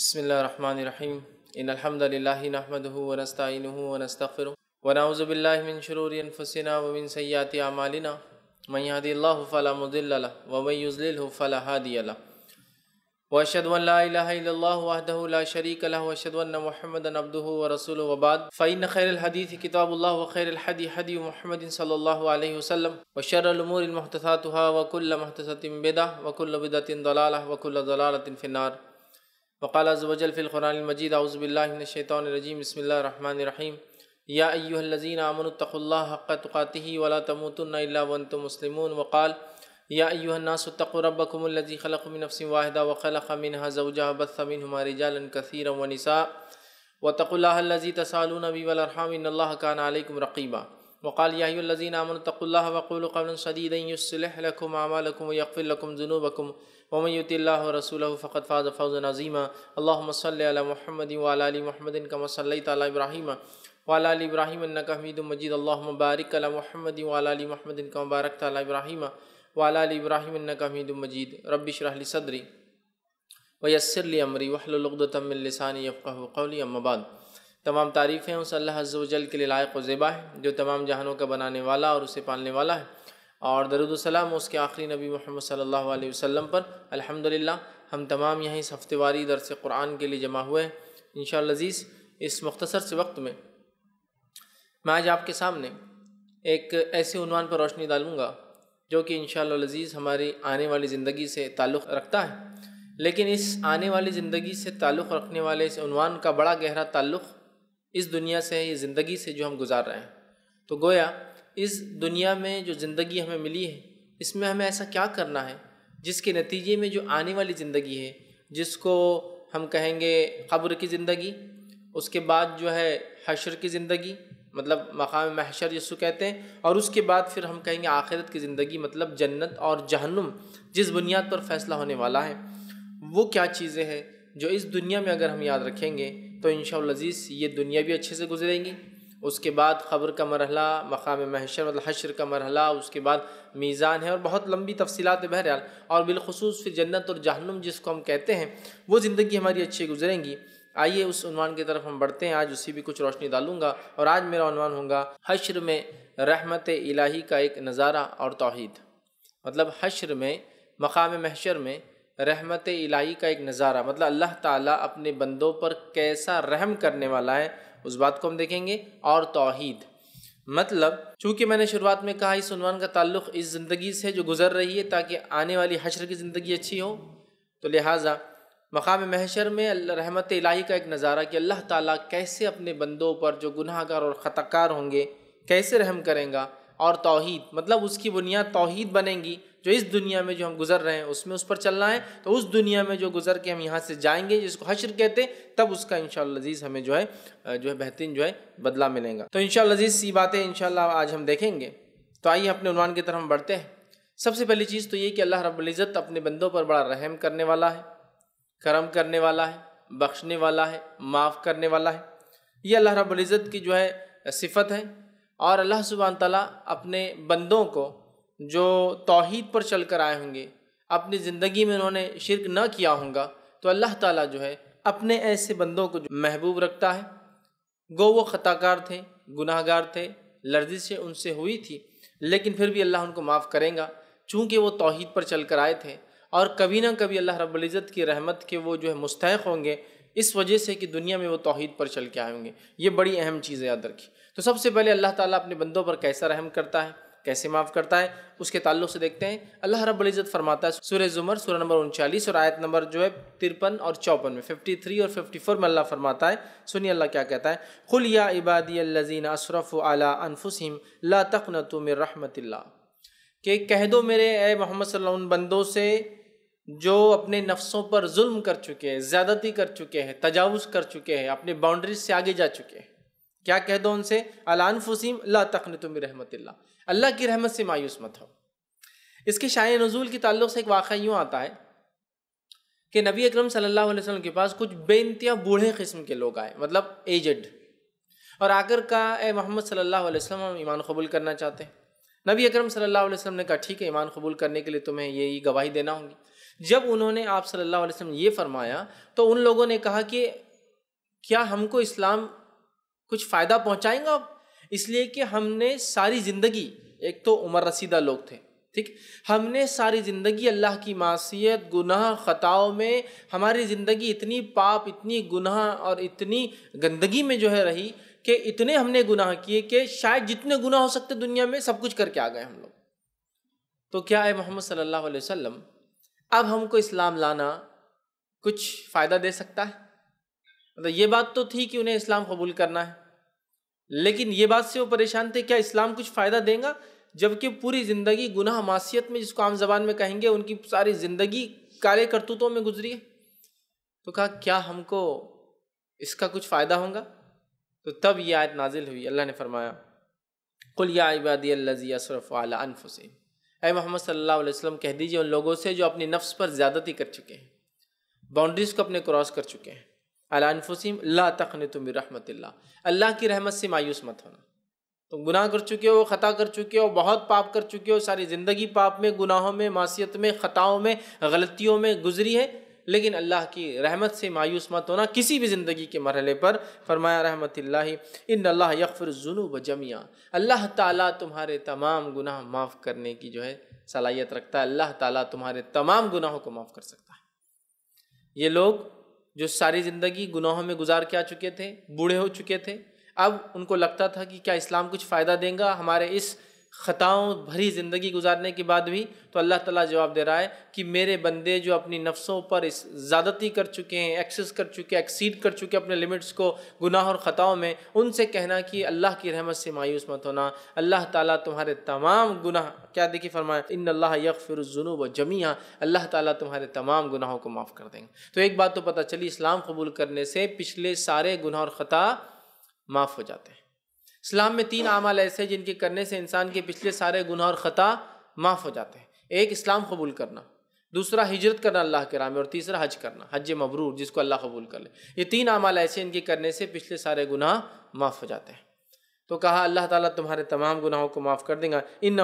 بسم الله الرحمن الرحيم إن الحمد لله نحمده ونستعينه ونستغفره ونعوذ بالله من شرور أنفسنا ومن سيئات أعمالنا من يهدي الله فلا مضل له ومن يضلله فلا هادي له وأشهد أن لا إله إلا الله وحده لا شريك له وأشهد أن محمدا عبده ورسوله وبعد، فإن خير الحديث كتاب الله وخير الحدي حدي محمد صلى الله عليه وسلم۔ وشر الأمور محدثاتها وكل محدثة بدعة وكل بدعة ضلالة وكل ضلالة في النار۔ وقال عز وجل في القرآن المجيد أعوذ بالله من الشيطان الرجيم بسم الله الرحمن الرحيم يا أيها الذين آمنوا اتقوا الله حق تقاته ولا تموتن إلا وأنتم مسلمون. وقال يا أيها الناس اتقوا ربكم الذي خلق من نفس واحدة وخلق منها زوجها بث منهما رجالا كثيرا ونساء. واتقوا الله الذي تسالون به والأرحام إن الله كان عليكم رقيبا وقال يا أيها الذين آمنوا اتقوا الله وقولوا قولا سديدا يصلح لكم أعمالكم ويغفر لكم ذنوبكم ومن يطع الله ورسوله فقد فاز فوزا عظيما اللهم صل محمد وعلى آل محمد كما صليت على إبراهيم وعلى آل إبراهيم إنك حميد مجيد اللهم بارك على محمد وعلى آل محمد كما باركت على إبراهيم وعلى آل إبراهيم إنك حميد مجيد رب اشرح لي صدري ويسر لي أمري واحلل عقدة من لساني بعد، تمام تعریفیں اس اللہ عز و جل کے لیے لائق و زیبا ہے جو تمام جہانوں کا بنانے والا اور اسے پالنے والا ہے. اور درود السلام اس کے آخری نبی محمد صلی اللہ علیہ وسلم پر۔ الحمدللہ، ہم تمام یہیں اس ہفتے واری درس قرآن کے لیے جمع ہوئے۔ ہیں انشاءاللہ عزیز، اس مختصر سے وقت میں میں آج آپ کے سامنے ایک ایسے عنوان پر روشنی ڈالوں گا، جو کہ انشاءاللہ عزیز ہماری آنے والی زندگی سے تعلق رکھتا ہے۔ لیکن اس آنے والی زندگی سے تعلق رکھنے والے اس عنوان کا بڑا گہرا تعلق اس دنیا سے ہے یہ زندگی سے جو ہم گزار رہے ہیں۔ تو گویا اس دنیا میں جو زندگی ہمیں ملی ہے، اس میں ہمیں ایسا کیا کرنا ہے؟ جس کے نتیجے میں جو آنے والی زندگی ہے، جس کو ہم کہیں گے قبر کی زندگی، اس کے بعد جو ہے حشر کی زندگی مطلب مقام محشر جس کو کہتے ہیں، اور اس کے بعد پھر ہم کہیں گے آخرت کی زندگی مطلب جنت اور جہنم، جس بنیاد پر فیصلہ ہونے والا ہے۔ وہ کیا چیزیں ہیں جو اس دنیا میں اگر ہم یاد رکھیں گے، تو انشاءاللہ عزیز یہ دنیا بھی اچھے سے گزریں گی۔ اس کے بعد خبر کا مرحلہ، مقام محشر مطلب حشر کا مرحلہ، اس کے بعد میزان ہے اور بہت لمبی تفصیلات بہرحال۔ اور بالخصوص پھر جنت اور جہنم جس کو ہم کہتے ہیں، وہ زندگی ہماری اچھی گزریں گی۔ آئیے اس عنوان کی طرف ہم بڑھتے ہیں۔ آج اسی بھی کچھ روشنی ڈالوں گا اور آج میرا عنوان ہوگا حشر میں رحمت الہی کا ایک نظارہ اور توحید۔ مطلب حشر میں، مقام محشر میں رحمت الہی کا ایک نظارہ۔ مطلب اللہ تعالیٰ اپنے بندوں پر کیسا رحم کرنے والا ہے اس بات کو ہم دیکھیں گے، اور توحید۔ مطلب چونکہ میں نے شروعات میں کہا اس عنوان کا تعلق اس زندگی سے جو گزر رہی ہے، تاکہ آنے والی حشر کی زندگی اچھی ہو، تو لہٰذا مقام محشر میں رحمت الہی کا ایک نظارہ کہ اللہ تعالیٰ کیسے اپنے بندوں پر جو گناہ گار اور خطا کار ہوں گے، کیسے رحم کریں گا، اور توحید۔ مطلب اس کی بنیاد توحید بنیں گی جو اس دنیا میں جو ہم گزر رہے ہیں، اس میں اس پر چلنا ہے۔ تو اس دنیا میں جو گزر کے ہم یہاں سے جائیں گے، جس کو حشر کہتے ہیں، تب اس کا انشاءاللہ عزیز ہمیں جو ہے جو ہے بہترین جو ہے بدلہ ملے گا۔ تو انشاءاللہ عزیز، سی باتیں انشاءاللہ آج ہم دیکھیں گے۔ تو آئیے اپنے عنوان کی طرف ہم بڑھتے ہیں۔ سب سے پہلی چیز تو یہ کہ اللہ رب العزت اپنے بندوں پر بڑا رحم کرنے والا ہے، کرم کرنے والا ہے، بخشنے والا ہے، معاف کرنے والا ہے۔ یہ اللہ رب العزت کی جو ہے صفت ہے۔ اور اللہ سبحانہ تعالیٰ اپنے بندوں کو جو توحید پر چل کر آئے ہوں گے، اپنی زندگی میں انہوں نے شرک نہ کیا ہوں گا، تو اللہ تعالیٰ جو ہے، اپنے ایسے بندوں کو محبوب رکھتا ہے۔ گو وہ خطا کار تھے گناہ گار تھے، لرزش سے ان سے ہوئی تھی، لیکن پھر بھی اللہ ان کو معاف کریں گا۔ چونکہ وہ توحید پر چل کر آئے تھے، اور کبھی نہ کبھی اللہ رب العزت کی رحمت کے وہ جو ہے مستحق ہوں گے، اس وجہ سے کہ دنیا میں وہ توحید پر چل کے آئے ہوں گے۔ یہ بڑی اہم چیز یاد رکھی تو سب سے پہلے اللہ تعالیٰ اپنے بندوں پر کیسا رحم کرتا ہے؟ کیسے معاف کرتا ہے، اس کے تعلق سے دیکھتے ہیں۔ اللہ رب العزت فرماتا ہے سورہ زمر، سورہ نمبر انچالیس اور آیت نمبر جو ہے ترپن اور چوپن میں ففٹی تھری اور ففٹی فور میں اللہ فرماتا ہے۔ سنی اللہ کیا کہتا ہے۔ خل یا عبادی الزین اشرف علی انفسم لا تقنۃ من رحمت اللہ کہ کہہ دو میرے اے محمد صلی اللہ علیہ بندوں سے جو اپنے نفسوں پر ظلم کر چکے ہیں، زیادتی کر چکے ہیں، تجاوز کر چکے ہیں، اپنے باؤنڈریز سے آگے جا چکے ہیں۔ کیا کہہ دو ان سے؟ علان فسیم اللہ تخن تم رحمت اللہ اللہ کی رحمت سے مایوس مت ہو۔ اس کے شائع نزول کے تعلق سے ایک واقعہ یوں آتا ہے کہ نبی اکرم صلی اللہ علیہ وسلم کے پاس کچھ بے انتہا بوڑھے قسم کے لوگ آئے مطلب ایجڈ اور آ کر کا اے محمد صلی اللہ علیہ وسلم، ہم ایمان قبول کرنا چاہتے ہیں۔ نبی اکرم صلی اللہ علیہ وسلم نے کہا، ٹھیک ہے، ایمان قبول کرنے کے لیے تمہیں یہی گواہی دینا ہوگی جب انہوں نے آپ صلی اللہ علیہ وسلم یہ فرمایا، تو ان لوگوں نے کہا کہ کیا ہم کو اسلام کچھ فائدہ پہنچائیں گا اس لیے کہ ہم نے ساری زندگی، ایک تو عمر رسیدہ لوگ تھے، ٹھیک؟ ہم نے ساری زندگی اللہ کی معصیت، گناہ، خطاؤں میں ہماری زندگی اتنی پاپ، اتنی گناہ اور اتنی گندگی میں جو ہے رہی کہ اتنے ہم نے گناہ کیے کہ شاید جتنے گناہ ہو سکتے دنیا میں، سب کچھ کر کے آ گئے ہم لوگ۔ تو کیا ہے محمد صلی اللہ علیہ وسلم، اب ہم کو اسلام لانا کچھ فائدہ دے سکتا ہے؟ مطلب یہ بات تو تھی کہ انہیں اسلام قبول کرنا ہے۔ لیکن یہ بات سے وہ پریشان تھے، کیا اسلام کچھ فائدہ دیں گا؟ جبکہ پوری زندگی گناہ معاشیت میں، جس کو عام زبان میں کہیں گے، ان کی ساری زندگی کالے کرتوتوں میں گزری ہے۔ تو کہا، کیا ہم کو اس کا کچھ فائدہ ہوگا؟ تو تب یہ آیت نازل ہوئی۔ اللہ نے فرمایا، قل یا عبادی اللہ صرف اعلیٰ انفسین اے محمد صلی اللہ علیہ وسلم، کہہ دیجیے ان لوگوں سے جو اپنی نفس پر زیادتی کر چکے ہیں باؤنڈریز کو اپنے کراس کر چکے ہیں۔ فسیم اللہ تخن تم رحمت اللہ۔ اللہ کی رحمت سے مایوس مت ہونا۔ تم گناہ کر چکے ہو، خطا کر چکے ہو، بہت پاپ کر چکے ہو، ساری زندگی پاپ میں، گناہوں میں، معصیت میں، خطاؤں میں، غلطیوں میں گزری ہے۔ لیکن اللہ کی رحمت سے مایوس مت ہونا کسی بھی زندگی کے مرحلے پر۔ فرمایا رحمت اللہ، ان اللہ یغفر الذنوب جميعا اللہ تعالیٰ تمہارے تمام گناہ معاف کرنے کی جو ہے صلاحیت رکھتا ہے۔ اللہ تعالیٰ تمہارے تمام گناہوں کو معاف کر سکتا ہے۔ یہ لوگ جو ساری زندگی گناہوں میں گزار کے آ چکے تھے، بوڑھے ہو چکے تھے، اب ان کو لگتا تھا کہ کیا اسلام کچھ فائدہ دیں گا؟ ہمارے اس خطاؤں بھری زندگی گزارنے کے بعد بھی تو اللہ تعالیٰ جواب دے رہا ہے کہ میرے بندے جو اپنی نفسوں پر اس زیادتی کر چکے ہیں ایکسس کر چکے ایکسیڈ کر چکے اپنے لمٹس کو، گناہ اور خطاؤں میں، ان سے کہنا کہ اللہ کی رحمت سے مایوس مت ہونا۔ اللہ تعالیٰ تمہارے تمام گناہ، کیا دیکھیے فرمائے ان اللہ یغفر الذنوب و جمیہ اللہ تعالیٰ تمہارے تمام گناہوں کو معاف کر دیں گے۔ تو ایک بات تو پتہ چلی، اسلام قبول کرنے سے پچھلے سارے گناہ اور خطا معاف ہو جاتے ہیں۔ اسلام میں تین اعمال ایسے جن کے کرنے سے انسان کے پچھلے سارے گناہ اور خطا معاف ہو جاتے ہیں۔ ایک، اسلام قبول کرنا۔ دوسرا، ہجرت کرنا اللہ کے راہ میں اور تیسرا، حج کرنا، حج مبرور، جس کو اللہ قبول کر لے۔ یہ تین اعمال ایسے ان کے کرنے سے پچھلے سارے گناہ معاف ہو جاتے ہیں۔ تو کہا اللہ تعالیٰ تمہارے تمام گناہوں کو معاف کر دیں گا۔ ان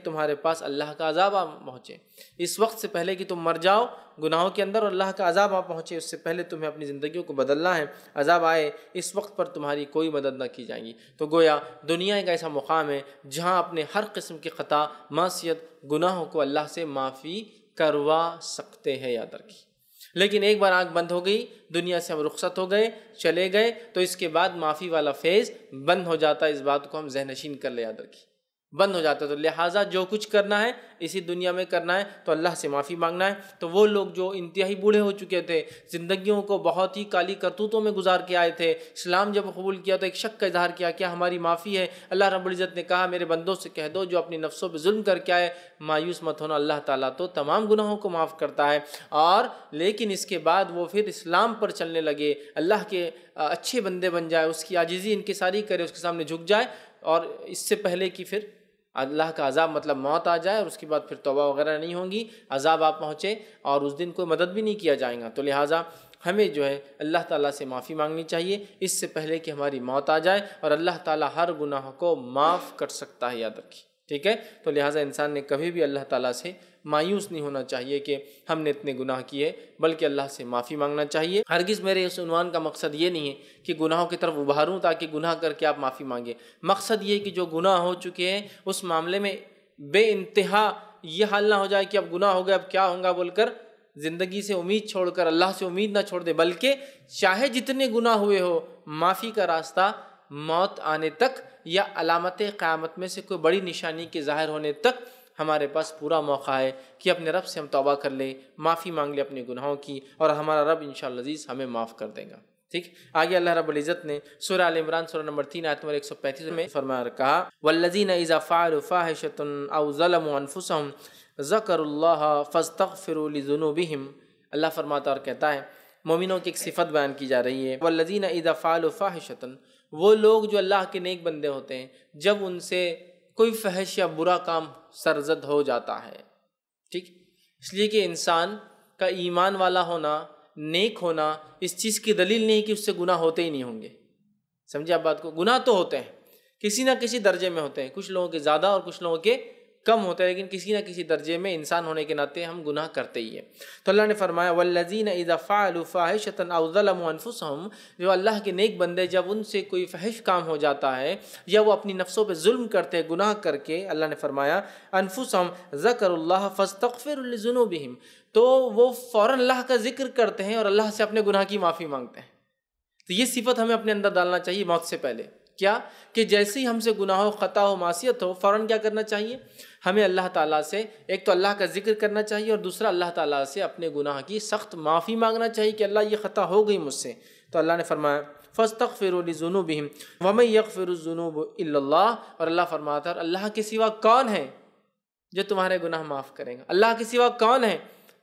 کہ تمہارے پاس اللہ کا عذاب آ پہنچے۔ اس وقت سے پہلے کہ تم مر جاؤ، گناہوں کے اندر اور اللہ کا عذاب آ پہنچے، اس سے پہلے تمہیں اپنی زندگیوں کو بدلنا ہے، عذاب آئے، اس وقت پر تمہاری کوئی مدد نہ کی جائیں گی۔ تو گویا دنیا ایک ایسا مقام ہے جہاں اپنے ہر قسم کی خطا معاشیت گناہوں کو اللہ سے معافی کروا سکتے ہیں، یاد رکھیے لیکن ایک بار آنکھ بند ہو گئی، دنیا سے ہم رخصت ہو گئے، چلے گئے، تو اس کے بعد معافی والا فیض بند ہو جاتا ہے، اس بات کو ہم ذہنشین کر لے یاد رکھیے بند ہو جاتا ہے۔ تو لہٰذا جو کچھ کرنا ہے، اسی دنیا میں کرنا ہے۔ تو اللہ سے معافی مانگنا ہے۔ تو وہ لوگ جو انتہائی بوڑھے ہو چکے تھے، زندگیوں کو بہت ہی کالی کرتوتوں میں گزار کے آئے تھے۔ اسلام جب قبول کیا تو ایک شک کا اظہار کیا کیا ہماری معافی ہے؟ اللہ رب العزت نے کہا، میرے بندوں سے کہہ دو، جو اپنی نفسوں پہ ظلم کر کے آئے، مایوس مت ہونا۔ اللہ تعالیٰ تو تمام گناہوں کو معاف کرتا ہے۔ اور لیکن اس کے بعد وہ پھر اسلام پر چلنے لگے۔ اللہ کے اچھے بندے بن جائے، اس کی عاجزی ان ساری کرے، اس کے سامنے جھک جائے۔ اور اس سے پہلے کہ پھر اللہ کا عذاب مطلب موت آ جائے اور اس کے بعد پھر توبہ وغیرہ نہیں ہوں گی، عذاب آپ پہنچے اور اس دن کوئی مدد بھی نہیں کیا جائے گا۔ تو لہٰذا ہمیں جو ہے اللہ تعالیٰ سے معافی مانگنی چاہیے، اس سے پہلے کہ ہماری موت آ جائے اور اللہ تعالیٰ ہر گناہ کو معاف کر سکتا ہے، یاد رکھیے۔ ٹھیک ہے؟ تو لہٰذا انسان نے کبھی بھی اللہ تعالیٰ سے مایوس نہیں ہونا چاہیے کہ ہم نے اتنے گناہ کیے، بلکہ اللہ سے معافی مانگنا چاہیے۔ ہرگز میرے اس عنوان کا مقصد یہ نہیں ہے کہ گناہوں کی طرف ابھاروں تاکہ گناہ کر کے آپ معافی مانگیں۔ مقصد یہ کہ جو گناہ ہو چکے ہیں، اس معاملے میں بے انتہا یہ حال نہ ہو جائے کہ اب گناہ ہو گیا اب کیا ہوں بول کر زندگی سے امید چھوڑ کر، اللہ سے امید نہ چھوڑ دے، بلکہ چاہے جتنے گناہ ہوئے ہو، معافی کا راستہ موت آنے تک یا علامت قیامت میں سے کوئی بڑی نشانی کے ظاہر ہونے تک ہمارے پاس پورا موقع ہے کہ اپنے رب سے ہم توبہ کر لیں، معافی مانگ لیں اپنے گناہوں کی اور ہمارا رب انشاءاللہ عزیز ہمیں معاف کر دے گا۔ ٹھیک؟ آگے اللہ رب العزت نے سورہ عال عمران سورہ نمبر تین، آیت نمبر ایک سو پینتیس میں فرمایا کہا، والذین اذا فعلوا فاحشۃ او ظلموا انفسهم ذکر اللہ فاستغفروا لذنوبهم۔ اللہ فرماتا اور کہتا ہے، مومنوں کی ایک صفت بیان کی جا رہی ہے، والذین اذا فعلوا فاحشۃ وہ لوگ جو اللہ کے نیک بندے ہوتے ہیں، جب ان سے کوئی فحش یا برا کام سرزد ہو جاتا ہے، ٹھیک؟ اس لیے کہ انسان کا ایمان والا ہونا، نیک ہونا، اس چیز کی دلیل نہیں کہ اس سے گناہ ہوتے ہی نہیں ہوں گے۔ سمجھے آپ بات کو؟ گناہ تو ہوتے ہیں، کسی نہ کسی درجے میں ہوتے ہیں۔ کچھ لوگوں کے زیادہ اور کچھ لوگوں کے کم ہوتا ہے، لیکن کسی نہ کسی درجے میں انسان ہونے کے ناطے ہم گناہ کرتے ہی ہیں۔ تو اللہ نے فرمایا والذین اذا فعلوا فاحشۃ او ظلموا انفسهم جو اللہ کے نیک بندے جب ان سے کوئی فحش کام ہو جاتا ہے یا وہ اپنی نفسوں پہ ظلم کرتے ہیں، گناہ کر کے اللہ نے فرمایا انفسهم ذکر اللہ فاستغفر لذنوبهم۔ تو وہ فوراً اللہ کا ذکر کرتے ہیں اور اللہ سے اپنے گناہ کی معافی مانگتے ہیں۔ تو یہ صفت ہمیں اپنے اندر ڈالنا چاہیے موت سے پہلے۔ کیا کہ جیسے ہی ہم سے گناہ ہو خطا ہو معصیت ہو، فوراً کیا کرنا چاہیے؟ ہمیں اللہ تعالیٰ سے، ایک تو اللہ کا ذکر کرنا چاہیے اور دوسرا اللہ تعالیٰ سے اپنے گناہ کی سخت معافی مانگنا چاہیے کہ اللہ یہ خطا ہو گئی مجھ سے۔ تو اللہ نے فرمایا فستغفر لذنوبہم ومن یغفر الذنوب الا اللہ۔ اور اللہ فرماتا ہے اللہ کے سوا کون ہے جو تمہارے گناہ معاف کرے گا؟ اللہ کے سوا کون ہے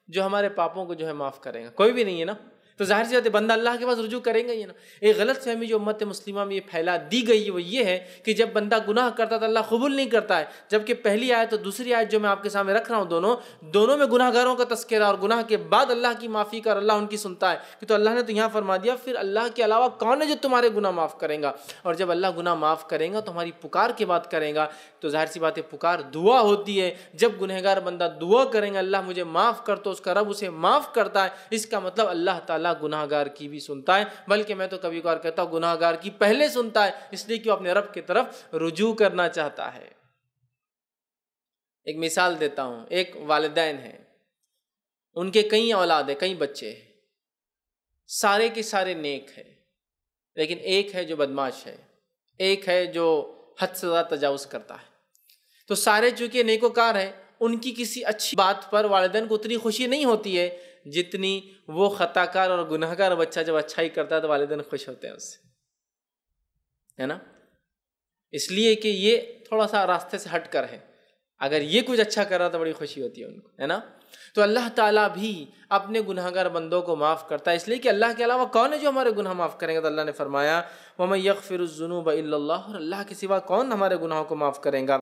جو ہمارے پاپوں کو جو ہے معاف کرے گا؟ کوئی بھی نہیں ہے نا؟ تو ظاہر سی بات ہے، بندہ اللہ کے پاس رجوع کریں گا یہ نا۔ ایک غلط فہمی جو امت مسلمہ میں یہ پھیلا دی گئی ہے، وہ یہ ہے کہ جب بندہ گناہ کرتا تو اللہ قبول نہیں کرتا ہے۔ جبکہ پہلی آیت اور دوسری آیت جو میں آپ کے سامنے رکھ رہا ہوں دونوں دونوں میں گناہ گاروں کا تذکرہ اور گناہ کے بعد اللہ کی معافی کا اور اللہ ان کی سنتا ہے کہ تو اللہ نے تو یہاں فرما دیا، پھر اللہ کے علاوہ کون ہے جو تمہارے گناہ معاف کریں گا؟ اور جب اللہ گناہ معاف کریں گا تو ہماری پکار کے بات کریں گا۔ تو ظاہر سی بات ہے، پکار دعا ہوتی ہے۔ جب گنہگار بندہ دعا کریں گا، اللہ مجھے معاف کر تو اس کا رب اسے معاف کرتا ہے۔ اس کا مطلب اللہ تعالیٰ اللہ گناہ گار کی بھی سنتا ہے، بلکہ میں تو کبھی کبھار کہتا ہوں گناہ گار کی پہلے سنتا ہے، اس لیے کہ وہ اپنے رب کی طرف رجوع کرنا چاہتا ہے۔ ایک مثال دیتا ہوں، ایک والدین ہیں۔ ان کے کئی اولاد ہیں، کئی بچے ہیں۔ سارے کے سارے نیک ہیں، لیکن ایک ہے جو بدماش ہے۔ ایک ہے جو حد سے زیادہ تجاوز کرتا ہے۔ تو سارے چونکہ نیکوکار ہیں، ان کی کسی اچھی بات پر والدین کو اتنی خوشی نہیں ہوتی ہے جتنی وہ خطا کار اور گناہ گار بچہ جب اچھائی کرتا ہے تو والدین خوش ہوتے ہیں اس سے۔ ہے نا؟ اس لیے کہ یہ تھوڑا سا راستے سے ہٹ کر ہے۔ اگر یہ کچھ اچھا کر رہا تو بڑی خوشی ہوتی ہے ان کو، ہے نا؟ تو اللہ تعالیٰ بھی اپنے گناہ گار بندوں کو معاف کرتا ہے۔ اس لیے کہ اللہ کے علاوہ کون ہے جو ہمارے گناہ معاف کریں گے؟ تو اللہ نے فرمایا وہ یغفر الذنوب الا اللہ اور اللہ کے سوا کون ہمارے گناہوں کو معاف کریں گا؟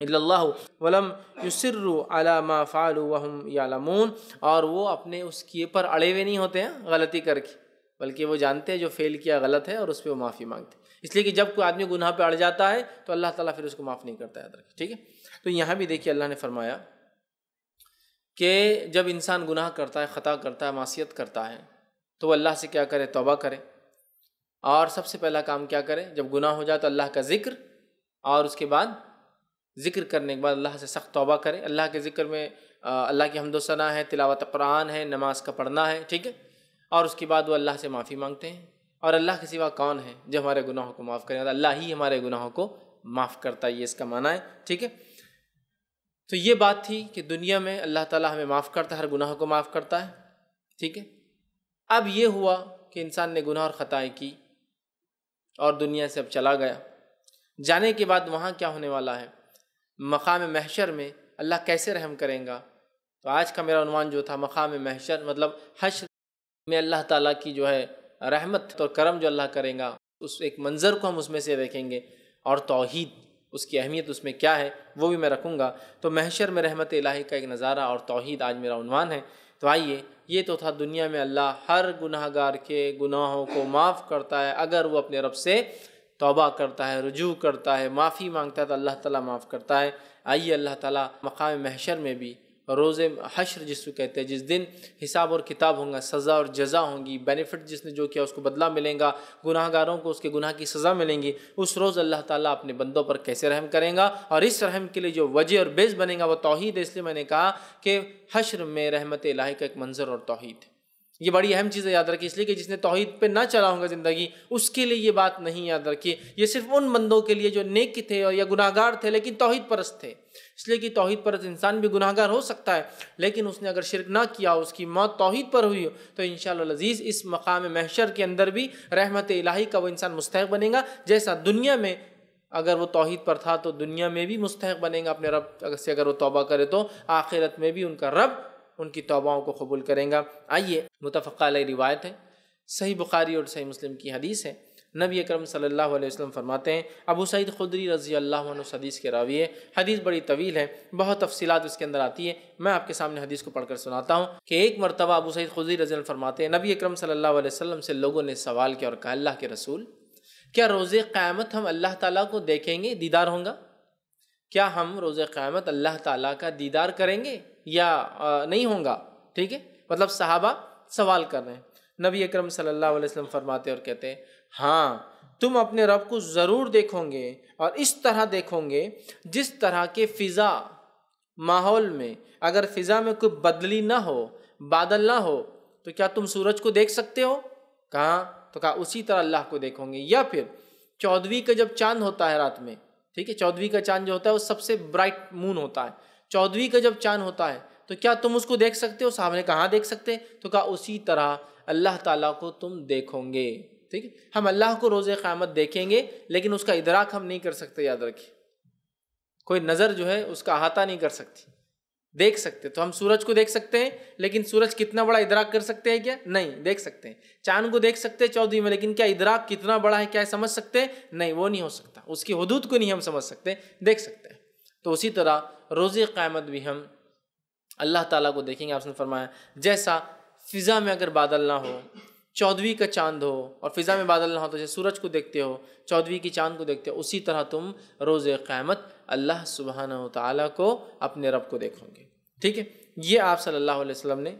اللہ ولم یسر علی ما فعلوا وهم یعلمون اور وہ اپنے اس کیے پر اڑے ہوئے نہیں ہوتے ہیں غلطی کر کے، بلکہ وہ جانتے ہیں جو فیل کیا غلط ہے اور اس پہ وہ معافی مانگتے ہیں۔ اس لیے کہ جب کوئی آدمی گناہ پہ اڑ جاتا ہے تو اللہ تعالیٰ پھر اس کو معاف نہیں کرتا ہے ٹھیک ہے؟ تو یہاں بھی دیکھیے اللہ نے فرمایا کہ جب انسان گناہ کرتا ہے، خطا کرتا ہے، معصیت کرتا ہے، تو وہ اللہ سے کیا کرے؟ توبہ کرے۔ اور سب سے پہلا کام کیا کرے؟ جب گناہ ہو جائے تو اللہ کا ذکر اور اس کے بعد ذکر کرنے کے بعد اللہ سے سخت توبہ کرے اللہ کے ذکر میں اللہ کی حمد و ثناء ہے، تلاوت قرآن ہے، نماز کا پڑھنا ہے، ٹھیک ہے؟ اور اس کے بعد وہ اللہ سے معافی مانگتے ہیں۔ اور اللہ کے سوا کون ہے جو ہمارے گناہوں کو معاف کرے؟ اللہ ہی ہمارے گناہوں کو معاف کرتا ہے، یہ اس کا معنی ہے، ٹھیک ہے؟ تو یہ بات تھی کہ دنیا میں اللہ تعالیٰ ہمیں معاف کرتا ہے، ہر گناہ کو معاف کرتا ہے، ٹھیک ہے؟ اب یہ ہوا کہ انسان نے گناہ اور خطائیں کی اور دنیا سے اب چلا گیا۔ جانے کے بعد وہاں کیا ہونے والا ہے؟ مقام محشر میں اللہ کیسے رحم کریں گا؟ تو آج کا میرا عنوان جو تھا، مقام محشر مطلب حشر میں اللہ تعالیٰ کی جو ہے رحمت اور کرم جو اللہ کریں گا، اس ایک منظر کو ہم اس میں سے دیکھیں گے اور توحید، اس کی اہمیت اس میں کیا ہے، وہ بھی میں رکھوں گا۔ تو محشر میں رحمت الہی کا ایک نظارہ اور توحید آج میرا عنوان ہے۔ تو آئیے، یہ تو تھا دنیا میں اللہ ہر گناہ گار کے گناہوں کو معاف کرتا ہے، اگر وہ اپنے رب سے توبہ کرتا ہے، رجوع کرتا ہے، معافی مانگتا ہے تو اللہ تعالیٰ معاف کرتا ہے۔ آئیے اللہ تعالیٰ مقام محشر میں بھی روز حشر جس کو کہتے ہیں، جس دن حساب اور کتاب ہوں گا، سزا اور جزا ہوں گی بینیفٹ جس نے جو کیا اس کو بدلہ ملیں گا گناہ گاروں کو اس کے گناہ کی سزا ملیں گی۔ اس روز اللہ تعالیٰ اپنے بندوں پر کیسے رحم کریں گا؟ اور اس رحم کے لیے جو وجہ اور بیس بنے گا، وہ توحید ہے۔ اس لیے میں نے کہا کہ حشر میں رحمت الہی کا ایک منظر اور توحید ہے۔ یہ بڑی اہم چیز ہے یاد رکھیے اس لیے کہ جس نے توحید پہ نہ چلا ہوگا زندگی، اس کے لیے یہ بات نہیں یاد رکھیے یہ صرف ان بندوں کے لیے جو نیک تھے اور یا گناہ گار تھے، لیکن توحید پرست تھے۔ اس لیے کہ توحید پرست انسان بھی گناہ گار ہو سکتا ہے، لیکن اس نے اگر شرک نہ کیا، اس کی موت توحید پر ہوئی ہو تو ان شاء اللہ لذیذ اس مقام محشر کے اندر بھی رحمت الہی کا وہ انسان مستحق بنے گا۔ جیسا دنیا میں اگر وہ توحید پر تھا، تو دنیا میں بھی مستحق بنے گا اپنے رب سے، اگر وہ توبہ کرے تو آخرت میں بھی ان کا رب ان کی توباؤں کو قبول کریں گا۔ آئیے متفقہ علیہ روایت ہے، صحیح بخاری اور صحیح مسلم کی حدیث ہے۔ نبی اکرم صلی اللہ علیہ وسلم فرماتے ہیں، ابو سعید خدری رضی اللہ عنہ حدیث کے راوی ہے۔ حدیث بڑی طویل ہے، بہت تفصیلات اس کے اندر آتی ہے میں آپ کے سامنے حدیث کو پڑھ کر سناتا ہوں کہ ایک مرتبہ ابو سعید خدری رضی اللہ فرماتے ہیں، نبی اکرم صلی اللہ علیہ وسلم سے لوگوں نے سوال کیا اور کہا، اللہ کے رسول، کیا روز قیامت ہم اللہ تعالیٰ کو دیکھیں گے، دیدار ہوں گا؟ کیا ہم روز قیامت اللہ تعالیٰ کا دیدار کریں گے؟ یا نہیں ہوں گا، ٹھیک ہے؟ مطلب صحابہ سوال کر رہے ہیں۔ نبی اکرم صلی اللہ علیہ وسلم فرماتے اور کہتے ہیں ہاں تم اپنے رب کو ضرور دیکھو گے اور اس طرح دیکھو گے جس طرح کے فضا ماحول میں اگر فضا میں کوئی بدلی نہ ہو، بادل نہ ہو، تو کیا تم سورج کو دیکھ سکتے ہو؟ کہاں؟ تو کہا، اسی طرح اللہ کو دیکھو گے۔ یا پھر، چودھویں کا جب چاند ہوتا ہے رات میں، ٹھیک ہے؟ چودھویں کا چاند جو ہوتا ہے، وہ سب سے برائٹ مون ہوتا ہے۔ چودھویں کا جب چاند ہوتا ہے، تو کیا تم اس کو دیکھ سکتے ہو؟ صاحب نے کہاں دیکھ سکتے تو کہا اسی طرح اللہ تعالیٰ کو تم دیکھو گے۔ ٹھیک ہے؟ ہم اللہ کو روز قیامت دیکھیں گے، لیکن اس کا ادراک ہم نہیں کر سکتے، یاد رکھیے۔ کوئی نظر جو ہے، اس کا احاطہ نہیں کر سکتی۔ دیکھ سکتے، تو ہم سورج کو دیکھ سکتے ہیں، لیکن سورج کتنا بڑا ادراک کر سکتے ہیں کیا؟ نہیں، دیکھ سکتے ہیں۔ چاند کو دیکھ سکتے ہیں چودھری میں، لیکن کیا ادراک کتنا بڑا ہے، کیا سمجھ سکتے ہیں؟ نہیں، وہ نہیں ہو سکتا۔ اس کی حدود کو نہیں ہم سمجھ سکتے۔ دیکھ سکتے ہیں۔ تو اسی طرح روز قیامت بھی ہم اللہ تعالیٰ کو دیکھیں گے، آپ نے فرمایا، جیسا فضا میں اگر بادل نہ ہو، چودھویں کا چاند ہو، اور فضا میں بادل نہ ہو تو جیسے سورج کو دیکھتے ہو، چودھویں کی چاند کو دیکھتے ہو، اسی طرح تم روز قیامت اللہ سبحانہ و تعالیٰ کو اپنے رب کو دیکھو گے۔ ٹھیک ہے؟ یہ آپ صلی اللہ علیہ وسلم نے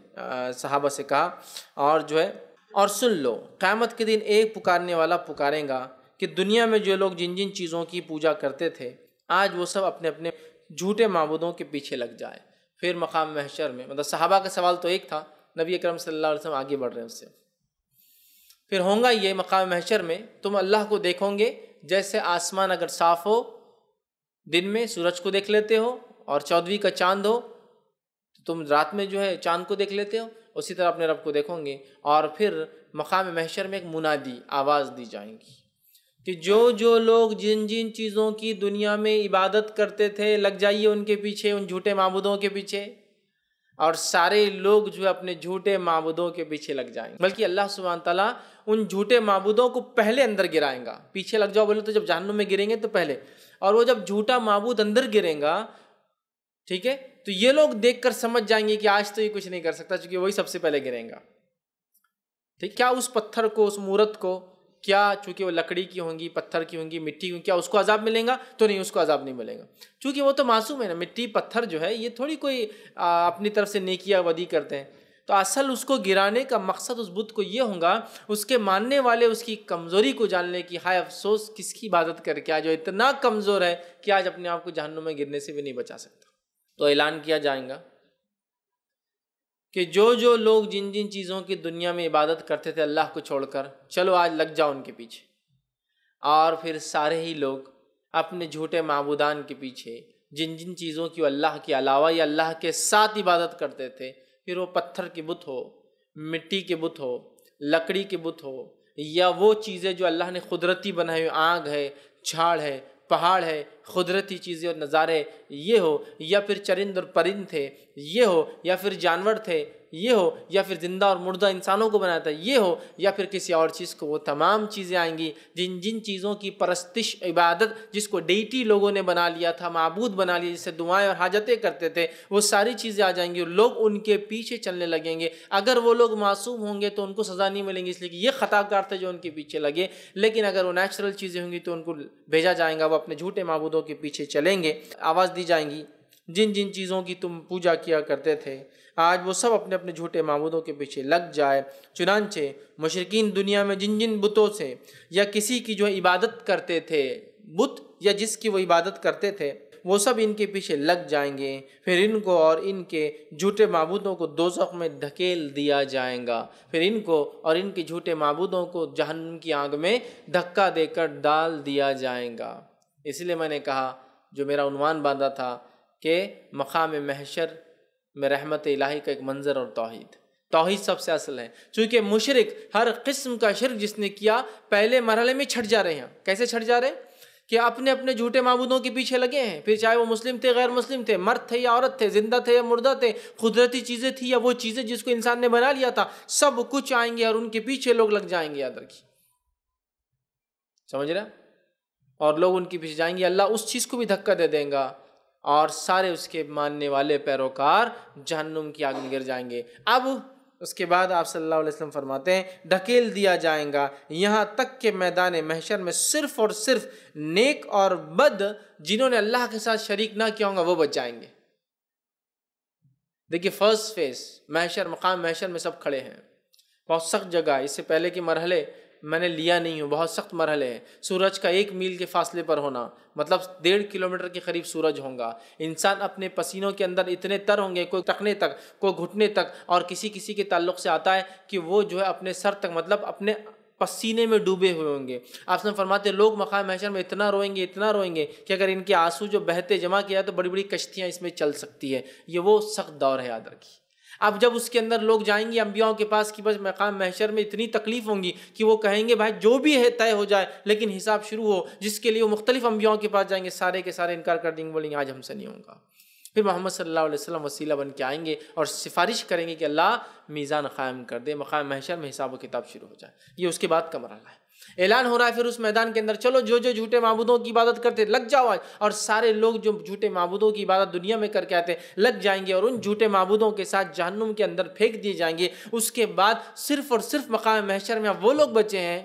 صحابہ سے کہا۔ اور جو ہے، اور سن لو، قیامت کے دن ایک پکارنے والا پکاریں گا کہ دنیا میں جو لوگ جن جن چیزوں کی پوجا کرتے تھے آج وہ سب اپنے اپنے جھوٹے معبودوں کے پیچھے لگ جائے۔ پھر مقام محشر میں مطلب صحابہ کا سوال تو ایک تھا، نبی اکرم صلی اللہ علیہ وسلم آگے بڑھ رہے ہیں اس سے۔ پھر ہوں گا یہ مقام محشر میں، تم اللہ کو دیکھو گے، جیسے آسمان اگر صاف ہو، دن میں سورج کو دیکھ لیتے ہو، اور چودھویں کا چاند ہو، تو تم رات میں جو ہے چاند کو دیکھ لیتے ہو، اسی طرح اپنے رب کو دیکھو گے۔ اور پھر مقام محشر میں ایک منادی، آواز دی جائیں گی۔ کہ جو جو لوگ جن جن چیزوں کی دنیا میں عبادت کرتے تھے، لگ جائیے ان کے پیچھے، ان جھوٹے معبودوں کے پیچھے۔ اور سارے لوگ جو اپنے جھوٹے معبودوں کے پیچھے لگ جائیں۔ گے بلکہ اللہ سبحانہ تعالیٰ ان جھوٹے معبودوں کو پہلے اندر گرائیں گا۔ پیچھے لگ جاؤ بولے تو جب جہنم میں گریں گے تو پہلے۔ اور وہ جب جھوٹا معبود اندر گریں گا، ٹھیک ہے؟ تو یہ لوگ دیکھ کر سمجھ جائیں گے کہ آج تو یہ کچھ نہیں کر سکتا، چونکہ وہی سب سے پہلے گریں گا۔ ٹھیک؟ کیا اس پتھر کو، اس مورت کو کیا چونکہ وہ لکڑی کی ہوں گی، پتھر کی ہوں گی، مٹی کی، کیا اس کو عذاب ملیں گا؟ تو نہیں، اس کو عذاب نہیں ملے گا۔ چونکہ وہ تو معصوم ہے نا، مٹی، پتھر جو ہے، یہ تھوڑی کوئی اپنی طرف سے نیکیا ودی کرتے ہیں۔ تو اصل اس کو گرانے کا مقصد، اس بدھ کو یہ ہوگا اس کے ماننے والے، اس کی کمزوری کو جاننے کی، ہائے افسوس، کس کی عبادت کر کے آج جو اتنا کمزور ہے کہ آج اپنے آپ کو جہنم میں گرنے سے بھی نہیں بچا سکتا۔ تو اعلان کیا جائے گا۔ کہ جو جو لوگ جن جن چیزوں کی دنیا میں عبادت کرتے تھے اللہ کو چھوڑ کر، چلو آج لگ جاؤ ان کے پیچھے۔ اور پھر سارے ہی لوگ اپنے جھوٹے معبودان کے پیچھے جن جن چیزوں کی اللہ کے علاوہ یا اللہ کے ساتھ عبادت کرتے تھے، پھر وہ پتھر کے بت ہو، مٹی کے بت ہو، لکڑی کے بت ہو، یا وہ چیزیں جو اللہ نے قدرتی بنائی ہوئی، آگ ہے، جھاڑ ہے پہاڑ ہے، قدرتی چیزیں اور نظارے یہ ہو، یا پھر چرند اور پرند تھے، یہ ہو، یا پھر جانور تھے یہ ہو، یا پھر زندہ اور مردہ انسانوں کو بناتا ہے، یہ ہو، یا پھر کسی اور چیز کو، وہ تمام چیزیں آئیں گی، جن جن چیزوں کی پرستش، عبادت جس کو ڈیٹی لوگوں نے بنا لیا تھا، معبود بنا لیا، جسے دعائیں اور حاجتیں کرتے تھے، وہ ساری چیزیں آ جائیں گی اور لوگ ان کے پیچھے چلنے لگیں گے۔ اگر وہ لوگ معصوم ہوں گے تو ان کو سزا نہیں ملیں گی، اس لیے کہ یہ خطا کار تھے جو ان کے پیچھے لگے۔ لیکن اگر وہ نیچرل چیزیں ہوں گی تو ان کو بھیجا جائیں گا، وہ اپنے جھوٹے معبودوں کے پیچھے چلیں گے۔ آواز دی جائیں گی۔ جن جن چیزوں کی تم پوجا کیا کرتے تھے، آج وہ سب اپنے اپنے جھوٹے معبودوں کے پیچھے لگ جائے۔ چنانچہ مشرقین دنیا میں جن جن بتوں سے یا کسی کی جو عبادت کرتے تھے، بت یا جس کی وہ عبادت کرتے تھے، وہ سب ان کے پیچھے لگ جائیں گے۔ پھر ان کو اور ان کے جھوٹے معبودوں کو دوزخ میں دھکیل دیا جائیں گا۔ پھر ان کو اور ان کے جھوٹے معبودوں کو جہنم کی آنگ میں دھکا دے کر ڈال دیا جائیں گا۔ اس لیے میں نے کہا، جو میرا عنوان باندھا تھا کہ مقام محشر میں رحمت الہی کا ایک منظر اور توحید۔ توحید سب سے اصل ہے۔ چونکہ مشرق ہر قسم کا شرک جس نے کیا، پہلے مرحلے میں چھٹ جا رہے ہیں۔ کیسے چھٹ جا رہے ہیں؟ کہ اپنے اپنے جھوٹے معبودوں کے پیچھے لگے ہیں۔ پھر چاہے وہ مسلم تھے، غیر مسلم تھے، مرد تھے یا عورت تھے، زندہ تھے یا مردہ تھے، قدرتی چیزیں تھیں یا وہ چیزیں جس کو انسان نے بنا لیا تھا، سب کچھ آئیں گے اور ان کے پیچھے لوگ لگ جائیں گے یاد رکھیے۔ سمجھ رہے اور لوگ ان کے پیچھے جائیں گے۔ اللہ اس چیز کو بھی دھکا دے دیں گا۔ اور سارے اس کے ماننے والے پیروکار جہنم کی آگ میں گر جائیں گے۔ اب اس کے بعد آپ صلی اللہ علیہ وسلم فرماتے ہیں، ڈھکیل دیا جائیں گا۔ یہاں تک کہ میدان محشر میں صرف اور صرف نیک اور بد جنہوں نے اللہ کے ساتھ شریک نہ کیا ہوں گا، وہ بچ جائیں گے۔ دیکھیے، فرسٹ فیس محشر، مقام محشر میں سب کھڑے ہیں۔ بہت سخت جگہ اس سے پہلے کے مرحلے میں نے لیا نہیں ہوں، بہت سخت مرحلے ہیں۔ سورج کا ایک میل کے فاصلے پر ہونا مطلب ڈیڑھ کلومیٹر کے قریب سورج ہوگا انسان اپنے پسینوں کے اندر اتنے تر ہوں گے، کوئی ٹکنے تک، کوئی گھٹنے تک، اور کسی کسی کے تعلق سے آتا ہے کہ وہ جو ہے اپنے سر تک مطلب اپنے پسینے میں ڈوبے ہوئے ہوں گے۔ آپ سے فرماتے لوگ مقام محشر میں اتنا روئیں گے، اتنا روئیں گے کہ اگر ان کے آنسو جو بہتے جمع کیا تو بڑی بڑی کشتیاں اس میں چل سکتی ہے یہ وہ سخت دور ہے، یاد رکھی اب جب اس کے اندر لوگ جائیں گے انبیاؤں کے پاس کہ بس مقام محشر میں اتنی تکلیف ہوں گی کہ وہ کہیں گے بھائی جو بھی ہے طے ہو جائے، لیکن حساب شروع ہو، جس کے لیے وہ مختلف انبیاؤں کے پاس جائیں گے، سارے کے سارے انکار کر دیں گے، بولیں گے آج ہم سے نہیں ہوگا پھر محمد صلی اللہ علیہ وسلم وسیلہ بن کے آئیں گے اور سفارش کریں گے کہ اللہ میزان قائم کر دے، مقام محشر میں حساب و کتاب شروع ہو جائے۔ یہ اس کے بعد کا مرحلہ ہے۔ اعلان ہو رہا ہے، پھر اس میدان کے اندر چلو، جو جو جھوٹے معبودوں کی عبادت کرتے، لگ جاؤ آج۔ اور سارے لوگ جو جھوٹے معبودوں کی عبادت دنیا میں کر کے آتے، لگ جائیں گے اور ان جھوٹے معبودوں کے ساتھ جہنم کے اندر پھینک دیے جائیں گے۔ اس کے بعد صرف اور صرف مقام محشر میں وہ لوگ بچے ہیں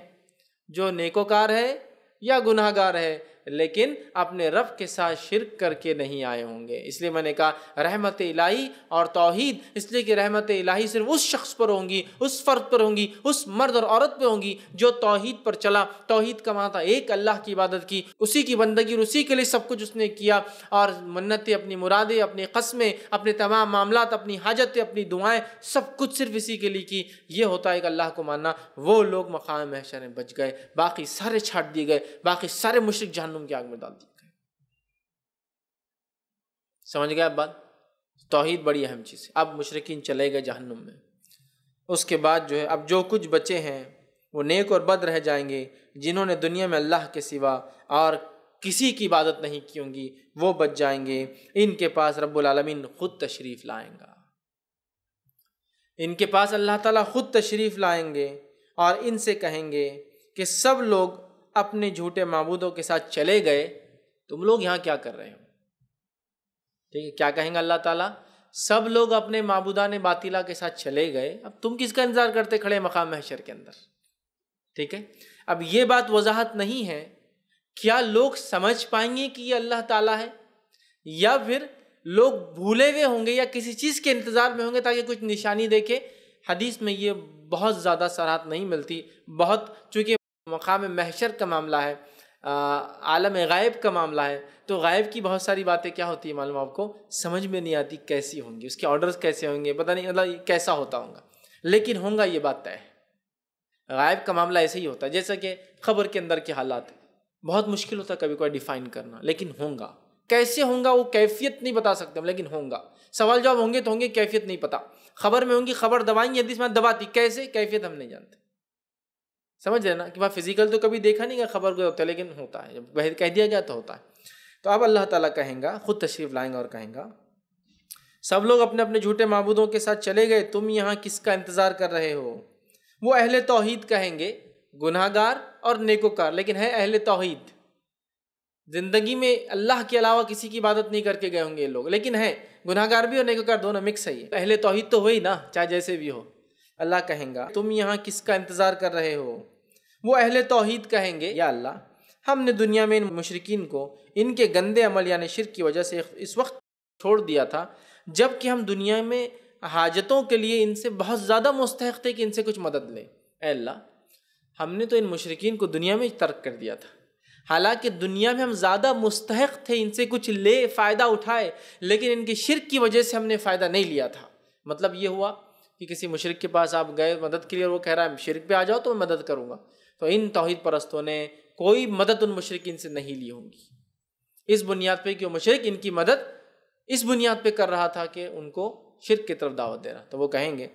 جو نیکوکار ہے یا گناہ گار ہے لیکن اپنے رب کے ساتھ شرک کر کے نہیں آئے ہوں گے۔ اس لیے میں نے کہا، رحمت الہی اور توحید، اس لیے کہ رحمت الہی صرف اس شخص پر ہوں گی، اس فرد پر ہوں گی، اس مرد اور عورت پہ ہوں گی جو توحید پر چلا۔ توحید کا مانا ایک اللہ کی عبادت کی، اسی کی بندگی اور اسی کے لیے سب کچھ اس نے کیا۔ اور منتیں، اپنی مرادیں، اپنی قسمیں، اپنے تمام معاملات، اپنی حاجتیں، اپنی دعائیں سب کچھ صرف اسی کے لیے کی۔ یہ ہوتا ہے کہ اللہ کو ماننا۔ وہ لوگ مقام محشر میں بچ گئے، باقی سارے چھاٹ دیے گئے، باقی سارے مشرق جہاں جہنم کی آگ میں ڈال دی گئے سمجھ گئے اب بات؟ توحید بڑی اہم چیز ہے۔ اب مشرقین چلے گئے جہنم میں۔ اس کے بعد جو ہے، اب جو کچھ بچے ہیں، وہ نیک اور بد رہ جائیں گے۔ جنہوں نے دنیا میں اللہ کے سوا اور کسی کی عبادت نہیں کی ہوں گی، وہ بچ جائیں گے۔ ان کے پاس رب العالمین خود تشریف لائیں گا۔ ان کے پاس اللہ تعالیٰ خود تشریف لائیں گے اور ان سے کہیں گے کہ سب لوگ اپنے جھوٹے معبودوں کے ساتھ چلے گئے، تم لوگ یہاں کیا کر رہے ہو؟ ٹھیک ہے، کیا کہیں گے اللہ تعالیٰ؟ سب لوگ اپنے معبودان باطلہ کے ساتھ چلے گئے۔ اب تم کس کا انتظار کرتے کھڑے مقام محشر کے اندر؟ ٹھیک ہے، اب یہ بات وضاحت نہیں ہے۔ کیا لوگ سمجھ پائیں گے کہ یہ اللہ تعالیٰ ہے؟ یا پھر لوگ بھولے ہوئے ہوں گے یا کسی چیز کے انتظار میں ہوں گے تاکہ کچھ نشانی دیکھے؟ حدیث میں یہ بہت زیادہ سراحت نہیں ملتی۔ بہت، چونکہ مقام محشر کا معاملہ ہے عالم غائب کا معاملہ ہے۔ تو غائب کی بہت ساری باتیں کیا ہوتی ہیں معلوم آپ کو؟ سمجھ میں نہیں آتی کیسی ہوں گی۔ اس کے آرڈرز کیسے ہوں گے؟ پتہ نہیں مطلب کیسا ہوتا ہوں گا۔ لیکن ہوں گا یہ بات طے۔ ہے غائب کا معاملہ ایسے ہی ہوتا ہے، جیسا کہ خبر کے اندر کے حالات۔ بہت مشکل ہوتا ہے کبھی کوئی ڈیفائن کرنا، لیکن ہوں گا۔ کیسے ہوں گا وہ کیفیت نہیں بتا سکتے ہم، لیکن ہوں گا۔ سوال جواب ہوں گے تو ہوں گے، کیفیت نہیں پتا۔ خبر میں ہوں گی، خبر دوائیں گی میں دباتی۔ کیسے؟ کیفیت ہم نہیں جانتے۔ سمجھ رہے نا کہ بھائی فزیکل تو کبھی دیکھا نہیں گا خبر کو ہوتا ہے، لیکن ہوتا ہے، جب کہہ دیا گیا تو ہوتا ہے۔ تو اب اللہ تعالیٰ کہیں گا، خود تشریف لائیں گا اور کہیں گا، سب لوگ اپنے اپنے جھوٹے معبودوں کے ساتھ چلے گئے، تم یہاں کس کا انتظار کر رہے ہو؟ وہ اہل توحید کہیں گے گناہ گار اور نیکوکار، لیکن ہے اہل توحید۔ زندگی میں اللہ کے علاوہ کسی کی عبادت نہیں کر کے گئے ہوں گے یہ لوگ، لیکن ہے گناہ گار بھی اور نیکوکار دونوں مکس ہے اہل توحید تو ہوئی نا، چاہے جیسے بھی ہو۔ اللہ کہیں گا، تم یہاں کس کا انتظار کر رہے ہو؟ وہ اہل توحید کہیں گے، یا اللہ، ہم نے دنیا میں ان مشرقین کو ان کے گندے عمل یعنی شرک کی وجہ سے اس وقت چھوڑ دیا تھا، جبکہ ہم دنیا میں حاجتوں کے لیے ان سے بہت زیادہ مستحق تھے کہ ان سے کچھ مدد لیں۔ اے اللہ، ہم نے تو ان مشرقین کو دنیا میں ترک کر دیا تھا۔ حالانکہ دنیا میں ہم زیادہ مستحق تھے، ان سے کچھ لے، فائدہ اٹھائے، لیکن ان کی شرک کی وجہ سے ہم نے فائدہ نہیں لیا تھا۔ مطلب یہ ہوا کہ کسی مشرق کے پاس آپ گئے مدد کے لیے وہ کہہ رہا ہے شرک پہ آ جاؤ تو میں مدد کروں گا۔ تو ان توحید پرستوں نے کوئی مدد ان مشرقین سے نہیں لی ہوں گی۔ اس بنیاد پہ کہ وہ مشرق ان کی مدد اس بنیاد پہ کر رہا تھا کہ ان کو شرک کی طرف دعوت دے رہا۔ تو وہ کہیں گے،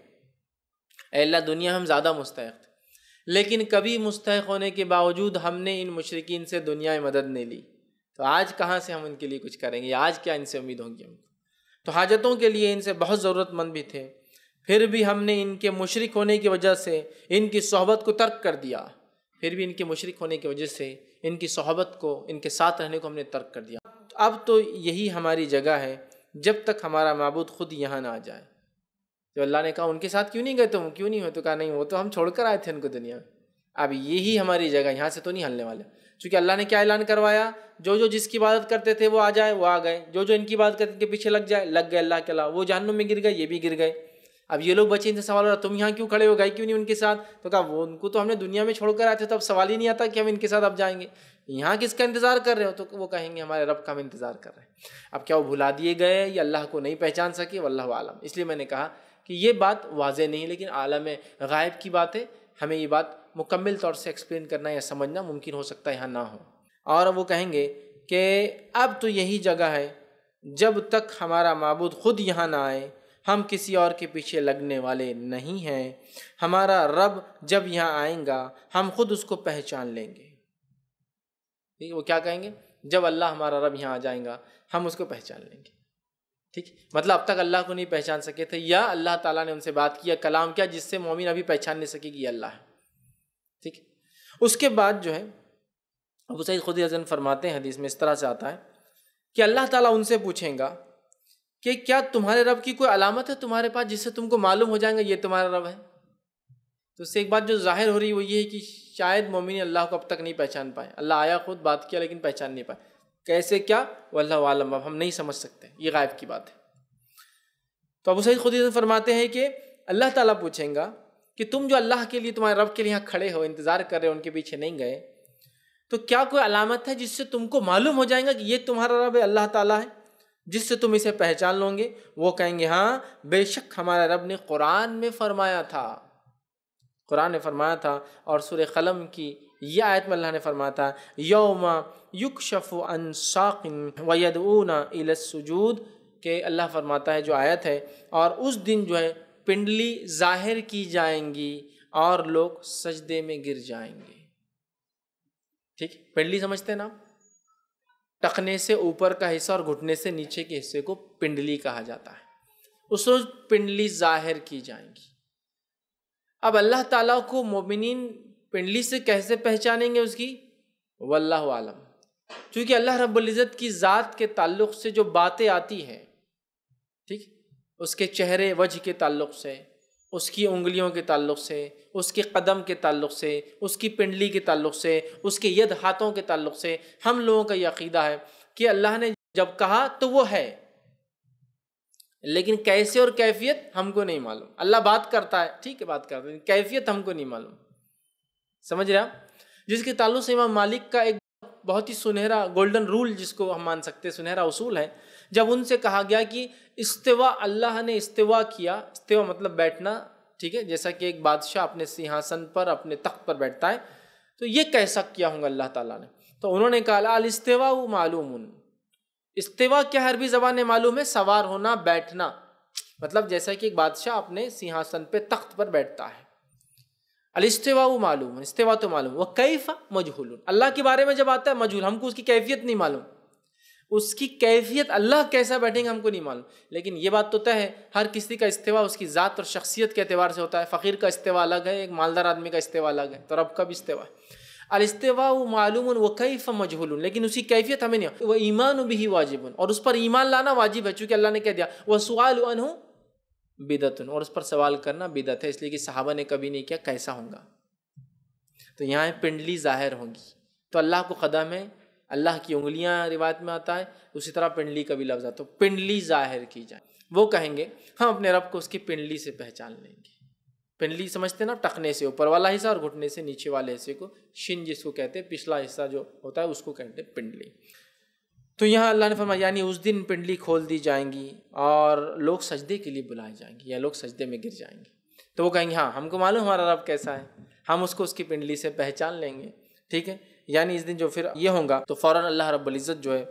اے اللہ، دنیا ہم زیادہ مستحق تھے، لیکن کبھی مستحق ہونے کے باوجود ہم نے ان مشرقین سے دنیا میں مدد نہیں لی۔ تو آج کہاں سے ہم ان کے لیے کچھ کریں گے؟ آج کیا ان سے امید ہوگی ہم کو؟ تو حاجتوں کے لیے ان سے بہت ضرورت مند بھی تھے۔ پھر بھی ہم نے ان کے مشرق ہونے کی وجہ سے ان کی صحبت کو ترک کر دیا۔ پھر بھی ان کے مشرق ہونے کی وجہ سے ان کی صحبت کو، ان کے ساتھ رہنے کو ہم نے ترک کر دیا۔ اب تو یہی ہماری جگہ ہے جب تک ہمارا معبود خود یہاں نہ آ جائے۔ تو اللہ نے کہا، ان کے ساتھ کیوں نہیں گئے تم؟ کیوں نہیں ہو تو کہا، نہیں، وہ تو ہم چھوڑ کر آئے تھے ان کو دنیا میں۔ اب یہی ہماری جگہ، یہاں سے تو نہیں ہلنے والے۔ چونکہ اللہ نے کیا اعلان کروایا؟ جو جو جس کی عبادت کرتے تھے وہ آ جائے، وہ آ گئے۔ جو جو ان کی عبادت کرتے کے پیچھے لگ جائے، لگ گئے اللہ کے اللہ وہ جہنم میں گر گئے، یہ بھی گر گئے۔ اب یہ لوگ بچے ان سے سوال ہو رہا تم یہاں کیوں کھڑے ہو گئے کیوں نہیں ان کے ساتھ؟ تو کہا، وہ ان کو تو ہم نے دنیا میں چھوڑ کر آئے تھے تو اب سوال ہی نہیں آتا کہ ہم ان کے ساتھ اب جائیں گے۔ یہاں کس کا انتظار کر رہے ہو؟ تو وہ کہیں گے، ہمارے رب کا ہم انتظار کر رہے ہیں۔ اب کیا وہ بھلا دیے گئے یا اللہ کو نہیں پہچان سکے؟ وہ اللہ عالم اس لیے میں نے کہا کہ یہ بات واضح نہیں لیکن عالم غائب کی بات ہے۔ ہمیں یہ بات مکمل طور سے ایکسپلین کرنا یا سمجھنا ممکن ہو سکتا ہے، یہاں نہ ہو۔ اور وہ کہیں گے کہ اب تو یہی جگہ ہے، جب تک ہمارا معبود خود یہاں نہ آئے ہم کسی اور کے پیچھے لگنے والے نہیں ہیں۔ ہمارا رب جب یہاں آئیں گا، ہم خود اس کو پہچان لیں گے۔ ٹھیک ہے، وہ کیا کہیں گے؟ جب اللہ ہمارا رب یہاں آ جائیں گا، ہم اس کو پہچان لیں گے۔ ٹھیک؟ مطلب اب تک اللہ کو نہیں پہچان سکے تھے، یا اللہ تعالیٰ نے ان سے بات کیا کلام کیا جس سے مومن ابھی پہچان نہیں سکے کہ اللہ ہے۔ ٹھیک؟ اس کے بعد جو ہے، ابو سعید خود حضن فرماتے ہیں حدیث میں، اس طرح سے آتا ہے کہ اللہ تعالیٰ ان سے پوچھیں گا کہ کیا تمہارے رب کی کوئی علامت ہے تمہارے پاس جس سے تم کو معلوم ہو جائیں گا یہ تمہارا رب ہے؟ تو اس سے ایک بات جو ظاہر ہو رہی ہے وہ یہ ہے کہ شاید مومن اللہ کو اب تک نہیں پہچان پائے۔ اللہ آیا خود، بات کیا لیکن پہچان نہیں پائے۔ کیسے، کیا؟ وہ اللہ عالم اب ہم نہیں سمجھ سکتے۔ یہ غائب کی بات ہے۔ تو ابو سعید خود فرماتے ہیں کہ اللہ تعالیٰ پوچھیں گا کہ تم جو اللہ کے لیے، تمہارے رب کے لیے یہاں کھڑے ہو، انتظار کر رہے ہو، ان کے پیچھے نہیں گئے، تو کیا کوئی علامت ہے جس سے تم کو معلوم ہو جائے گا کہ یہ تمہارا رب ہے، اللہ تعالیٰ ہے؟ جس سے تم اسے پہچان لو گے، وہ کہیں گے ہاں بے شک ہمارا رب نے قرآن میں فرمایا تھا۔ قرآن نے فرمایا تھا اور سور قلم کی یہ آیت میں اللہ نے فرمایا تھا، یوم یق شف ان شاقن ویدعون الی السجود۔ کہ اللہ فرماتا ہے جو آیت ہے، اور اس دن جو ہے پنڈلی ظاہر کی جائیں گی اور لوگ سجدے میں گر جائیں گے۔ ٹھیک؟ پنڈلی سمجھتے ہیں نا ٹکنے سے اوپر کا حصہ اور گھٹنے سے نیچے کے حصے کو پنڈلی کہا جاتا ہے۔ اس روز پنڈلی ظاہر کی جائیں گی۔ اب اللہ تعالیٰ کو مومنین پنڈلی سے کیسے پہچانیں گے اس کی؟ واللہ عالم۔ چونکہ اللہ رب العزت کی ذات کے تعلق سے جو باتیں آتی ہیں، ٹھیک، اس کے چہرے، وجہ کے تعلق سے اس کی انگلیوں کے تعلق سے، اس کے قدم کے تعلق سے، اس کی پنڈلی کے تعلق سے، اس کے ید ہاتھوں کے تعلق سے ہم لوگوں کا یہ عقیدہ ہے کہ اللہ نے جب کہا تو وہ ہے۔ لیکن کیسے اور کیفیت ہم کو نہیں معلوم۔ اللہ بات کرتا ہے، ٹھیک ہے، بات کرتا ہے کیفیت ہم کو نہیں معلوم۔ سمجھ رہے آپ؟ جس کے تعلق سے امام مالک کا ایک بہت ہی سنہرا گولڈن رول جس کو ہم مان سکتے سنہرا اصول ہے جب ان سے کہا گیا کہ استوا اللہ نے استوا کیا استوا مطلب بیٹھنا، ٹھیک ہے، جیسا کہ ایک بادشاہ اپنے سیاحسن پر، اپنے تخت پر بیٹھتا ہے، تو یہ کیسا کیا ہوں گا اللہ تعالیٰ نے؟ تو انہوں نے کہا الاستوا وہ معلوم۔ استوا کیا عربی زبان میں معلوم ہے؟ سوار ہونا، بیٹھنا۔ مطلب جیسا کہ ایک بادشاہ اپنے سیاحسن پہ تخت پر بیٹھتا ہے۔ الاستوا وہ معلوم استوا تو معلوم۔ وہ کیف مجھول اللہ کے بارے میں جب آتا ہے مجھول ہم کو اس کی کیفیت نہیں معلوم۔ اس کی کیفیت اللہ کیسا بیٹھیں گے ہم کو نہیں معلوم۔ لیکن یہ بات تو طے ہے، ہر کسی کا استوا اس کی ذات اور شخصیت کے اعتبار سے ہوتا ہے۔ فقیر کا استوا الگ ہے، ایک مالدار آدمی کا استوا الگ ہے، تو رب کا بھی استوا ہے۔ الاستوا وہ معلوم وہ کیف مجھول لیکن اس کیفیت ہمیں نہیں وہ ایمان بھی واجب، اور اس پر ایمان لانا واجب ہے، چونکہ اللہ نے کہہ دیا۔ وہ سوال عنہ بدت اور اس پر سوال کرنا بدت ہے، اس لیے کہ صحابہ نے کبھی نہیں کیا، کیسا ہوں گا؟ تو یہاں پنڈلی ظاہر ہوں گی تو اللہ کو قدم ہے اللہ کی انگلیاں روایت میں آتا ہے، اسی طرح پنڈلی کا بھی لفظ آتا ہے۔ پنڈلی ظاہر کی جائے۔ وہ کہیں گے، ہم اپنے رب کو اس کی پنڈلی سے پہچان لیں گے۔ پنڈلی سمجھتے ہیں نا، ٹکنے سے اوپر والا حصہ اور گھٹنے سے نیچے والے حصے کو۔ شن جس کو کہتے ہیں، پچھلا حصہ جو ہوتا ہے، اس کو کہتے ہیں پنڈلی۔ تو یہاں اللہ نے فرمایا یعنی اس دن پنڈلی کھول دی جائیں گی اور لوگ سجدے کے لیے بلائے جائیں گے، یا لوگ سجدے میں گر جائیں گے۔ تو وہ کہیں گے ہاں ہم کو معلوم ہمارا رب کیسا ہے۔ ہم اس کو اس کی پنڈلی سے پہچان لیں گے۔ ٹھیک ہے؟ یعنی اس دن جو پھر یہ ہوگا تو فوراً اللہ رب العزت جو ہے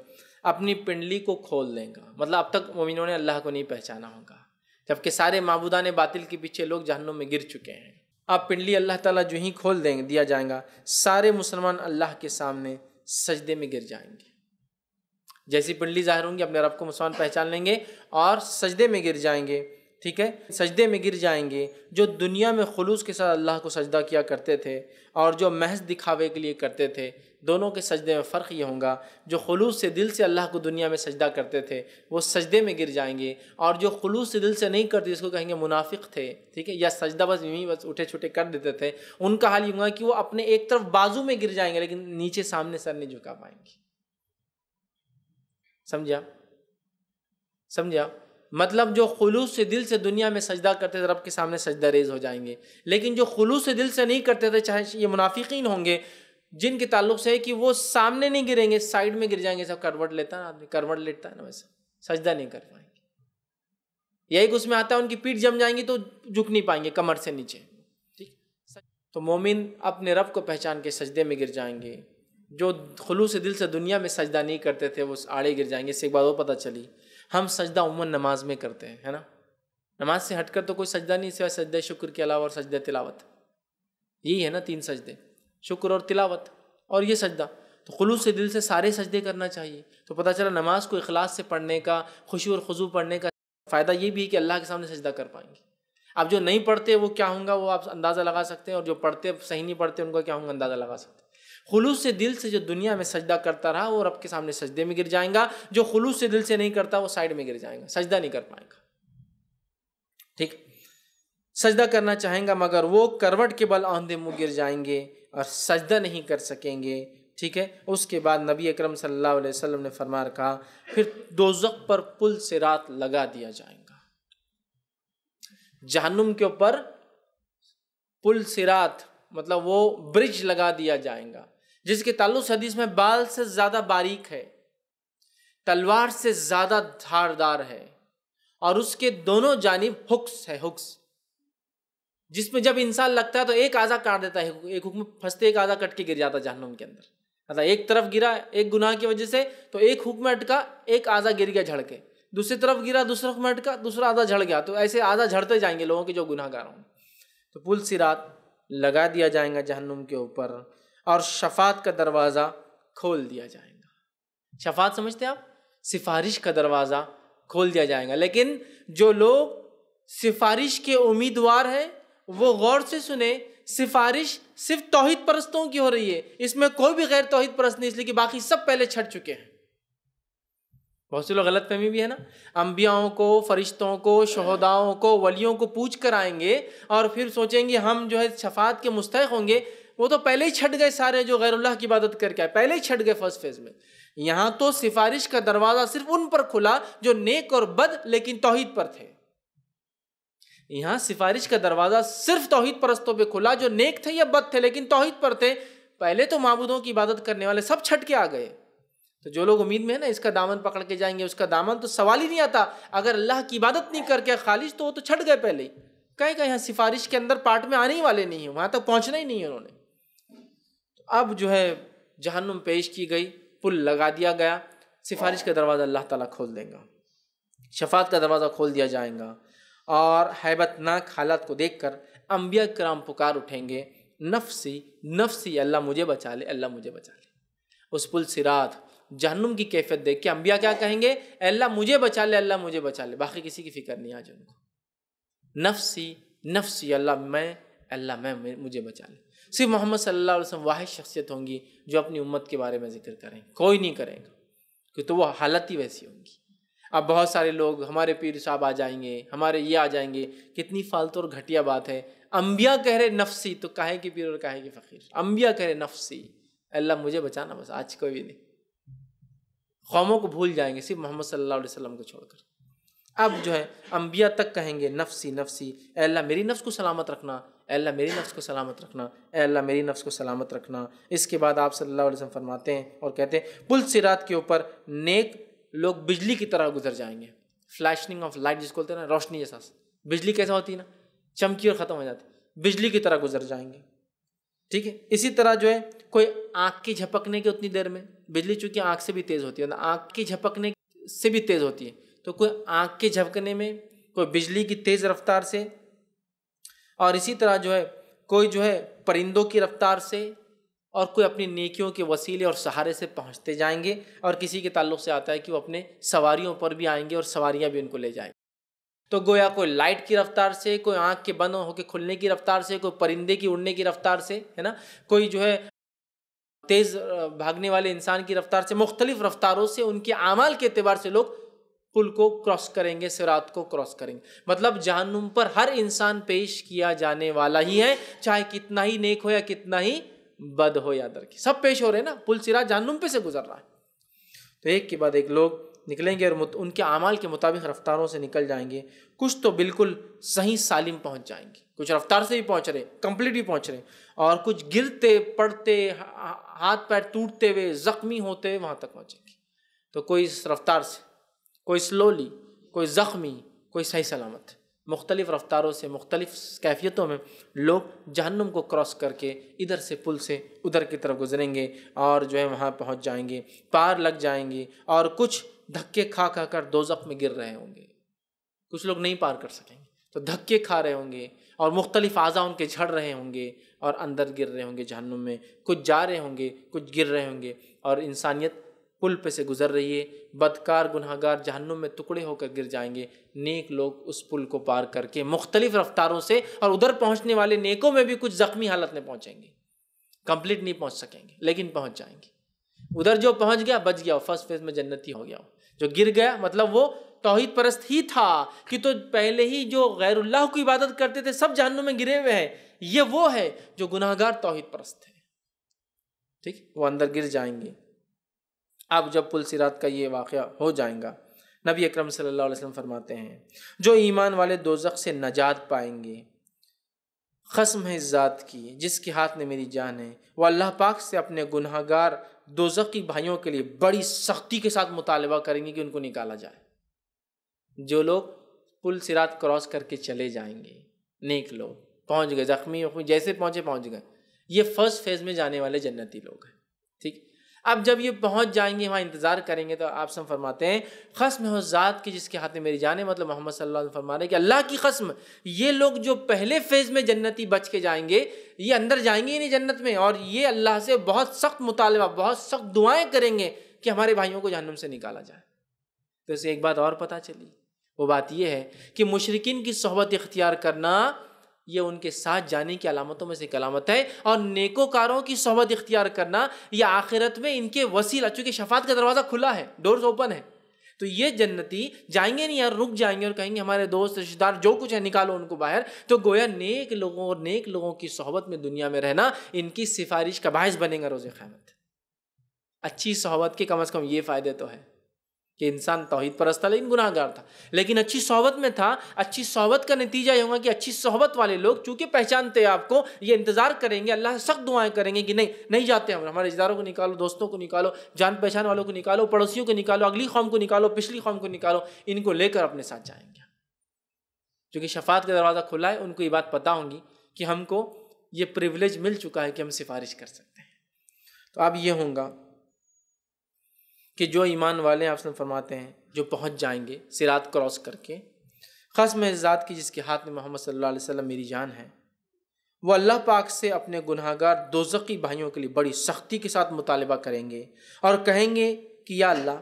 اپنی پنڈلی کو کھول دیں گا۔ مطلب اب تک مومنوں نے اللہ کو نہیں پہچانا ہوگا، جبکہ سارے معبودان باطل کے پیچھے لوگ جہنم میں گر چکے ہیں۔ اب پنڈلی اللہ تعالیٰ جو ہی کھول دیں دیا جائے گا، سارے مسلمان اللہ کے سامنے سجدے میں گر جائیں گے۔ جیسی پنڈلی ظاہر ہوں گی، اپنے رب کو مسلمان پہچان لیں گے اور سجدے میں گر جائیں گے۔ ٹھیک ہے؟ سجدے میں گر جائیں گے، جو دنیا میں خلوص کے ساتھ اللہ کو سجدہ کیا کرتے تھے اور جو محض دکھاوے کے لیے کرتے تھے، دونوں کے سجدے میں فرق یہ ہوگا جو خلوص سے دل سے اللہ کو دنیا میں سجدہ کرتے تھے، وہ سجدے میں گر جائیں گے اور جو خلوص سے دل سے نہیں کرتے اس کو کہیں گے منافق تھے، ٹھیک ہے؟ یا سجدہ بس یوں بس اٹھے چھوٹے کر دیتے تھے، ان کا حال یہ ہوگا کہ وہ اپنے ایک طرف بازو میں گر جائیں گے، لیکن نیچے سامنے سر نہیں جھکا پائیں گے۔ سمجھا؟ سمجھا؟ مطلب جو خلوص سے دل سے دنیا میں سجدہ کرتے تھے، رب کے سامنے سجدہ ریز ہو جائیں گے۔ لیکن جو خلوص سے دل سے نہیں کرتے تھے، چاہے یہ منافقین ہوں گے، جن کے تعلق سے ہے کہ وہ سامنے نہیں گریں گے سائڈ میں گر جائیں گے، سب کروٹ لیتا ہے نا آدمی، کروٹ لیتا ہے نا ویسا سجدہ نہیں کر پائیں گے۔ یہی اس میں آتا ہے، ان کی پیٹ جم جائیں گی تو جھک نہیں پائیں گے، کمر سے نیچے۔ ٹھیک۔ تو مومن اپنے رب کو پہچان کے سجدے میں گر جائیں گے۔ جو خلوص دل سے دنیا میں سجدہ نہیں کرتے تھے، وہ آڑے گر جائیں گے، اس سے ایک بات وہ پتہ چلی۔ ہم سجدہ عموماً نماز میں کرتے ہیں، ہے نا؟ نماز سے ہٹ کر تو کوئی سجدہ نہیں سوائے سجدہ شکر کے علاوہ اور سجدہ تلاوت۔ یہی ہے نا تین سجدے، شکر اور تلاوت، اور یہ سجدہ۔ تو خلوص سے دل سے سارے سجدے کرنا چاہیے۔ تو پتہ چلا نماز کو اخلاص سے پڑھنے کا، خوشی اور خضو پڑھنے کا فائدہ یہ بھی ہے کہ اللہ کے سامنے سجدہ کر پائیں گے۔ اب جو نہیں پڑھتے وہ کیا ہوں گا؟ وہ آپ اندازہ لگا سکتے ہیں، اور جو پڑھتے، صحیح نہیں پڑھتے ان کا کیا ہوں گا؟ اندازہ لگا سکتے ہیں۔ خلوص سے دل سے جو دنیا میں سجدہ کرتا رہا، وہ رب کے سامنے سجدے میں گر جائیں گا۔ جو خلوص سے دل سے نہیں کرتا، وہ سائڈ میں گر جائیں گا۔ سجدہ نہیں کر پائے گا۔ ٹھیک۔ سجدہ کرنا چاہیں گا، مگر وہ کروٹ کے بل آندھے منہ گر جائیں گے اور سجدہ نہیں کر سکیں گے۔ ٹھیک ہے۔ اس کے بعد نبی اکرم صلی اللہ علیہ وسلم نے فرما رکھا پھر دوزق پر پل سے رات لگا دیا جائے گا۔ جہنم کے اوپر پل سرات مطلب وہ برج لگا دیا جائے گا۔ جس کے تعلق حدیث میں بال سے زیادہ باریک ہے، تلوار سے زیادہ دھاردار ہے، اور اس کے دونوں جانب حکس ہے حکس جس میں جب انسان لگتا ہے تو ایک آزا کاٹ دیتا ہے، ایک حکم پھنستے ایک آزا کٹ کے گر جاتا ہے جہنم کے اندر۔ مطلب ایک طرف گرا، ایک گناہ کی وجہ سے تو ایک حکم اٹکا، ایک آزا گر گیا جھڑ کے۔ دوسری طرف گرا، دوسرا حکم اٹکا، دوسرا آدھا جھڑ گیا۔ تو ایسے آدھا جھڑتے جائیں گے لوگوں کے جو گناہ گار ہوں۔ تو پل سرات لگا دیا جائیں گا جہنم کے اوپر۔ اور شفات کا دروازہ کھول دیا جائے گا۔ شفات سمجھتے آپ؟ سفارش کا دروازہ کھول دیا جائے گا۔ لیکن جو لوگ سفارش کے امیدوار ہیں، وہ غور سے سنیں، سفارش صرف توحید پرستوں کی ہو رہی ہے۔ اس میں کوئی بھی غیر توحید پرست نہیں، اس لیے کہ باقی سب پہلے چھٹ چکے ہیں۔ بہت سے لوگ غلط فہمی بھی ہے نا؟ انبیاؤں کو، فرشتوں کو، شہداؤں کو، ولیوں کو پوچھ کر آئیں گے اور پھر سوچیں گے ہم جو ہے شفاعت کے مستحق ہوں گے۔ وہ تو پہلے ہی چھٹ گئے سارے جو غیر اللہ کی عبادت کر کے آئے، پہلے ہی چھٹ گئے فرسٹ فیز میں۔ یہاں تو سفارش کا دروازہ صرف ان پر کھلا جو نیک اور بد لیکن توحید پر تھے۔ یہاں سفارش کا دروازہ صرف توحید پرستوں پہ کھلا جو نیک تھے یا بد تھے لیکن توحید پر تھے، پہلے تو معبودوں کی عبادت کرنے والے سب چھٹ کے آ گئے۔ تو جو لوگ امید میں ہے نا، اس کا دامن پکڑ کے جائیں گے، اس کا دامن تو سوال ہی نہیں آتا۔ اگر اللہ کی عبادت نہیں کر کے خالص تو وہ تو چھٹ گئے پہلے ہی۔ کہیں کہ یہاں سفارش کے اندر پارٹ میں آنے ہی والے نہیں ہیں، وہاں تک پہنچنا ہی نہیں ہے انہوں نے۔ اب جو ہے جہنم پیش کی گئی، پل لگا دیا گیا۔ سفارش کا دروازہ اللہ تعالیٰ کھول دیں گا۔ شفات کا دروازہ کھول دیا جائیں گا۔ اور حیبت ناک حالات کو دیکھ کر انبیاء کرام پکار اٹھیں گے۔ نفسی نفسی، اللہ مجھے بچا لے، اللہ مجھے بچا لے۔ اس پل سرات جہنم کی کیفیت دیکھ کے انبیاء کیا کہیں گے؟ اللہ مجھے بچا لے، اللہ مجھے بچا لے۔ باقی کسی کی فکر نہیں آج ان کو۔ نفسی نفسی، اللہ میں اللہ میں مجھے بچا لے۔ صرف محمد صلی اللہ علیہ وسلم واحد شخصیت ہوں گی جو اپنی امت کے بارے میں ذکر کریں کوئی نہیں کرے گا کہ تو وہ حالت ہی ویسی ہوں گی۔ اب بہت سارے لوگ ہمارے پیر صاحب آ جائیں گے، ہمارے یہ آ جائیں گے، کتنی فالتو اور گھٹیا بات ہے۔ انبیاء کہہ رہے نفسی تو کہے کہ پیر اور کہے کہ فقیر۔ انبیاء کہہ رہے نفسی اللہ مجھے بچانا، بس آج کوئی بھی نہیں۔ قوموں کو بھول جائیں گے، صرف محمد صلی اللہ علیہ وسلم کو چھوڑ کر۔ اب جو ہے، انبیاء تک کہیں گے نفسی نفسی اے اللہ، میری نفس کو سلامت رکھنا۔ اے اللہ میری نفس کو سلامت رکھنا، اے اللہ میری نفس کو سلامت رکھنا۔ اس کے بعد آپ صلی اللہ علیہ وسلم فرماتے ہیں اور کہتے ہیں، پل سرات کے اوپر نیک لوگ بجلی کی طرح گزر جائیں گے۔ فلیشنگ آف لائٹ جس کو بولتے ہیں نا، روشنی جیسا۔ بجلی کیسا ہوتی ہے نا؟ چمکی اور ختم ہو جاتی۔ بجلی کی طرح گزر جائیں گے۔ ٹھیک ہے؟ اسی طرح جو ہے، کوئی آنکھ کی جھپکنے کی اتنی دیر میں، بجلی چونکہ آنکھ سے بھی تیز ہوتی ہے، آنکھ کی جھپکنے سے بھی تیز ہوتی ہے۔ تو کوئی آنکھ کے جھپکنے میں، کوئی بجلی کی تیز رفتار سے اور اسی طرح جو ہے، کوئی جو ہے پرندوں کی رفتار سے اور کوئی اپنی نیکیوں کے وسیلے اور سہارے سے پہنچتے جائیں گے اور کسی کے تعلق سے آتا ہے کہ وہ اپنے سواریوں پر بھی آئیں گے اور سواریاں بھی ان کو لے جائیں گے۔ تو گویا کوئی لائٹ کی رفتار سے، کوئی آنکھ کے بند ہو کے کھلنے کی رفتار سے، کوئی پرندے کی اڑنے کی رفتار سے، ہے نا؟ کوئی جو ہے تیز بھاگنے والے انسان کی رفتار سے، مختلف رفتاروں سے، ان کے اعمال کے اعتبار سے لوگ پل کو کراس کریں گے، سرات کو کراس کریں گے۔ مطلب جہنم پر ہر انسان پیش کیا جانے والا ہی ہے، چاہے کتنا ہی نیک ہو یا کتنا ہی بد ہو یا در کی سب پیش ہو رہے ہیں نا، پل سرا جہنم پہ سے گزر رہا ہے۔ تو ایک کے بعد ایک لوگ نکلیں گے اور ان کے اعمال کے مطابق رفتاروں سے نکل جائیں گے۔ کچھ تو بالکل صحیح سالم پہنچ جائیں گے۔ کچھ رفتار سے بھی پہنچ رہے کمپلیٹ بھی پہنچ رہے اور کچھ گرتے، پڑتے ہاتھ پیر ٹوٹتے ہوئے، زخمی ہوتے ہوئے وہاں تک پہنچیں گے۔ تو کوئی اس رفتار سے کوئی سلولی کوئی زخمی، کوئی صحیح سلامت۔ مختلف رفتاروں سے، مختلف کیفیتوں میں لوگ جہنم کو کراس کر کے ادھر سے پل سے ادھر کی طرف گزریں گے اور جو ہے وہاں پہنچ جائیں گے، پار لگ جائیں گے اور کچھ دھکے کھا کھا کر دو زخم میں گر رہے ہوں گے۔ کچھ لوگ نہیں پار کر سکیں گے، تو دھکے کھا رہے ہوں گے اور مختلف اعضاء ان کے جھڑ رہے ہوں گے اور اندر گر رہے ہوں گے جہنم میں۔ کچھ جا رہے ہوں گے، کچھ گر رہے ہوں گے اور انسانیت پل پہ سے گزر رہی ہے بدکار گناہ گار جہنم میں ٹکڑے ہو کر گر جائیں گے۔ نیک لوگ اس پل کو پار کر کے مختلف رفتاروں سے اور ادھر پہنچنے والے نیکوں میں بھی کچھ زخمی حالت میں پہنچیں گے۔ کمپلیٹ نہیں پہنچ سکیں گے، لیکن پہنچ جائیں گے۔ ادھر جو پہنچ گیا، بچ گیا فرسٹ فیز میں جنتی ہو گیا۔ جو گر گیا مطلب وہ توحید پرست ہی تھا کہ تو پہلے ہی جو غیر اللہ کو عبادت کرتے تھے، سب جہنم میں گرے ہوئے ہیں۔ یہ وہ ہے جو گناہ گار توحید پرست ہے۔ ٹھیک؟ وہ اندر گر جائیں گے۔ اب جب پل سرات کا یہ واقعہ ہو جائیں گا، نبی اکرم صلی اللہ علیہ وسلم فرماتے ہیں، جو ایمان والے دوزخ سے نجات پائیں گے، خسم ہے ذات کی، جس کے ہاتھ میں میری جان ہے۔ وہ اللہ پاک سے اپنے گناہ گار دوزخی بھائیوں کے لیے بڑی سختی کے ساتھ مطالبہ کریں گے کہ ان کو نکالا جائے۔ جو لوگ پل سرات کراس کر کے چلے جائیں گے، نیک لوگ، پہنچ گئے، زخمی جیسے پہنچے پہنچ گئے۔ یہ فرسٹ فیز میں جانے والے جنتی لوگ ہیں۔ اب جب یہ پہنچ جائیں گے، وہاں انتظار کریں گے، تو آپ سم فرماتے ہیں خسم ہو ذات کی جس کے ہاتھ میں میری جانے مطلب محمد صلی اللہ علیہ وسلم فرما رہے ہیں کہ اللہ کی قسم یہ لوگ جو پہلے فیز میں جنتی بچ کے جائیں گے، یہ اندر جائیں گے ہی نہیں جنت میں؟ اور یہ اللہ سے بہت سخت مطالبہ، بہت سخت دعائیں کریں گے کہ ہمارے بھائیوں کو جہنم سے نکالا جائے۔ تو اسے ایک بات اور پتہ چلی۔ وہ بات یہ ہے کہ مشرقین کی صحبت اختیار کرنا یہ ان کے ساتھ جانے کی علامتوں میں سے ایک علامت ہے۔ اور نیکوکاروں کی صحبت اختیار کرنا یہ آخرت میں ان کے وسیلہ، چونکہ شفاعت کا دروازہ کھلا ہے ڈورز اوپن ہے تو یہ جنتی جائیں گے نہیں یار، رک جائیں گے اور کہیں گے ہمارے دوست رشتے دار، جو کچھ ہے نکالو ان کو باہر۔ تو گویا نیک لوگوں اور نیک لوگوں کی صحبت میں دنیا میں رہنا ان کی سفارش کا باعث بنے گا روز قیامت۔ اچھی صحبت کے کم از کم یہ فائدے تو ہے کہ انسان توحید پرست تھا لیکن گناہ گار تھا۔ لیکن اچھی صحبت میں تھا، اچھی صحبت کا نتیجہ یہ ہوگا کہ اچھی صحبت والے لوگ چونکہ پہچانتے آپ کو، یہ انتظار کریں گے، اللہ سے سخت دعائیں کریں گے کہ نہیں نہیں جاتے ہم۔ ہمارے اداروں کو نکالو، دوستوں کو نکالو، جان پہچان والوں کو نکالو، پڑوسیوں کو نکالو، اگلی قوم کو نکالو، پچھلی قوم کو نکالو، ان کو لے کر اپنے ساتھ جائیں گے۔ چونکہ شفاعت کا دروازہ کھلا ہے، ان کو یہ بات پتہ ہوں گی کہ ہم کو یہ پریولیج مل چکا ہے کہ ہم سفارش کر سکتے ہیں۔ تو اب یہ ہوں گا کہ جو ایمان والے آپ سے فرماتے ہیں، جو پہنچ جائیں گے سرات کراس کر کے۔ خاص میں ذات کی جس کے ہاتھ میں محمد صلی اللہ علیہ وسلم میری جان ہے۔ وہ اللہ پاک سے اپنے گناہ گار دوزقی بھائیوں کے لیے بڑی سختی کے ساتھ مطالبہ کریں گے اور کہیں گے کہ یا اللہ،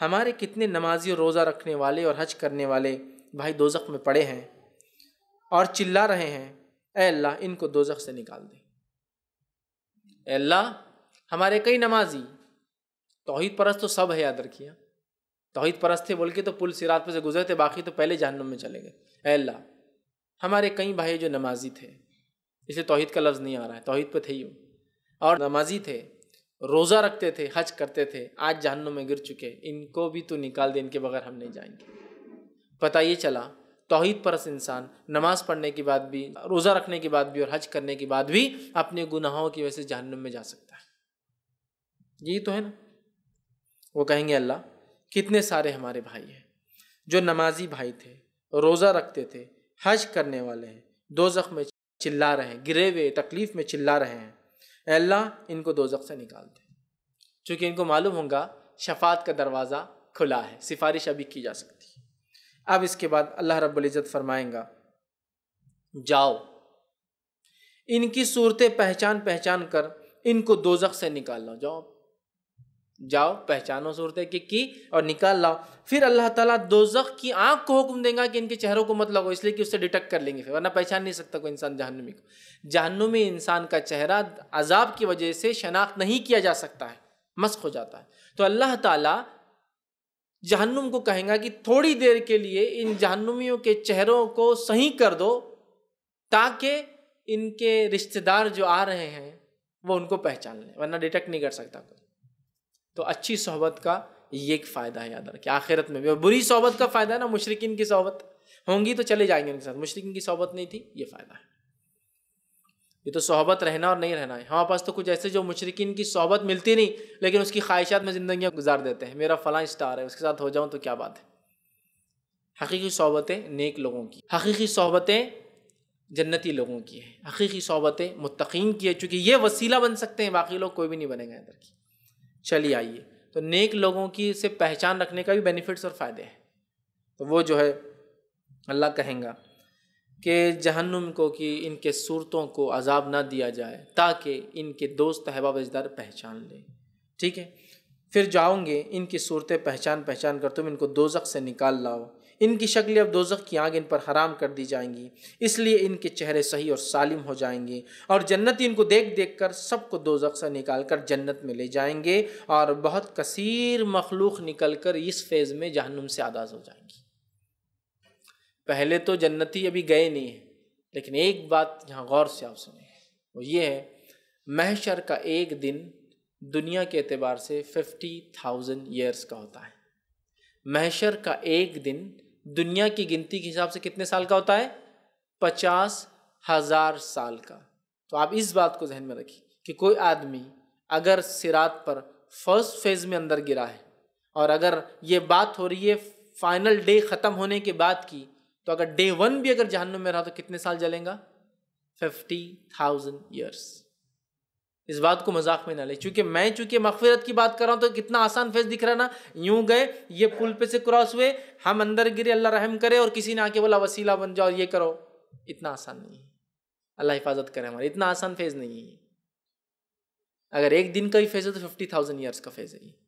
ہمارے کتنے نمازی اور روزہ رکھنے والے اور حج کرنے والے بھائی دوزخ میں پڑے ہیں اور چلا رہے ہیں۔ اے اللہ، ان کو دوزخ سے نکال دیں اے اللہ، ہمارے کئی نمازی توحید پرست تو سب ہے، یاد رکھیے۔ توحید پرست تھے بول کے تو پل سرات پہ سے گزرے تھے، باقی تو پہلے جہنم میں چلے گئے۔ اے اللہ، ہمارے کئی بھائی جو نمازی تھے اسے توحید کا لفظ نہیں آ رہا ہے۔ توحید پہ تھے ہی اور نمازی تھے، روزہ رکھتے تھے، حج کرتے تھے، آج جہنم میں گر چکے۔ ان کو بھی تو نکال دے، ان کے بغیر ہم نہیں جائیں گے۔ پتہ یہ چلا، توحید پرس انسان نماز پڑھنے کے بعد بھی، روزہ رکھنے کے بعد بھی اور حج کرنے کے بعد بھی اپنے گناہوں کی وجہ سے جہنم میں جا سکتا ہے۔ یہی تو ہے نا۔ وہ کہیں گے اللہ، کتنے سارے ہمارے بھائی ہیں، جو نمازی بھائی تھے، روزہ رکھتے تھے، حج کرنے والے ہیں دو میں چلا رہے ہیں گرے ہوئے تکلیف میں چلا رہے ہیں۔ اے اللہ، ان کو دو زخ سے نکالتے چونکہ ان کو معلوم ہوگا شفاعت کا دروازہ کھلا ہے، سفارش ابھی کی جا سکتی ہے۔ اب اس کے بعد اللہ رب العزت فرمائیں گا، جاؤ۔ ان کی صورتیں پہچان پہچان کر ان کو دوزخ سے نکال جاؤ۔ جاؤ، پہچانو صورتیں کہ کی اور نکال لاؤ۔ پھر اللہ تعالیٰ دوزخ کی آنکھ کو حکم دیں گا کہ ان کے چہروں کو مت لگو اس لیے کہ اس سے ڈیٹیکٹ کر لیں گے ورنہ پہچان نہیں سکتا کوئی انسان جہنمی کو۔ جہنمی انسان کا چہرہ عذاب کی وجہ سے شناخت نہیں کیا جا سکتا ہے، مسخ ہو جاتا ہے۔ تو اللہ تعالیٰ جہنم کو کہیں گا کہ تھوڑی دیر کے لیے ان جہنمیوں کے چہروں کو صحیح کر دو تاکہ ان کے رشتہ دار جو آ رہے ہیں وہ ان کو پہچان لیں، ورنہ ڈیٹیکٹ نہیں کر سکتا کوئی۔ تو اچھی صحبت کا یہ ایک فائدہ ہے، یاد رکھیں۔ آخرت میں بھی۔ اور بری صحبت کا فائدہ ہے نا مشرقین کی صحبت ہوں گی تو چلے جائیں گے ان کے ساتھ۔ مشرقین کی صحبت نہیں تھی، یہ فائدہ ہے۔ یہ تو صحبت رہنا اور نہیں رہنا ہے۔ ہمارے پاس تو کچھ ایسے جو مشرقین کی صحبت ملتی نہیں، لیکن اس کی خواہشات میں زندگیاں گزار دیتے ہیں۔ میرا فلاں اسٹار ہے، اس کے ساتھ ہو جاؤں تو کیا بات ہے؟ حقیقی صحبتیں نیک لوگوں کی۔ حقیقی صحبتیں جنتی لوگوں کی ہیں۔ حقیقی صحبتیں متقین کی ہے چونکہ یہ وسیلہ بن سکتے ہیں، باقی لوگ کوئی بھی نہیں بنے گا۔ ادھر کی چلی آئیے تو نیک لوگوں کی سے پہچان رکھنے کا بھی بینیفٹس اور فائدے ہیں۔ تو وہ جو ہے، اللہ کہیں گا کہ جہنم کو، کہ ان کے صورتوں کو عذاب نہ دیا جائے، تاکہ ان کے دوست احباب اجدار پہچان لیں۔ ٹھیک ہے؟ پھر جاؤں گے، ان کی صورتیں پہچان پہچان کر تم ان کو دوزخ سے نکال لاؤ۔ ان کی شکلیں اب دوزخ کی آگ ان پر حرام کر دی جائیں گی۔ اس لیے ان کے چہرے صحیح اور سالم ہو جائیں گے اور جنت ان کو دیکھ دیکھ کر سب کو دوزخ سے نکال کر جنت میں لے جائیں گے اور بہت کثیر مخلوق نکل کر اس فیز میں جہنم سے آداز ہو جائیں گی۔ پہلے تو جنتی ابھی گئے نہیں ہیں، لیکن ایک بات یہاں غور سے آپ سنیں، وہ یہ ہے، محشر کا ایک دن دنیا کے اعتبار سے ففٹی تھاؤزنڈ ایئرس کا ہوتا ہے۔ محشر کا ایک دن دنیا کی گنتی کے حساب سے کتنے سال کا ہوتا ہے؟ پچاس ہزار سال کا۔ تو آپ اس بات کو ذہن میں رکھیے کہ کوئی آدمی اگر سرات پر فرسٹ فیز میں اندر گرا ہے اور اگر یہ بات ہو رہی ہے فائنل ڈے ختم ہونے کے بعد کی، تو اگر ڈے ون بھی اگر جہنم میں رہا تو کتنے سال جلیں گا؟ Fifty thousand years. اس بات کو مذاق میں نہ لے چونکہ میں چونکہ مغفرت کی بات کر رہا ہوں تو کتنا آسان فیس دکھ رہا نا؟ یوں گئے، یہ پل پہ سے کراس ہوئے، ہم اندر گرے، اللہ رحم کرے اور کسی نے آ کے بولا، وسیلہ بن جاؤ، یہ کرو۔ اتنا آسان نہیں۔ ہے اللہ حفاظت کرے ہمارے اتنا آسان فیز نہیں۔ ہے اگر ایک دن کا ہی فیز ہے تو ففٹی تھاؤزنڈ ایئرس کا فیز ہے۔ یہ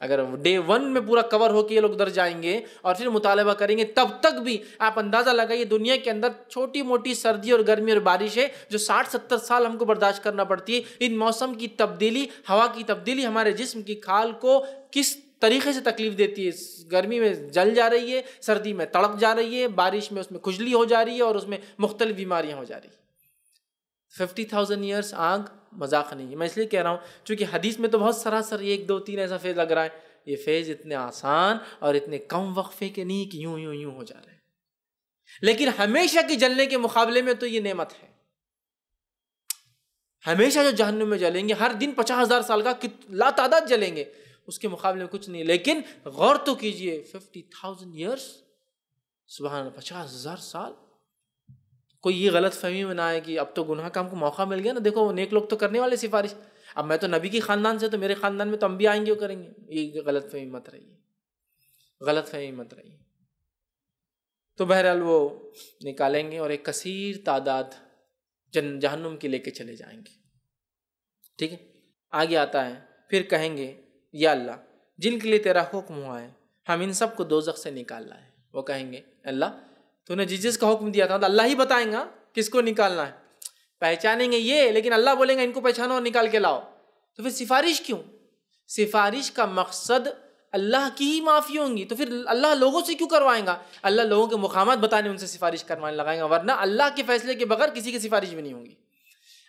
اگر ڈے ون میں پورا کور ہو کے یہ لوگ ادھر جائیں گے اور پھر مطالبہ کریں گے، تب تک بھی آپ اندازہ لگائیے دنیا کے اندر چھوٹی موٹی سردی اور گرمی اور بارش ہے جو ساٹھ ستر سال ہم کو برداشت کرنا پڑتی ہے۔ ان موسم کی تبدیلی، ہوا کی تبدیلی ہمارے جسم کی کھال کو کس طریقے سے تکلیف دیتی ہے؟ گرمی میں جل جا رہی ہے، سردی میں تڑپ جا رہی ہے، بارش میں اس میں کھجلی ہو جا رہی ہے اور اس میں مختلف بیماریاں ہو جا رہی ہیں۔ ففٹی تھاؤزینڈ ایئرس آنکھ مذاق نہیں ہے۔ میں اس لیے کہہ رہا ہوں، چونکہ حدیث میں تو بہت سراسر ایک دو تین ایسا فیض لگ رہا ہے، یہ فیض اتنے آسان اور اتنے کم وقفے کے نہیں کہ یوں یوں یوں ہو جا رہے ہیں لیکن ہمیشہ کے جلنے کے مقابلے میں تو یہ نعمت ہے۔ ہمیشہ جو جہنم میں جلیں گے، ہر دن پچاس ہزار سال کا لا تعداد جلیں گے، اس کے مقابلے میں کچھ نہیں۔ لیکن غور تو کیجیے ففٹی تھاؤزینڈ ایئرس سبحان پچاس ہزار سال کوئی یہ غلط فہمی میں نہ آئے کہ اب تو گناہ کا ہم کو موقع مل گیا نا، دیکھو وہ نیک لوگ تو کرنے والے سفارش۔ اب میں تو نبی کی خاندان سے تو میرے خاندان میں تو ہم بھی آئیں گے وہ کریں گے۔ یہ غلط فہمی مت رہی غلط فہمی مت رہی تو بہرحال وہ نکالیں گے اور ایک کثیر تعداد جن، جہنم کے لے کے چلے جائیں گے۔ ٹھیک ہے؟ آگے آتا ہے، پھر کہیں گے، یا اللہ، جن کے لیے تیرا حکم ہوا ہے، ہم ان سب کو دوزخ سے نکالنا ہے وہ کہیں گے، اللہ تو نے جس جس کا حکم دیا تھا تو اللہ ہی بتائیں گا کس کو نکالنا ہے۔ پہچانیں گے یہ، لیکن اللہ بولیں گے ان کو پہچانو اور نکال کے لاؤ۔ تو پھر سفارش کیوں؟ سفارش کا مقصد اللہ کی ہی معافی ہوں گی۔ تو پھر اللہ لوگوں سے کیوں کروائیں گا؟ اللہ لوگوں کے مقامات بتانے ان سے سفارش کروانے لگائیں گا ورنہ اللہ کے فیصلے کے بغیر کسی کی سفارش بھی نہیں ہوں گی۔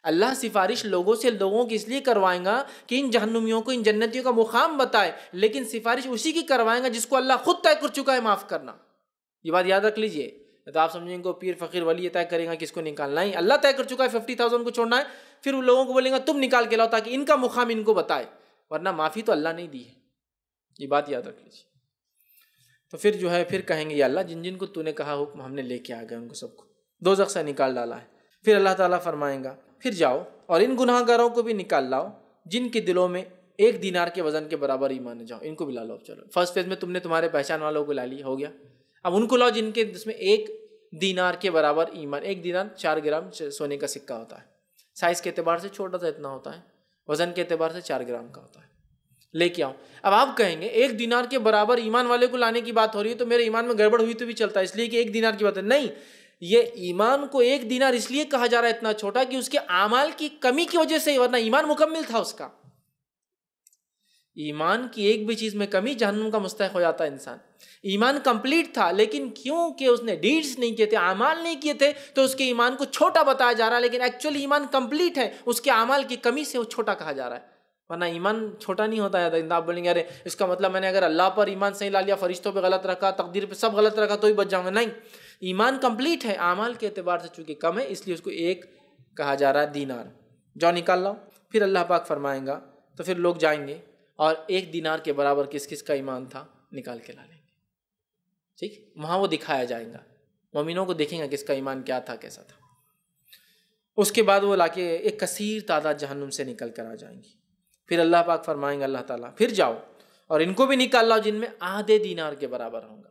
اللہ سفارش لوگوں سے لوگوں کی اس لیے کروائیں گا کہ ان جہنمیوں کو، ان جنتیوں کا مقام بتائے، لیکن سفارش اسی کی کروائیں گا جس کو اللہ خود طے کر چکا ہے معاف کرنا۔ یہ بات یاد رکھ لیجیے تو آپ سمجھیں گے پیر فقیر ولی یہ طے کرے گا کس کو نکالنا ہے۔ اللہ طے کر چکا ہے ففٹی تھاؤزینڈ کو چھوڑنا ہے۔ پھر ان لوگوں کو بولیں گا تم نکال کے لاؤ تاکہ ان کا مقام ان کو بتائے۔ ورنہ معافی تو اللہ نے دی ہے۔ یہ بات یاد رکھ لیجیے تو پھر جو ہے، پھر کہیں گے، یا اللہ، جن جن کو تو نے کہا حکم، ہم نے لے کے آ گئے ان کو سب کو۔ دو سے نکال ڈالا ہے۔ پھر اللہ تعالیٰ فرمائیں گا، پھر جاؤ اور ان گناہ گاروں کو بھی نکال لاؤ، جن کے دلوں میں ایک دینار کے وزن کے برابر ہی مانے جاؤ۔ ان کو بھی لا لو۔ چلو فرسٹ فیز میں تم نے تمہارے پہچان والوں کو لا لی، ہو گیا۔ اب ان کو لاؤ جن کے جس میں ایک دینار کے برابر ایمان، ایک دینار چار گرام سونے کا سکہ ہوتا ہے۔ سائز کے اعتبار سے چھوٹا سا اتنا ہوتا ہے، وزن کے اعتبار سے چار گرام کا ہوتا ہے۔ لے کے آؤں۔ اب آپ کہیں گے، ایک دینار کے برابر ایمان والے کو لانے کی بات ہو رہی ہے تو میرے ایمان میں گڑبڑ ہوئی تو بھی چلتا ہے، اس لیے کہ ایک دینار کی بات ہے۔ نہیں، یہ ایمان کو ایک دینار اس لیے کہا جا رہا ہے اتنا چھوٹا کہ اس کے اعمال کی کمی کی وجہ سے، ورنہ ایمان مکمل تھا اس کا۔ ایمان کی ایک بھی چیز میں کمی جہنم کا مستحق ہو جاتا ہے انسان۔ ایمان کمپلیٹ تھا، لیکن کیوں کہ اس نے ڈیڈس نہیں کیے تھے، اعمال نہیں کیے تھے، تو اس کے ایمان کو چھوٹا بتایا جا رہا ہے، لیکن ایکچولی ایمان کمپلیٹ ہے، اس کے اعمال کی کمی سے وہ چھوٹا کہا جا رہا ہے۔ ورنہ ایمان چھوٹا نہیں ہوتا ہے آپ بولیں گے، ارے، اس کا مطلب میں نے اگر اللہ پر ایمان صحیح لا لیا، فرشتوں پہ غلط رکھا، تقدیر پہ سب غلط رکھا، تو ہی بچ جاؤں گا۔ نہیں، ایمان کمپلیٹ ہے، اعمال کے اعتبار سے چونکہ کم ہے، اس لیے اس کو ایک کہا جا رہا ہے، دینار۔ جو نکال لاؤ، پھر اللہ پاک فرمائیں گا، تو پھر لوگ جائیں گے۔ اور ایک دینار کے برابر کس کس کا ایمان تھا نکال کے لا لیں گے۔ ٹھیک؟ وہاں وہ دکھایا جائے گا۔ مومنوں کو دیکھیں گا کس کا ایمان کیا تھا، کیسا تھا۔ اس کے بعد وہ لا کے ایک کثیر تعداد جہنم سے نکل کر آ جائیں گی۔ پھر اللہ پاک فرمائیں گے، اللہ تعالیٰ، پھر جاؤ۔ اور ان کو بھی نکال لاؤ جن میں آدھے دینار کے برابر ہوں گا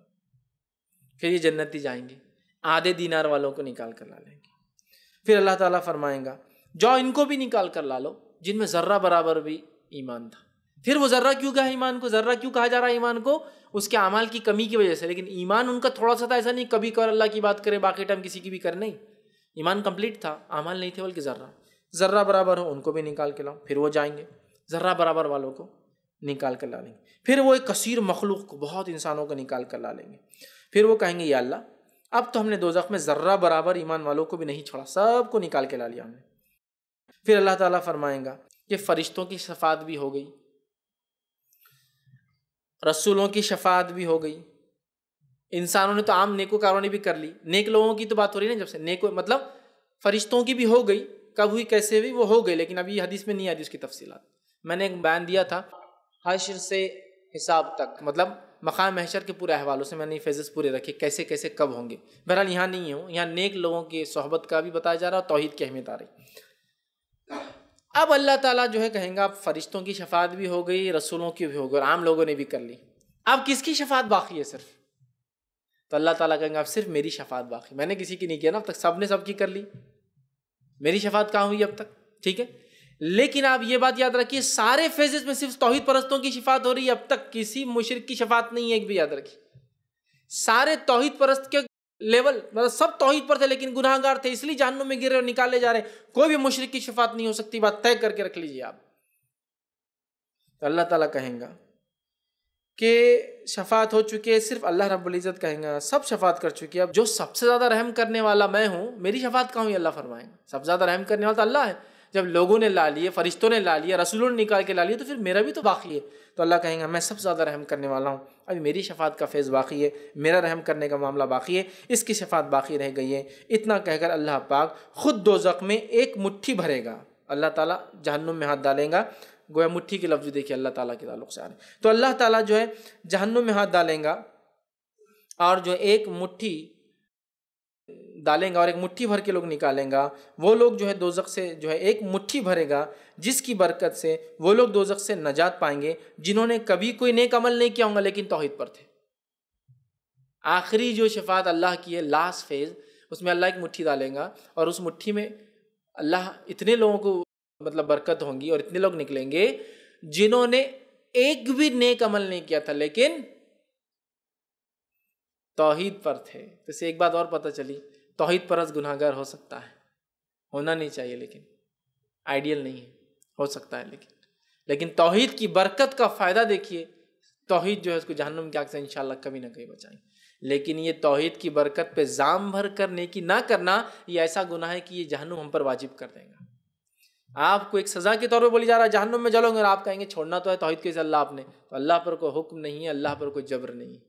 پھر یہ جنتی جائیں گے۔ آدھے دینار والوں کو نکال کر لا لیں گے۔ پھر اللہ تعالیٰ فرمائیں گا، جاؤ ان کو بھی نکال کر لا لو جن میں ذرہ برابر بھی ایمان تھا۔ پھر وہ ذرہ کیوں کہا ایمان کو؟ ذرہ کیوں کہا جا رہا ہے ایمان کو؟ اس کے اعمال کی کمی کی وجہ سے۔ لیکن ایمان ان کا تھوڑا سا تھا، ایسا نہیں کبھی کبھار اللہ کی بات کرے، باقی ٹائم کسی کی بھی کر، نہیں۔ ایمان کمپلیٹ تھا، اعمال نہیں تھے بلکہ ذرہ۔ ذرہ برابر ہو، ان کو بھی نکال کے لاؤ، پھر وہ جائیں گے۔ ذرہ برابر والوں کو نکال کر لا لیں گے۔ پھر وہ ایک کثیر مخلوق کو، بہت انسانوں کو نکال کر لا لیں گے۔ پھر وہ کہیں گے، یا اللہ، اب تو ہم نے دو میں ذرہ برابر ایمان والوں کو بھی نہیں چھوڑا، سب کو نکال کے لا لیا ہم نے۔ پھر اللہ تعالیٰ فرمائیں گا کہ فرشتوں کی شفاعت بھی ہو گئی۔ رسولوں کی شفاعت بھی ہو گئی۔ انسانوں نے تو عام نیکو کارونی بھی کر لی۔ نیک لوگوں کی تو بات ہو رہی ہے نا جب سے۔ نیکو مطلب فرشتوں کی بھی ہو گئی۔ کب ہوئی، کیسے ہوئی، وہ ہو گئی لیکن ابھی حدیث میں نہیں آئی اس کی تفصیلات۔ میں نے ایک بیان دیا تھا حشر سے حساب تک۔ مطلب مقام محشر کے پورے احوالوں سے میں نے فیضز پورے رکھے۔ کیسے کیسے، کب ہوں گے؟ بہرحال یہاں نہیں ہوں۔ یہاں نیک لوگوں کی صحبت کا بھی بتایا جا رہا اور توحید کی اہمیت آ رہی۔ اب اللہ تعالیٰ جو ہے کہیں گا اب فرشتوں کی شفاعت بھی ہو گئی، رسولوں کی بھی ہو گئی اور عام لوگوں نے بھی کر لی۔ اب کس کی شفاعت باقی ہے صرف؟ تو اللہ تعالیٰ کہیں گا اب صرف میری شفاعت باقی میں نے کسی کی نہیں کیا نا اب تک، سب نے سب کی کر لی۔ میری شفاعت کہاں ہوئی اب تک؟ ٹھیک ہے؟ لیکن آپ یہ بات یاد رکھیے، سارے فیزز میں صرف توحید پرستوں کی شفاعت ہو رہی ہے اب تک۔ کسی مشرق کی شفاعت نہیں ہے، ایک بھی یاد رکھیے۔ سارے توحید پرست کے لیول مطلب سب توحید پر تھے لیکن گناہ گار تھے، اس لیے جہنم میں گرے اور نکالے جا رہے کوئی بھی مشرق کی شفاعت نہیں ہو سکتی، بات طے کر کے رکھ لیجیے آپ۔ تو اللہ تعالیٰ کہیں گا کہ شفاعت ہو چکی ہے صرف اللہ رب العزت کہیں گا، سب شفاعت کر چکی ہے اب جو سب سے زیادہ رحم کرنے والا میں ہوں، میری شفاعت کہاں ہوئی؟ اللہ فرمائیں گا۔ سب سے زیادہ رحم کرنے والا تو اللہ ہے۔ جب لوگوں نے لا لیے، فرشتوں نے لا لیا رسولوں نے نکال کے لا لیا تو پھر میرا بھی تو باقی ہے۔ تو اللہ کہیں گا، میں سب سے زیادہ رحم کرنے والا ہوں۔ ابھی میری شفاعت کا فیض باقی ہے، میرا رحم کرنے کا معاملہ باقی ہے، اس کی شفاعت باقی رہ گئی ہے۔ اتنا کہہ کر اللہ پاک خود دو میں ایک مٹھی بھرے گا۔ اللہ تعالیٰ جہنم میں ہاتھ ڈالیں گا۔ گویا مٹھی کے لفظ دیکھیے، اللہ تعالیٰ کے تعلق سے آ رہے ہیں۔ تو اللہ تعالیٰ جو ہے، جہنم میں ہاتھ ڈالیں گا اور جو ایک مٹھی ڈالیں گا اور ایک مٹھی بھر کے لوگ نکالیں گا، وہ لوگ جو ہے دوزخ سے جو ہے ایک مٹھی بھرے گا، جس کی برکت سے وہ لوگ دوزخ سے نجات پائیں گے، جنہوں نے کبھی کوئی نیک عمل نہیں کیا ہوں گا لیکن توحید پر تھے۔ آخری جو شفاعت اللہ کی ہے لاسٹ فیز اس میں اللہ ایک مٹھی ڈالیں گا اور اس مٹھی میں اللہ اتنے لوگوں کو مطلب برکت ہوں گی اور اتنے لوگ نکلیں گے جنہوں نے ایک بھی نیک عمل نہیں کیا تھا لیکن توحید پر تھے۔ تو اسے ایک بات اور پتہ چلی۔ توحید پرس گناہ گار ہو سکتا ہے۔ ہونا نہیں چاہیے لیکن۔ آئیڈیل نہیں ہے۔ ہو سکتا ہے لیکن۔ لیکن توحید کی برکت کا فائدہ دیکھیے۔ توحید جو ہے اس کو جہنم کے آگ سے انشاءاللہ کبھی نہ کبھی بچائیں۔ لیکن یہ توحید کی برکت پہ زام بھر کر نیکی نہ کرنا، یہ ایسا گناہ ہے کہ یہ جہنم ہم پر واجب کر دیں گا۔ آپ کو ایک سزا کے طور پہ بولی جا رہا ہے، جہنم میں جلو گے اور آپ کہیں گے چھوڑنا تو ہے توحید کے اللہ آپ نے۔ تو اللہ پر کوئی حکم نہیں ہے، اللہ پر کوئی جبر نہیں ہے۔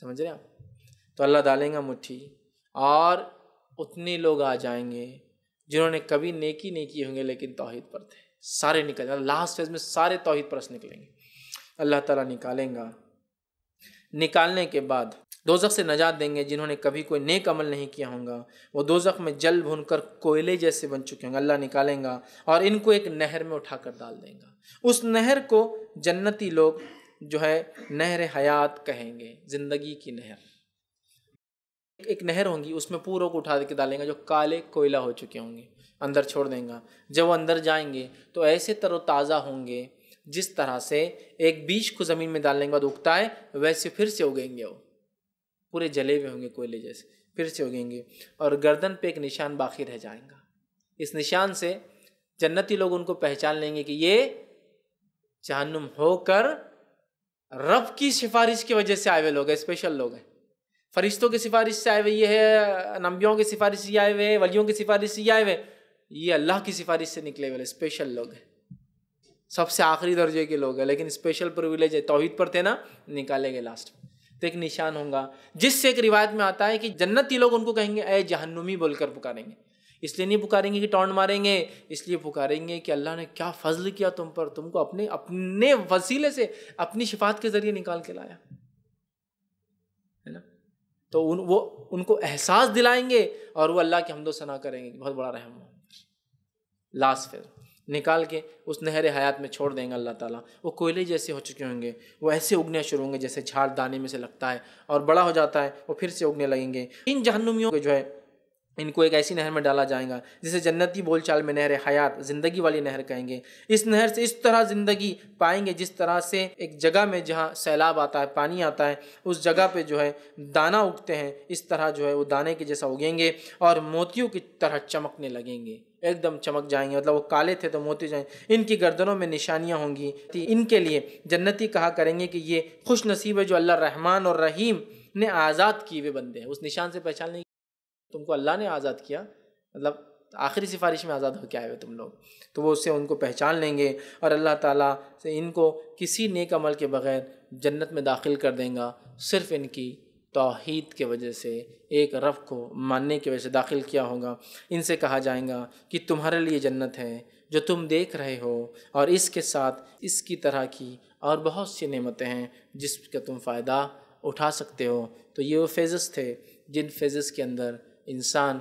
سمجھ رہے ہیں آپ؟ تو اللہ ڈالیں گا مٹھی۔ اور اتنے لوگ آ جائیں گے جنہوں نے کبھی نیکی نہیں کی ہوں گے لیکن توحید پر تھے۔ سارے نکل جائیں لاسٹ فیز میں سارے توحید پرس نکلیں گے۔ اللہ تعالیٰ نکالیں گا۔ نکالنے کے بعد دوزخ سے نجات دیں گے جنہوں نے کبھی کوئی نیک عمل نہیں کیا ہوں گا۔ وہ دوزخ میں جل بھون کر کوئلے جیسے بن چکے ہوں گے۔ اللہ نکالیں گا اور ان کو ایک نہر میں اٹھا کر ڈال دیں گا۔ اس نہر کو جنتی لوگ جو ہے نہر حیات کہیں گے، زندگی کی نہر۔ ایک نہر ہوں گی، اس میں پوروں کو اٹھا کے ڈالیں گا جو کالے کوئلہ ہو چکے ہوں گے، اندر چھوڑ دیں گا۔ جب وہ اندر جائیں گے تو ایسے تر و تازہ ہوں گے جس طرح سے ایک بیج کو زمین میں ڈالنے کے بعد اگتا ہے، ویسے پھر سے اگیں گے وہ۔ پورے جلے ہوئے ہوں گے کوئلے جیسے، پھر سے اگیں گے اور گردن پہ ایک نشان باقی رہ جائیں گا۔ اس نشان سے جنتی لوگ ان کو پہچان لیں گے کہ یہ جہنم ہو کر رب کی سفارش کی وجہ سے آئے ہوئے لوگ ہیں اسپیشل لوگ ہیں۔ فرشتوں کی سفارش سے آئے ہوئے، یہ ہے نمبیوں کی سفارش سے آئے ہوئے، ولیوں کی سفارش سے آئے ہوئے۔ یہ اللہ کی سفارش سے نکلے ہوئے اسپیشل لوگ ہیں۔ سب سے آخری درجے کے لوگ ہیں، لیکن اسپیشل پرویلیج ہے۔ توحید پر تھے نا، نکالے گئے لاسٹ میں تو ایک نشان ہوگا جس سے ایک روایت میں آتا ہے کہ جنتی لوگ ان کو کہیں گے، اے جہنمی بول کر پکاریں گے۔ اس لیے نہیں پکاریں گے کہ ٹونڈ ماریں گے، اس لیے پکاریں گے کہ اللہ نے کیا فضل کیا تم پر۔ تم کو اپنے اپنے وسیلے سے، اپنی شفات کے ذریعے نکال کے لایا۔ ہے نا؟ تو ان وہ ان کو احساس دلائیں گے اور وہ اللہ کی حمد و ثنا کریں گے۔ بہت بڑا رحم ہو لاسٹ پھر نکال کے اس نہر حیات میں چھوڑ دیں گے اللہ تعالیٰ۔ وہ کوئلے جیسے ہو چکے ہوں گے۔ وہ ایسے اگنے شروع ہوں گے جیسے جھاڑ دانے میں سے لگتا ہے اور بڑا ہو جاتا ہے، وہ پھر سے اگنے لگیں گے۔ ان جہنمیوں کے جو ہے ان کو ایک ایسی نہر میں ڈالا جائے گا جسے جنتی بول چال میں نہر حیات، زندگی والی نہر کہیں گے۔ اس نہر سے اس طرح زندگی پائیں گے جس طرح سے ایک جگہ میں جہاں سیلاب آتا ہے، پانی آتا ہے، اس جگہ پہ جو ہے دانہ اگتے ہیں، اس طرح جو ہے وہ دانے کے جیسا اگیں گے اور موتیوں کی طرح چمکنے لگیں گے۔ ایک دم چمک جائیں گے مطلب وہ کالے تھے تو موتی جائیں۔ ان کی گردنوں میں نشانیاں ہوں گی۔ ان کے لیے جنتی کہا کریں گے کہ یہ خوش نصیب ہے جو اللہ رحمان اور رحیم نے آزاد کیے ہوئے بندے ہیں۔ اس نشان سے پہچان نہیں تم کو اللہ نے آزاد کیا۔ مطلب آخری سفارش میں آزاد ہو کے آئے ہوئے تم لوگ۔ تو وہ اس سے ان کو پہچان لیں گے اور اللہ تعالیٰ سے ان کو کسی نیک عمل کے بغیر جنت میں داخل کر دیں گا۔ صرف ان کی توحید کے وجہ سے، ایک رف کو ماننے کی وجہ سے داخل کیا ہوگا۔ ان سے کہا جائیں گا کہ تمہارے لیے جنت ہے، جو تم دیکھ رہے ہو۔ اور اس کے ساتھ اس کی طرح کی اور بہت سی نعمتیں ہیں جس کا تم فائدہ اٹھا سکتے ہو۔ تو یہ وہ فیزز تھے جن فیزز کے اندر انسان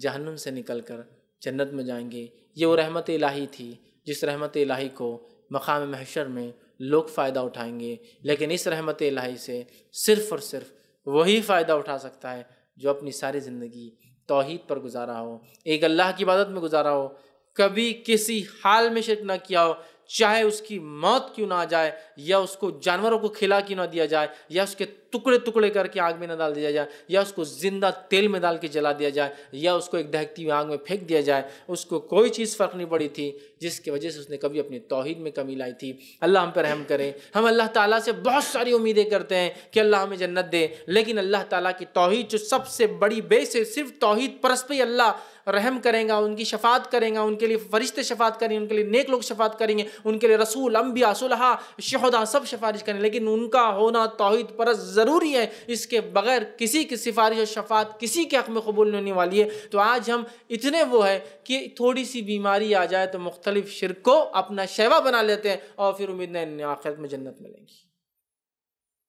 جہنم سے نکل کر جنت میں جائیں گے۔ یہ وہ رحمت الہی تھی جس رحمت الہی کو مقام محشر میں لوگ فائدہ اٹھائیں گے۔ لیکن اس رحمت الہی سے صرف اور صرف وہی فائدہ اٹھا سکتا ہے جو اپنی ساری زندگی توحید پر گزارا ہو۔ ایک اللہ کی عبادت میں گزارا ہو۔ کبھی کسی حال میں شرک نہ کیا ہو۔ چاہے اس کی موت کیوں نہ آ جائے، یا اس کو جانوروں کو کھلا کیوں نہ دیا جائے، یا اس کے ٹکڑے ٹکڑے کر کے آگ میں نہ ڈال دیا جائے، یا اس کو زندہ تیل میں ڈال کے جلا دیا جائے، یا اس کو ایک دہتی ہوئی آگ میں پھینک دیا جائے، اس کو کوئی چیز فرق نہیں پڑی تھی، جس کی وجہ سے اس نے کبھی اپنی توحید میں کمی لائی تھی۔ اللہ ہم پہ رحم کرے ہم اللہ تعالیٰ سے بہت ساری امیدیں کرتے ہیں کہ اللہ ہمیں جنت دے، لیکن اللہ تعالیٰ کی توحید جو سب سے بڑی بیس ہے، صرف توحید پرس پہ اللہ رحم کریں گا، ان کی شفاعت کریں گا، ان کے لیے فرشتے شفاعت کریں گے، ان کے لیے نیک لوگ شفاعت کریں گے، ان کے لیے رسول، انبیاء صلحہ شہدا سب سفارش کریں لیکن ان کا ہونا توحید پرس ضروری ہے۔ اس کے بغیر کسی کی سفارش اور شفاعت کسی کے حق میں قبول نہیں ہونے والی ہے۔ تو آج ہم اتنے وہ ہے کہ تھوڑی سی بیماری آ جائے تو مختلف شرک کو اپنا شیوا بنا لیتے ہیں اور پھر امید نہیں آخرت میں جنت ملیں گی۔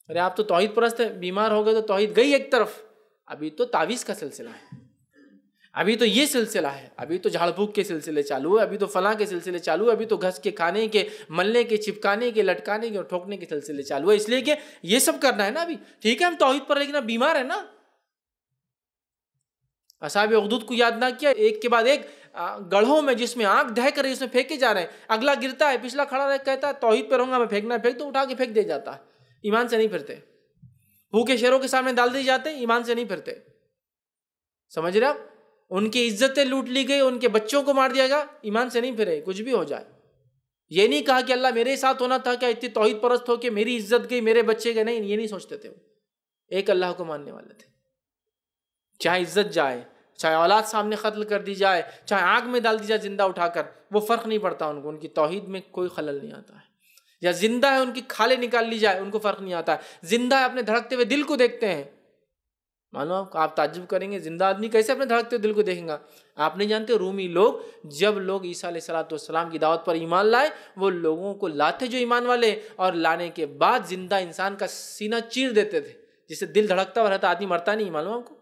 ارے آپ تو توحید پرست ہے بیمار ہو گئے تو توحید گئی ایک طرف۔ ابھی تو تعویذ کا سلسلہ ہے۔ ابھی تو یہ سلسلہ ہے، ابھی تو جھاڑ پھونک کے سلسلے چالو ہے ابھی تو فلاں کے سلسلے چالو ہے ابھی تو گھس کے کھانے کے، ملنے کے، چپکانے کے، لٹکانے کے اور ٹھوکنے کے سلسلے چالو ہے اس لیے کہ یہ سب کرنا ہے نا ابھی۔ ٹھیک ہے، ہم توحید پر لیکن اب بیمار ہے نا۔ اصحاب اقدود کو یاد نہ کیا، ایک کے بعد ایک گڑھوں میں جس میں آنکھ دہ کر اس میں پھینکے جا رہے ہیں۔ اگلا گرتا ہے، پچھلا کھڑا رہ کہتا ہے، توحید پہ رہوں گا، میں پھینکنا پھینک تو اٹھا کے پھینک دے جاتا ہے۔ ایمان سے نہیں پھرتے۔ بھوکے شیروں کے سامنے ڈال دی جاتے ایمان سے نہیں پھرتے۔ سمجھ رہے آپ؟ ان کی عزتیں لوٹ لی گئی، ان کے بچوں کو مار دیا گیا، ایمان سے نہیں پھرے، کچھ بھی ہو جائے۔ یہ نہیں کہا کہ اللہ میرے ساتھ ہونا تھا، کیا اتنی توحید پرست ہو کہ میری عزت گئی، میرے بچے گئے؟ نہیں، یہ نہیں سوچتے تھے وہ۔ ایک اللہ کو ماننے والے تھے۔ چاہے عزت جائے، چاہے اولاد سامنے قتل کر دی جائے، چاہے آگ میں ڈال دی جائے زندہ اٹھا کر، وہ فرق نہیں پڑتا ان کو، ان کی توحید میں کوئی خلل نہیں آتا ہے۔ یا زندہ ہے، ان کی کھالے نکال لی جائے، ان کو فرق نہیں آتا ہے۔ زندہ ہے، اپنے دھڑکتے ہوئے دل کو دیکھتے ہیں۔ معلوم آپ تعجب کریں گے، زندہ آدمی کیسے اپنے دھڑکتے دل کو دیکھیں گا؟ آپ نہیں جانتے رومی لوگ جب لوگ عیسیٰ علیہ السلاۃ والسلام کی دعوت پر ایمان لائے، وہ لوگوں کو لاتے جو ایمان والے اور لانے کے بعد زندہ انسان کا سینہ چیر دیتے تھے جس سے دل دھڑکتا ہوا رہتا، آدمی مرتا نہیں، معلوم آپ کو؟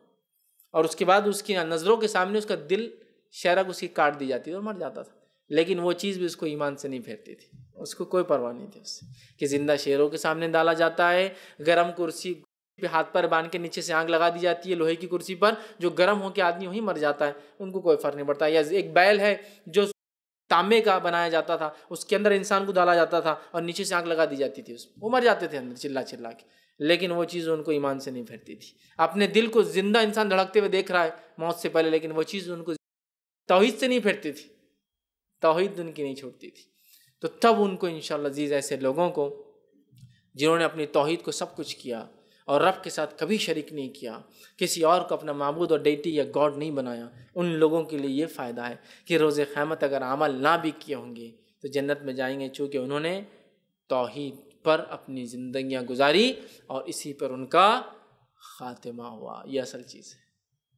اور اس کے بعد اس کی نظروں کے سامنے اس کا دل شہرک اس کی کاٹ دی جاتی تھی اور مر جاتا تھا۔ لیکن وہ چیز بھی اس کو ایمان سے نہیں پھیرتی تھی۔ اس کو کوئی پرواہ نہیں تھی اس سے کہ زندہ شیروں کے سامنے ڈالا جاتا ہے، گرم کرسی پہ ہاتھ پر باندھ کے نیچے سے آگ لگا دی جاتی ہے، لوہے کی کرسی پر، جو گرم ہو کے آدمی وہیں مر جاتا ہے۔ ان کو کوئی فرق نہیں پڑتا۔ یا ایک بیل ہے جو تانبے کا بنایا جاتا تھا، اس کے اندر انسان کو ڈالا جاتا تھا اور نیچے سے آگ لگا دی جاتی تھی۔ اس وہ مر جاتے تھے اندر، چلا چلا کے۔ لیکن وہ چیز ان کو ایمان سے نہیں پھیرتی تھی۔ اپنے دل کو زندہ انسان دھڑکتے ہوئے دیکھ رہا ہے موت سے پہلے، لیکن وہ چیز ان کو توحید سے نہیں پھیرتی تھی۔ توحید ان کی نہیں چھوڑتی تھی۔ تو تب ان کو انشاءاللہ عزیز ایسے لوگوں کو، جنہوں نے اپنی توحید کو سب کچھ کیا اور رب کے ساتھ کبھی شریک نہیں کیا، کسی اور کو اپنا معبود اور ڈیٹی یا گاڈ نہیں بنایا۔ ان لوگوں کے لیے یہ فائدہ ہے کہ روز قیامت اگر عمل نہ بھی کیے ہوں گے تو جنت میں جائیں گے، چونکہ انہوں نے توحید پر اپنی زندگیاں گزاری اور اسی پر ان کا خاتمہ ہوا۔ یہ اصل چیز ہے۔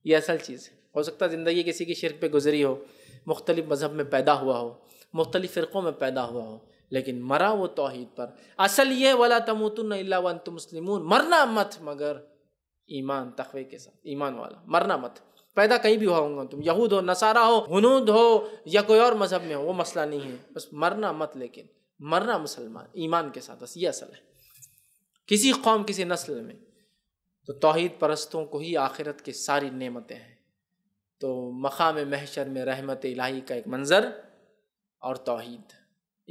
یہ اصل چیز ہے۔ ہو سکتا ہے زندگی کسی کی شرک پہ گزری ہو، مختلف مذہب میں پیدا ہوا ہو، مختلف فرقوں میں پیدا ہوا ہو لیکن مرا وہ توحید پر۔ اصل یہ ولا تموتن اللہ ون مسلمون۔ مرنا مت مگر ایمان تخوے کے ساتھ، ایمان والا۔ مرنا مت۔ پیدا کہیں بھی ہوا گا تم، یہود ہو، نصارہ ہو، ہنود ہو یا کوئی اور مذہب میں ہو، وہ مسئلہ نہیں ہے۔ بس مرنا مت لیکن مرنا مسلمان، ایمان کے ساتھ۔ بس یہ اصل ہے۔ کسی قوم، کسی نسل میں تو توحید پرستوں کو ہی آخرت کی ساری نعمتیں ہیں۔ تو مقام محشر میں رحمت الہی کا ایک منظر اور توحید۔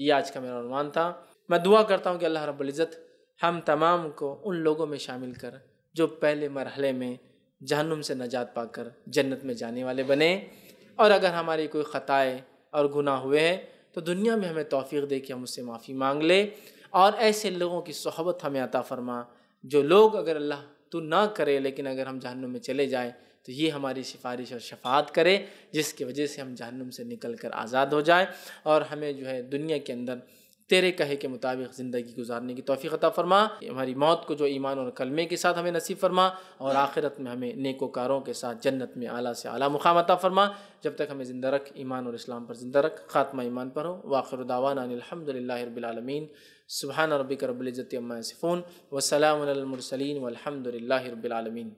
یہ آج کا میرا عنوان تھا۔ میں دعا کرتا ہوں کہ اللہ رب العزت ہم تمام کو ان لوگوں میں شامل کر، جو پہلے مرحلے میں جہنم سے نجات پا کر جنت میں جانے والے بنے۔ اور اگر ہماری کوئی خطائے اور گناہ ہوئے ہیں، تو دنیا میں ہمیں توفیق دے کے ہم اس سے معافی مانگ لے۔ اور ایسے لوگوں کی صحبت ہمیں عطا فرما، جو لوگ اگر اللہ تو نہ کرے، لیکن اگر ہم جہنم میں چلے جائیں تو یہ ہماری سفارش اور شفاعت کرے، جس کی وجہ سے ہم جہنم سے نکل کر آزاد ہو جائیں اور ہمیں جو ہے دنیا کے اندر تیرے کہے کے مطابق زندگی گزارنے کی توفیق عطا فرما۔ ہماری موت کو جو ایمان اور کلمے کے ساتھ ہمیں نصیب فرما اور آخرت میں ہمیں نیک و کاروں کے ساتھ جنت میں اعلیٰ سے اعلیٰ مقام عطا فرما۔ جب تک ہمیں زندہ رکھ، ایمان اور اسلام پر زندہ رکھ، خاتمہ ایمان پر ہو۔ واخر داوان الحمد للہ رب العالمین۔ سبحان ربک رب العزت عما صفون وسلام المرسلین والحمد للہ رب العالمین۔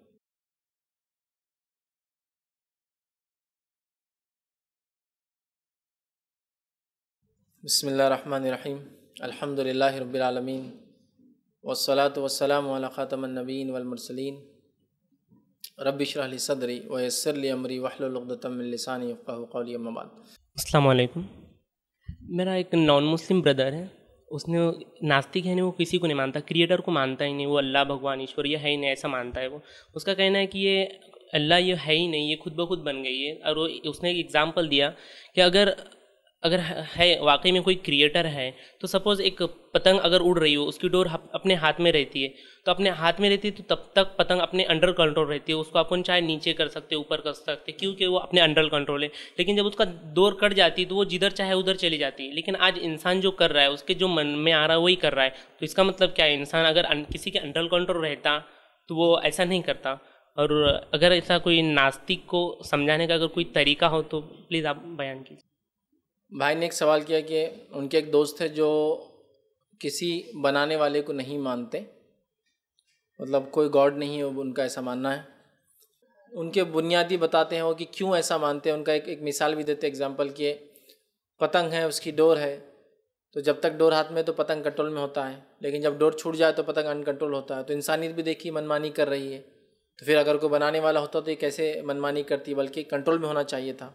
بسم اللہ الرحمن الرحیم۔ الحمد للہ رب العالمین۔ والصلاة والسلام علی خاتم النبین والمرسلین۔ رب اشرح لی صدری ویسر لی امری وحلل عقدۃ من لسانی یفقهوا قولی اما بعد۔ السلام علیکم۔ میرا ایک نان مسلم بردر ہے۔ اس نے ناستک ہے نہیں وہ کسی کو نہیں مانتا، کریٹر کو مانتا ہی نہیں، وہ اللہ، بھگوان، ایشور، یہ ہے ہی نہیں، ایسا مانتا ہے وہ۔ اس کا کہنا ہے کہ یہ اللہ، یہ ہے ہی نہیں، یہ خود بخود بن گئی ہے۔ اور وہ اس نے ایک ایگزامپل دیا کہ اگر اگر ہے واقعی میں کوئی کریٹر ہے، تو سپوز ایک پتنگ اگر اڑ رہی ہو، اس کی ڈور اپنے ہاتھ میں رہتی ہے، تو اپنے ہاتھ میں رہتی ہے، تو تب تک پتنگ اپنے انڈر کنٹرول رہتی ہے، اس کو اپن چاہے نیچے کر سکتے، اوپر کر سکتے، کیونکہ وہ اپنے انڈر کنٹرول ہے۔ لیکن جب اس کا دور کٹ جاتی ہے، تو وہ جدھر چاہے ادھر چلی جاتی ہے۔ لیکن آج انسان جو کر رہا ہے، اس کے جو من میں آ رہا ہے، وہی کر رہا ہے۔ تو اس کا مطلب کیا ہے؟ انسان اگر کسی کے انڈر کنٹرول رہتا، تو وہ ایسا نہیں کرتا۔ اور اگر ایسا کوئی ناستک کو سمجھانے کا اگر کوئی طریقہ ہو، تو پلیز آپ بیان کیجیے بھائی نے ایک سوال کیا کہ ان کے ایک دوست ہے جو کسی بنانے والے کو نہیں مانتے مطلب کوئی گاڈ نہیں ہے ان کا ایسا ماننا ہے۔ ان کے بنیادی بتاتے ہیں وہ کہ کیوں ایسا مانتے ہیں؟ ان کا ایک ایک مثال بھی دیتے ایگزامپل کہ پتنگ ہے، اس کی ڈور ہے۔ تو جب تک ڈور ہاتھ میں تو پتنگ کنٹرول میں ہوتا ہے، لیکن جب ڈور چھوٹ جائے تو پتنگ ان کنٹرول ہوتا ہے۔ تو انسانیت بھی دیکھی منمانی کر رہی ہے۔ تو پھر اگر کوئی بنانے والا ہوتا تو یہ کیسے منمانی کرتی؟ بلکہ کنٹرول میں ہونا چاہیے تھا۔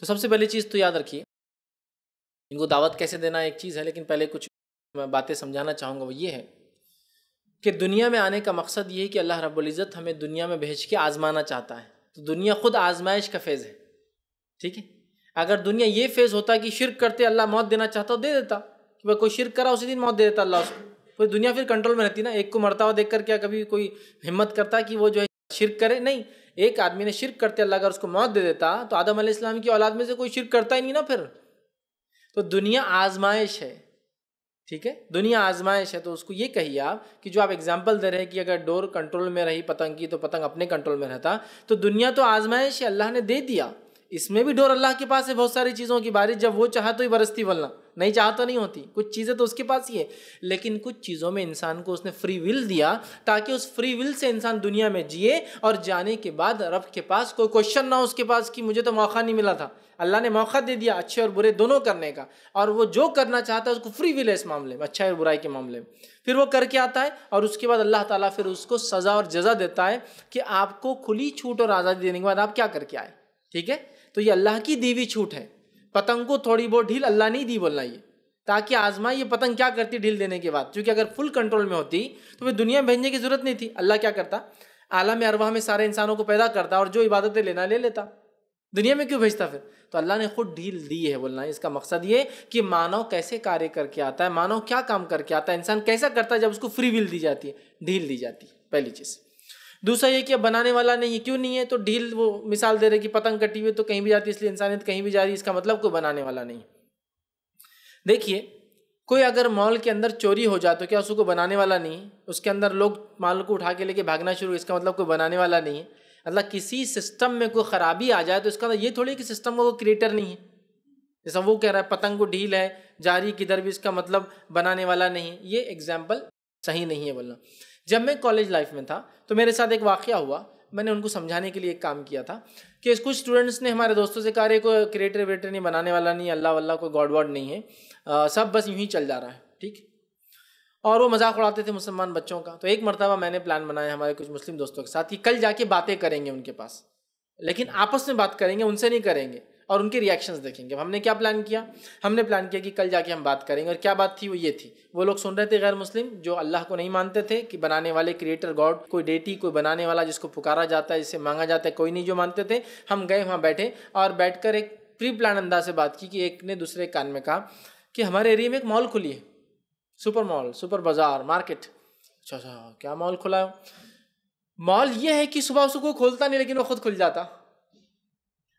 تو سب سے پہلی چیز تو یاد رکھیے ان کو دعوت کیسے دینا ایک چیز ہے، لیکن پہلے کچھ میں باتیں سمجھانا چاہوں گا، وہ یہ ہے کہ دنیا میں آنے کا مقصد یہ ہے کہ اللہ رب العزت ہمیں دنیا میں بھیج کے آزمانا چاہتا ہے۔ تو دنیا خود آزمائش کا فیض ہے، ٹھیک ہے؟ اگر دنیا یہ فیض ہوتا کہ شرک کرتے اللہ موت دینا چاہتا دے دیتا، کہ بھائی کوئی شرک کرا اسی دن موت دے دیتا اللہ اس کو۔ پوری دنیا پھر کنٹرول میں رہتی نا، ایک کو مرتا ہوا دیکھ کر کیا کبھی کوئی ہمت کرتا کہ وہ جو ہے شرک کرے؟ نہیں، ایک آدمی نے شرک کرتے اللہ اگر اس کو موت دے دیتا تو آدم علیہ السلام کی اولاد میں سے کوئی شرک کرتا ہی نہیں نا پھر۔ تو دنیا آزمائش ہے۔ ٹھیک ہے؟ دنیا آزمائش ہے تو اس کو یہ کہیے آپ کہ جو آپ اگزامپل دے رہے ہیں کہ اگر ڈور کنٹرول میں رہی پتنگ کی تو پتنگ اپنے کنٹرول میں رہتا۔ تو دنیا تو آزمائش ہے، اللہ نے دے دیا۔ اس میں بھی ڈور اللہ کے پاس ہے بہت ساری چیزوں کی بارش، جب وہ چاہا تو ہی برستی ولنا نہیں چاہا تو نہیں ہوتی۔ کچھ چیزیں تو اس کے پاس ہی ہے لیکن کچھ چیزوں میں انسان کو اس نے فری ول دیا تاکہ اس فری ول سے انسان دنیا میں جیے اور جانے کے بعد رب کے پاس کوئی کوشچن نہ ہو اس کے پاس کہ مجھے تو موقع نہیں ملا تھا۔ اللہ نے موقع دے دیا اچھے اور برے دونوں کرنے کا۔ اور وہ جو کرنا چاہتا ہے اس کو فری ول ہے اس معاملے میں اچھائی اور برائی کے معاملے میں۔ پھر وہ کر کے آتا ہے اور اس کے بعد اللہ تعالیٰ پھر اس کو سزا اور جزا دیتا ہے کہ آپ کو کھلی چھوٹ اور آزادی دینے کے بعد آپ کیا کر کے آئے۔ ٹھیک ہے؟ تو یہ اللہ کی دیوی چھوٹ ہے۔ پتنگ کو تھوڑی بہت ڈھیل اللہ نہیں دی بولنا یہ۔ تاکہ آزما یہ پتنگ کیا کرتی ڈھیل دینے کے بعد؟ کیونکہ اگر فل کنٹرول میں ہوتی تو پھر دنیا میں بھیجنے کی ضرورت نہیں تھی۔ اللہ کیا کرتا؟ عالم ارواح میں سارے انسانوں کو پیدا کرتا اور جو عبادتیں لینا لے لیتا۔ دنیا میں کیوں بھیجتا پھر؟ تو اللہ نے خود ڈھیل دی ہے بولنا۔ اس کا مقصد یہ کہ مانو کیسے کاریہ کر کے آتا ہے، مانو کیا کام کر کے آتا ہے۔ انسان کیسا کرتا ہے جب اس کو فری ول دی جاتی ہے، ڈھیل دی جاتی ہے۔ پہلی چیز۔ دوسرا یہ کہ بنانے والا نہیں ہے، کیوں نہیں ہے؟ تو ڈھیل وہ مثال دے رہے کہ پتنگ کٹی ہوئی تو کہیں بھی جاتی ہے، اس لیے انسانیت کہیں بھی جا رہی ہے، اس کا مطلب کوئی بنانے والا نہیں دیکھیے، کوئی اگر مال کے اندر چوری ہو جائے تو کیا اس کو بنانے والا نہیں اس کے اندر لوگ مال کو اٹھا کے لے کے بھاگنا شروع، اس کا مطلب کوئی بنانے والا نہیں ہے۔ اللہ، کسی سسٹم میں کوئی خرابی آ جائے تو اس کا مطلب یہ تھوڑی کہ سسٹم کا کوئی کریٹر نہیں ہے۔ جیسا وہ کہہ رہا ہے، پتنگ کو ڈھیل ہے جاری کدھر بھی اس کا مطلب بنانے والا نہیں یہ ایگزامپل صحیح نہیں ہے بولنا۔ جب میں کالج لائف میں تھا، تو میرے ساتھ ایک واقعہ ہوا۔ میں نے ان کو سمجھانے کے لیے ایک کام کیا تھا کہ کچھ اسٹوڈنٹس نے ہمارے دوستوں سے کہا رہے کوئی کریٹر ویٹر نہیں، بنانے والا نہیں، اللہ واللہ، کوئی گاڈ واڈ نہیں ہے۔ سب بس یوں ہی چل جا رہا ہے، ٹھیک اور وہ مذاق اڑاتے تھے مسلمان بچوں کا۔ تو ایک مرتبہ میں نے پلان بنایا ہمارے کچھ مسلم دوستوں کے ساتھ کہ کل جا کے باتیں کریں گے ان کے پاس۔ لیکن آپس میں بات کریں گے، ان سے نہیں کریں گے۔ اور ان کے ریئیکشنز دیکھیں گے۔ ہم نے کیا پلان کیا؟ ہم نے پلان کیا کہ کل جا کے ہم بات کریں گے۔ اور کیا بات تھی؟ وہ یہ تھی۔ وہ لوگ سن رہے تھے غیر مسلم، جو اللہ کو نہیں مانتے تھے کہ بنانے والے کریٹر گاڈ کوئی ڈیٹی کوئی بنانے والا جس کو پکارا جاتا ہے، جسے مانگا جاتا ہے، کوئی نہیں جو مانتے تھے۔ ہم گئے وہاں بیٹھے اور بیٹھ کر ایک پری پلان انداز سے بات کی کہ ایک نے دوسرے کان میں کہا کہ ہمارے ایریے میں ایک مال کھلی ہے۔ سپر مال سپر بازار مارکیٹ اچھا اچھا کیا مال کھلا ہے؟ مال یہ ہے کہ صبح اس کو کوئی کھولتا نہیں، لیکن وہ خود کھل جاتا۔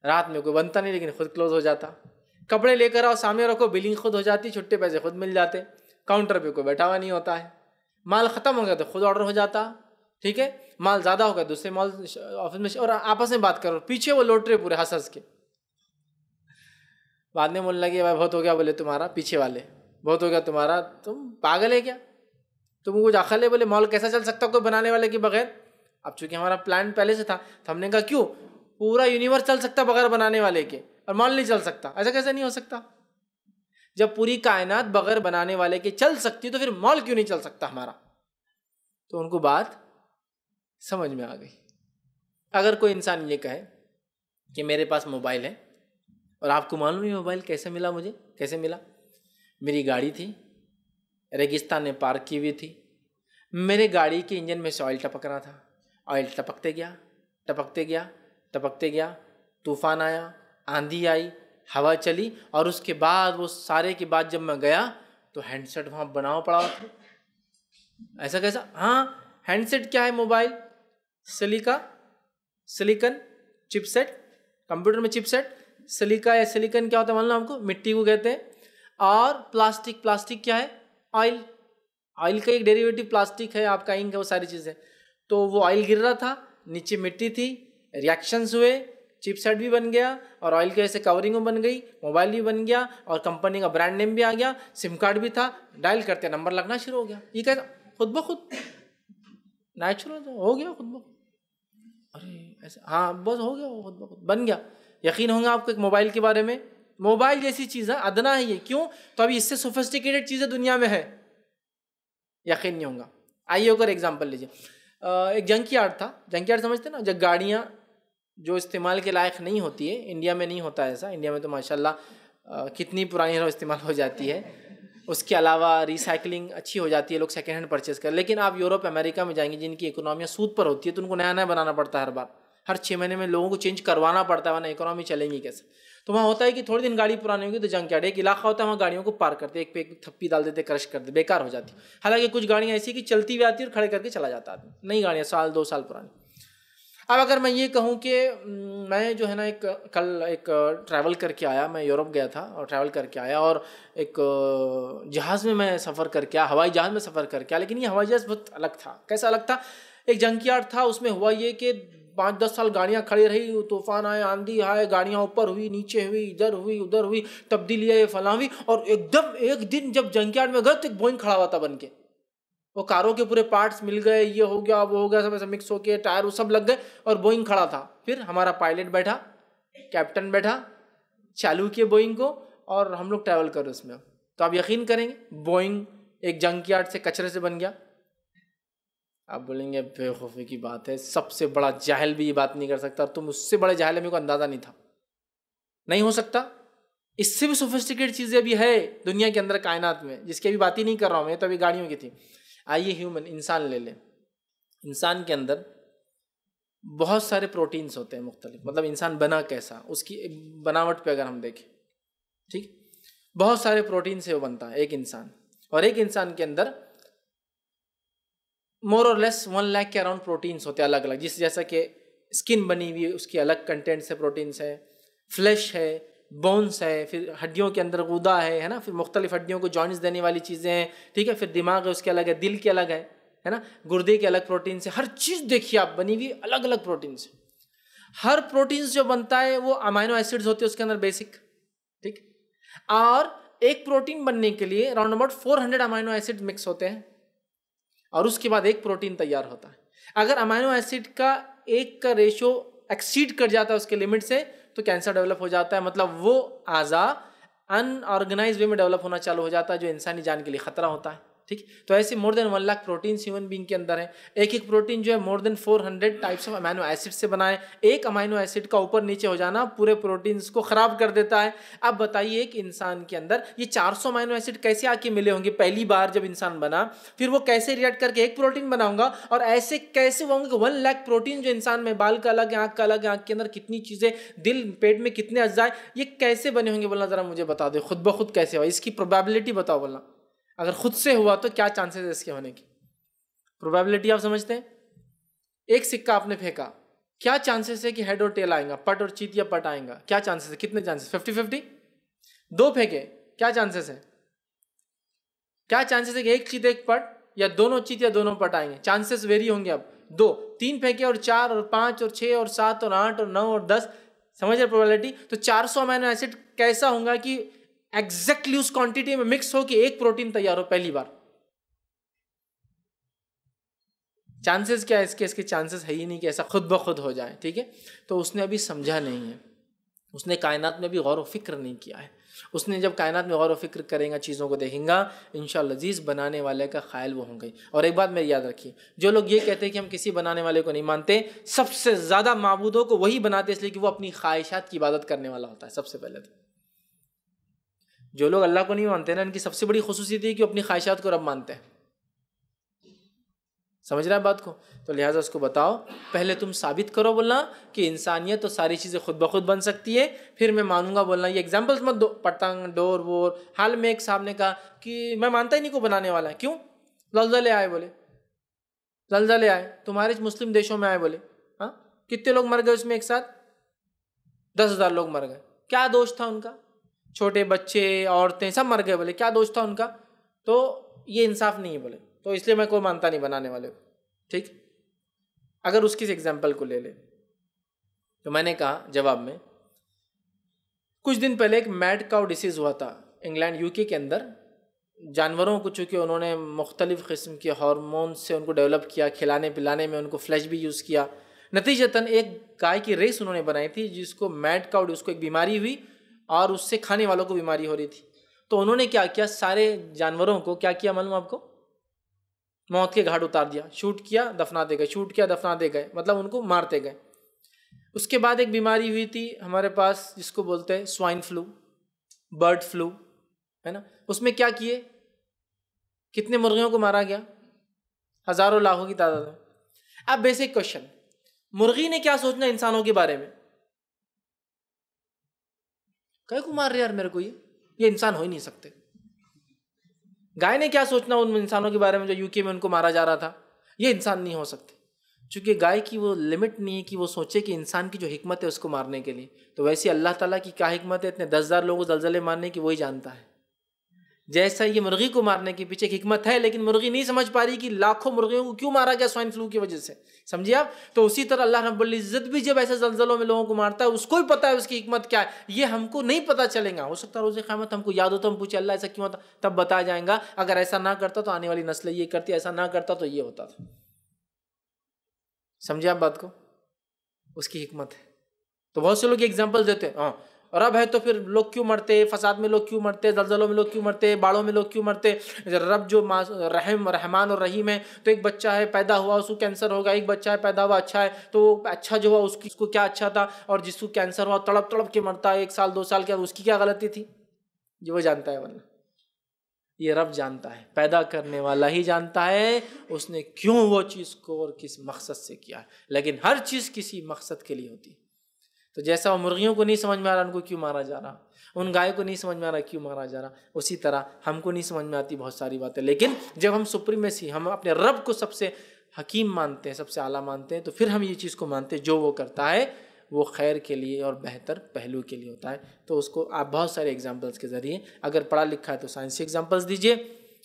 رات میں کوئی بنتا نہیں لیکن خود کلوز ہو جاتا۔ کپڑے لے کر آؤ، سامنے رکھو، بلنگ خود ہو جاتی، چھٹے پیسے خود مل جاتے۔ کاؤنٹر پہ کوئی بیٹھا ہوا نہیں ہوتا ہے۔ مال ختم ہو گیا تو خود آرڈر ہو جاتا۔ ٹھیک ہے؟ مال زیادہ ہو گیا، دوسرے مال آفس میں، اور آپس میں بات کرو۔ پیچھے وہ لوٹ رہے پورے ہنس ہنس کے۔ بعد میں بولنے لگے، بھائی بہت ہو گیا، بولے تمہارا پیچھے والے۔ بہت ہو گیا تمہارا، تم پاگل ہے کیا؟ تم کچھ عقل ہے؟ بولے مال کیسا چل سکتا کوئی بنانے والے کے بغیر؟ اب چونکہ ہمارا پلان پہلے سے تھا، تو ہم نے کہا کیوں؟ پورا یونیورس چل سکتا بغیر بنانے والے کے، اور مال نہیں چل سکتا۔ ایسا کیسے نہیں ہو سکتا؟ جب پوری کائنات بغیر بنانے والے کے چل سکتی، تو پھر مال کیوں نہیں چل سکتا ہمارا؟ تو ان کو بات سمجھ میں آ گئی۔ اگر کوئی انسان یہ کہے کہ میرے پاس موبائل ہے، اور آپ کو معلوم ہے موبائل کیسے ملا مجھے؟ کیسے ملا؟ میری گاڑی تھی، ریگستان نے پارک کی ہوئی تھی۔ میرے گاڑی کے انجن میں سے آئل ٹپک رہا تھا۔ آئل ٹپکتے گیا ٹپکتے گیا۔ ٹپکتے گیا، طوفان آیا، آندھی آئی، ہوا چلی اور اس کے بعد وہ سارے کے بعد جب میں گیا تو ہینڈ سیٹ وہاں بناؤ پڑا تھا۔ ایسا کیسا؟ ہاں ہینڈ سیٹ کیا ہے mobile? Silica, silicon chipset, computer میں چپ سیٹ، سلیکا یا سلیکن کیا ہوتا ہے مان ہم کو؟ مٹی کو کہتے ہیں۔ اور پلاسٹک پلاسٹک کیا ہے؟ آئل۔ آئل کا ایک ڈیریویٹو پلاسٹک ہے، آپ کا انک ہے، وہ ساری چیزیں۔ تو وہ آئل گر رہا تھا، نیچے مٹی تھی ریئیکشنس ہوئے چپ سیٹ بھی بن گیا اور آئل کی وجہ سے کورنگ بن گئی موبائل بھی بن گیا اور کمپنی کا برانڈ نیم بھی آ گیا سم کارڈ بھی تھا ڈائل کرتے نمبر لگنا شروع ہو گیا۔ یہ کہتا خود بخود۔ نیچرل ہو گیا خود بخود۔ ارے ایسے ہاں بس ہو گیا خود بخود۔ بن گیا۔ یقین ہوں گا آپ کو ایک موبائل کے بارے میں۔ موبائل جیسی چیز ہے، ادنا ہے یہ۔ کیوں؟ تو ابھی اس سے سوفسٹیکیٹڈ چیزیں دنیا میں ہے یقین نہیں ہوں گا۔ آئیے ہو کر ایگزامپل لیجیے۔ ایک جنک یارڈ تھا۔ جنک یارڈ سمجھتے نا؟ جب گاڑیاں جو استعمال کے لائق نہیں ہوتی ہے، انڈیا میں نہیں ہوتا ایسا۔ انڈیا میں تو ماشاء اللہ کتنی پرانی رو استعمال ہو جاتی ہے۔ اس کے علاوہ ریسائکلنگ اچھی ہو جاتی ہے، لوگ سیکنڈ ہینڈ پرچیز کر، لیکن آپ یوروپ امریکہ میں جائیں گے، جن کی اکنامیاں سود پر ہوتی ہے، تو ان کو نیا نیا بنانا پڑتا ہے ہر بار۔ ہر چھ مہینے میں لوگوں کو چینج کروانا پڑتا ہے، ورنہ اکنامی چلیں گی کیسے؟ تو وہاں ہوتا ہے کہ تھوڑی دن گاڑی پرانی ہوگی تو جنگ یارڈ ایک علاقہ ہوتا ہے، وہاں گاڑیوں کو پار کرتے، ایک پہ ایک تھپی ڈال دیتے، کرش کر دیتے، بیکار ہو جاتی۔ حالانکہ کچھ گاڑیاں ایسی کہ چلتی ہوئی آتی ہے اور کھڑے کر کے چلا جاتا آدمی۔ نئی گاڑیاں، سال، دو سال پرانی۔ اب اگر میں یہ کہوں کہ میں جو ہے نا ایک کل ایک ٹریول کر کے آیا، میں یورپ گیا تھا اور ٹریول کر کے آیا اور ایک جہاز میں میں سفر کر کے آیا، ہوائی جہاز میں سفر کر کے آیا، لیکن یہ ہوائی جہاز بہت الگ تھا۔ کیسا الگ تھا؟ ایک جنک یارڈ تھا، اس میں ہوا یہ کہ پانچ دس سال گاڑیاں کھڑی رہی، طوفان آئے، آندھی آئے، گاڑیاں اوپر ہوئی، نیچے ہوئی، ادھر ہوئی ادھر ہوئی تبدیلی آئی فلاں ہوئی اور ایک دم، ایک دن جب جنک یارڈ میں گئے تو ایک بوئنگ کھڑا ہوا تھا بن کے۔ وہ کاروں کے پورے پارٹس مل گئے، یہ ہو گیا، وہ ہو گیا، سب ایسے مکس ہو کے ٹائر، وہ سب لگ گئے اور بوئنگ کھڑا تھا۔ پھر ہمارا پائلٹ بیٹھا کیپٹن بیٹھا چالو کیے بوئنگ کو اور ہم لوگ ٹریول کر اس میں۔ تو آپ یقین کریں گے بوئنگ ایک جنک یارڈ سے کچرے سے بن گیا۔ آپ بولیں گے، بے خوفی کی بات ہے، سب سے بڑا جاہل بھی یہ بات نہیں کر سکتا تم اس سے بڑے جاہل میرے کو اندازہ نہیں تھا۔ نہیں ہو سکتا۔ اس سے بھی سوفسٹیکیٹ چیزیں بھی ہے دنیا کے اندر کائنات میں، جس کی ابھی بات ہی نہیں کر رہا ہوں میں تو ابھی گاڑیوں کی تھی۔ آئیے ہیومن انسان لے لیں۔ انسان کے اندر بہت سارے پروٹینس ہوتے ہیں مختلف۔ مطلب انسان بنا کیسا، اس کی بناوٹ پہ اگر ہم دیکھیں۔ ٹھیک؟ بہت سارے پروٹین سے وہ بنتا ہے، ایک انسان۔ اور ایک انسان کے اندر more or less one lakh کے اراؤنڈ پروٹینس ہوتے ہیں، الگ الگ۔ جس جیسا کہ اسکن بنی ہوئی اس کی الگ کنٹینٹس ہے پروٹینس ہے۔ فلیش ہے بونس ہے، پھر ہڈیوں کے اندر غدا ہے ہے نا؟ پھر مختلف ہڈیوں کو جوائنٹس دینے والی چیزیں ہیں، ٹھیک ہے؟ پھر دماغ ہے، اس کے الگ ہے، دل کے الگ ہے ہے نا؟ گردے کے الگ پروٹین سے، ہر چیز دیکھیے آپ، بنی ہوئی الگ الگ پروٹین سے۔ ہر پروٹینس جو بنتا ہے، وہ امائنو ایسڈز ہوتے ہیں اس کے اندر بیسک ٹھیک؟ اور ایک پروٹین بننے کے لیے around about four hundred amino acid mix ہوتے ہیں، اور اس کے بعد ایک پروٹین تیار ہوتا ہے۔ اگر امائنو ایسڈ کا ایک کا ریشو ایکسیڈ کر جاتا ہے اس کے لمٹ سے تو کینسر ڈیولپ ہو جاتا ہے۔ مطلب وہ اعضا ان آرگنائز وے میں ڈیولپ ہونا چالو ہو جاتا ہے جو انسانی جان کے لیے خطرہ ہوتا ہے۔ ٹھیک؟ تو ایسے more than one lakh proteins human being کے اندر ہیں۔ ایک ایک پروٹین جو ہے more than four hundred types of amino acid سے بنائے۔ ایک امائنو ایسڈ کا اوپر نیچے ہو جانا پورے پروٹینس کو خراب کر دیتا ہے۔ اب بتائیے ایک انسان کے اندر یہ چار سو امائنو ایسڈ کیسے آ کے ملے ہوں گے؟ پہلی بار جب انسان بنا، پھر وہ کیسے ریئیکٹ کر کے ایک پروٹین بناؤں گا؟ اور ایسے کیسے ہوں گے کہ ون لاکھ پروٹین جو انسان میں بال کا الگ ہے آنکھ کا الگ ہے آنکھ کے اندر کتنی چیزیں، دل، پیٹ میں کتنے اجزائے یہ کیسے بنے ہوں گے؟ بولنا ذرا مجھے بتا دو خود بخود کیسے ہوا؟ اس کی پروبیبلٹی بتاؤ بولنا۔ اگر خود سے ہوا تو کیا چانسز ہے اس کے ہونے کی؟ پروبیبلٹی آپ سمجھتے ہیں؟ ایک سکہ آپ نے پھینکا، کیا چانسز ہے کہ ہیڈ اور ٹیل آئیں گا؟ پٹ اور چیت یا پٹ آئیں گا؟ کیا چانسز ہے؟ کتنے چانسز ففٹی ففٹی دو پھینکے، کیا چانسز ہے کیا چانسز ہے کہ ایک چیت ایک پٹ یا دونوں چیت یا دونوں پٹ آئیں گے؟ چانسز ویری ہوں گے اب۔ دو، تین پھینکے اور چار اور پانچ اور چھ اور سات اور آٹھ اور نو اور دس، سمجھ رہے پروبیبلٹی تو چار سو امینو ایسڈ کیسا ہوں گا کہ ایگزیکٹلی اس کوانٹٹی میں مکس ہو کہ ایک پروٹین تیار ہو پہلی بار. چانسز کیا ہے اس کے؟ اس کے چانسز ہے ہی نہیں کہ ایسا خود بخود ہو جائے، ٹھیک ہے؟ تو اس نے ابھی سمجھا نہیں ہے۔ اس نے کائنات میں بھی غور و فکر نہیں کیا ہے۔ اس نے جب کائنات میں غور و فکر کریں گا، چیزوں کو دیکھیں گا ان شاء اللہ عزیز بنانے والے کا خیال وہ ہوں گے۔ اور ایک بات میری یاد رکھیے، جو لوگ یہ کہتے ہیں کہ ہم کسی بنانے والے کو نہیں مانتے، سب سے زیادہ معبودوں کو وہی بناتے اس لیے کہ وہ اپنی خواہشات کی عبادت کرنے والا ہوتا ہے، سب سے پہلے تو۔ جو لوگ اللہ کو نہیں مانتے نا، ان کی سب سے بڑی خصوصیت یہ کہ اپنی خواہشات کو رب مانتے ہیں۔ سمجھ رہا ہے بات کو؟ تو لہٰذا اس کو بتاؤ۔ پہلے تم ثابت کرو بولنا کہ انسانیت تو ساری چیزیں خود بخود بن سکتی ہے، پھر میں مانوں گا بولنا۔ یہ ایگزامپلس مت دو۔ پتنگ ڈور، وور، حال میں ایک صاحب نے کہا کہ میں مانتا ہی نہیں کو بنانے والا۔ ہے کیوں؟ زلزلے آئے بولے۔ زلزلے آئے۔ تمہارے مسلم دیشوں میں آئے بولے۔ ہاں؟ کتنے لوگ مر گئے اس میں ایک ساتھ؟ دس ہزار لوگ مر گئے۔ کیا دوست تھا ان کا؟ چھوٹے بچے، عورتیں سب مر گئے بولے، کیا دوست تھا ان کا؟ تو یہ انصاف نہیں ہے بولے، تو اس لیے میں کوئی مانتا نہیں بنانے والے کو، ٹھیک؟ اگر اس کی ایگزامپل کو لے لے۔ تو میں نے کہا جواب میں، کچھ دن پہلے ایک میڈ کاؤ ڈسیز ہوا تھا انگلینڈ، یو کے کے اندر۔ جانوروں کو چونکہ انہوں نے مختلف قسم کے ہارمونس سے ان کو ڈیولپ کیا، کھلانے پلانے میں ان کو فلیش بھی یوز کیا۔ نتیجتاً ایک گائے کی ریس انہوں نے بنائی تھی، جس کو میڈ کاؤ اس کو ایک بیماری ہوئی۔ اور اس سے کھانے والوں کو بیماری ہو رہی تھی۔ تو انہوں نے کیا کیا؟ سارے جانوروں کو کیا کیا معلوم آپ کو؟ موت کے گھاٹ اتار دیا۔ شوٹ کیا، دفنا دے گئے۔ شوٹ کیا، دفنا دے گئے۔ مطلب ان کو مارتے گئے۔ اس کے بعد ایک بیماری ہوئی تھی ہمارے پاس، جس کو بولتے ہیں سوائن فلو، برڈ فلو، ہے نا؟ اس میں کیا کیے؟ کتنے مرغیوں کو مارا گیا؟ ہزاروں لاکھوں کی تعداد میں۔ اب بیسک کوشچن، مرغی نے کیا سوچنا انسانوں کے بارے میں؟ کہ کو مار رہے یار میرے کو یہ؟ یہ انسان ہو ہی نہیں سکتے۔ گائے نے کیا سوچنا ان انسانوں کے بارے میں جو یو کے میں ان کو مارا جا رہا تھا؟ یہ انسان نہیں ہو سکتے۔ چونکہ گائے کی وہ لمٹ نہیں ہے کہ وہ سوچے کہ انسان کی جو حکمت ہے اس کو مارنے کے لیے۔ تو ویسے اللہ تعالیٰ کی کیا حکمت ہے؟ اتنے دس ہزار لوگوں کو زلزلے مارنے کی وہی جانتا ہے۔ جیسا یہ مرغی کو مارنے کے پیچھے ایک حکمت ہے، لیکن مرغی نہیں سمجھ پا رہی کہ لاکھوں مرغیوں کو کیوں مارا گیا سوائن فلو کی وجہ سے۔ سمجھیے آپ؟ تو اسی طرح اللہ رب العزت بھی جب ایسے زلزلوں میں لوگوں کو مارتا ہے، اس کو ہی پتا ہے اس کی حکمت کیا ہے۔ یہ ہم کو نہیں پتا چلے گا۔ ہو سکتا ہے روز قیامت ہم کو یاد ہوتا ہم پوچھے اللہ ایسا کیوں ہوتا؟ تب بتایا جائیں گا۔ اگر ایسا نہ کرتا تو آنے والی نسل یہ کرتی، ایسا نہ کرتا تو یہ ہوتا تھا۔ سمجھے آپ بات کو؟ اس کی حکمت ہے۔ تو بہت سے لوگ ایگزامپل دیتے ہیں۔ ہاں رب ہے تو پھر لوگ کیوں مرتے؟ فساد میں لوگ کیوں مرتے؟ زلزلوں میں لوگ کیوں مرتے؟ باڑوں میں لوگ کیوں مرتے؟ رب جو رحم رحمان اور رحیم ہے، تو ایک بچہ ہے، پیدا ہوا، اس کو کینسر ہوگا، ایک بچہ ہے، پیدا ہوا اچھا ہے، تو وہ اچھا جو ہوا، اس کی اس کو کیا اچھا تھا؟ اور جس کو کینسر ہوا، تڑپ تڑپ کے مرتا ہے، ایک سال، دو سال کے اس کی کیا غلطی تھی؟ جو وہ جانتا ہے ورنہ۔ یہ رب جانتا ہے، پیدا کرنے والا ہی جانتا ہے، اس نے کیوں وہ چیز کو اور کس مقصد سے کیا؟ ہے لیکن ہر چیز کسی مقصد کے لیے ہوتی۔ ہے تو جیسا وہ مرغیوں کو نہیں سمجھ میں آ رہا، ان کو کیوں مارا جا رہا؟ ان گائے کو نہیں سمجھ میں آ رہا، کیوں مارا جا رہا؟ اسی طرح ہم کو نہیں سمجھ میں آتی بہت ساری باتیں۔ لیکن جب ہم سپریمیسی ہم اپنے رب کو سب سے حکیم مانتے ہیں، سب سے اعلیٰ مانتے ہیں، تو پھر ہم یہ چیز کو مانتے ہیں، جو وہ کرتا ہے، وہ خیر کے لیے اور بہتر پہلو کے لیے ہوتا ہے۔ تو اس کو آپ بہت سارے اگزامپلس کے ذریعے، اگر پڑھا لکھا ہے تو سائنسی اگزامپلس دیجیے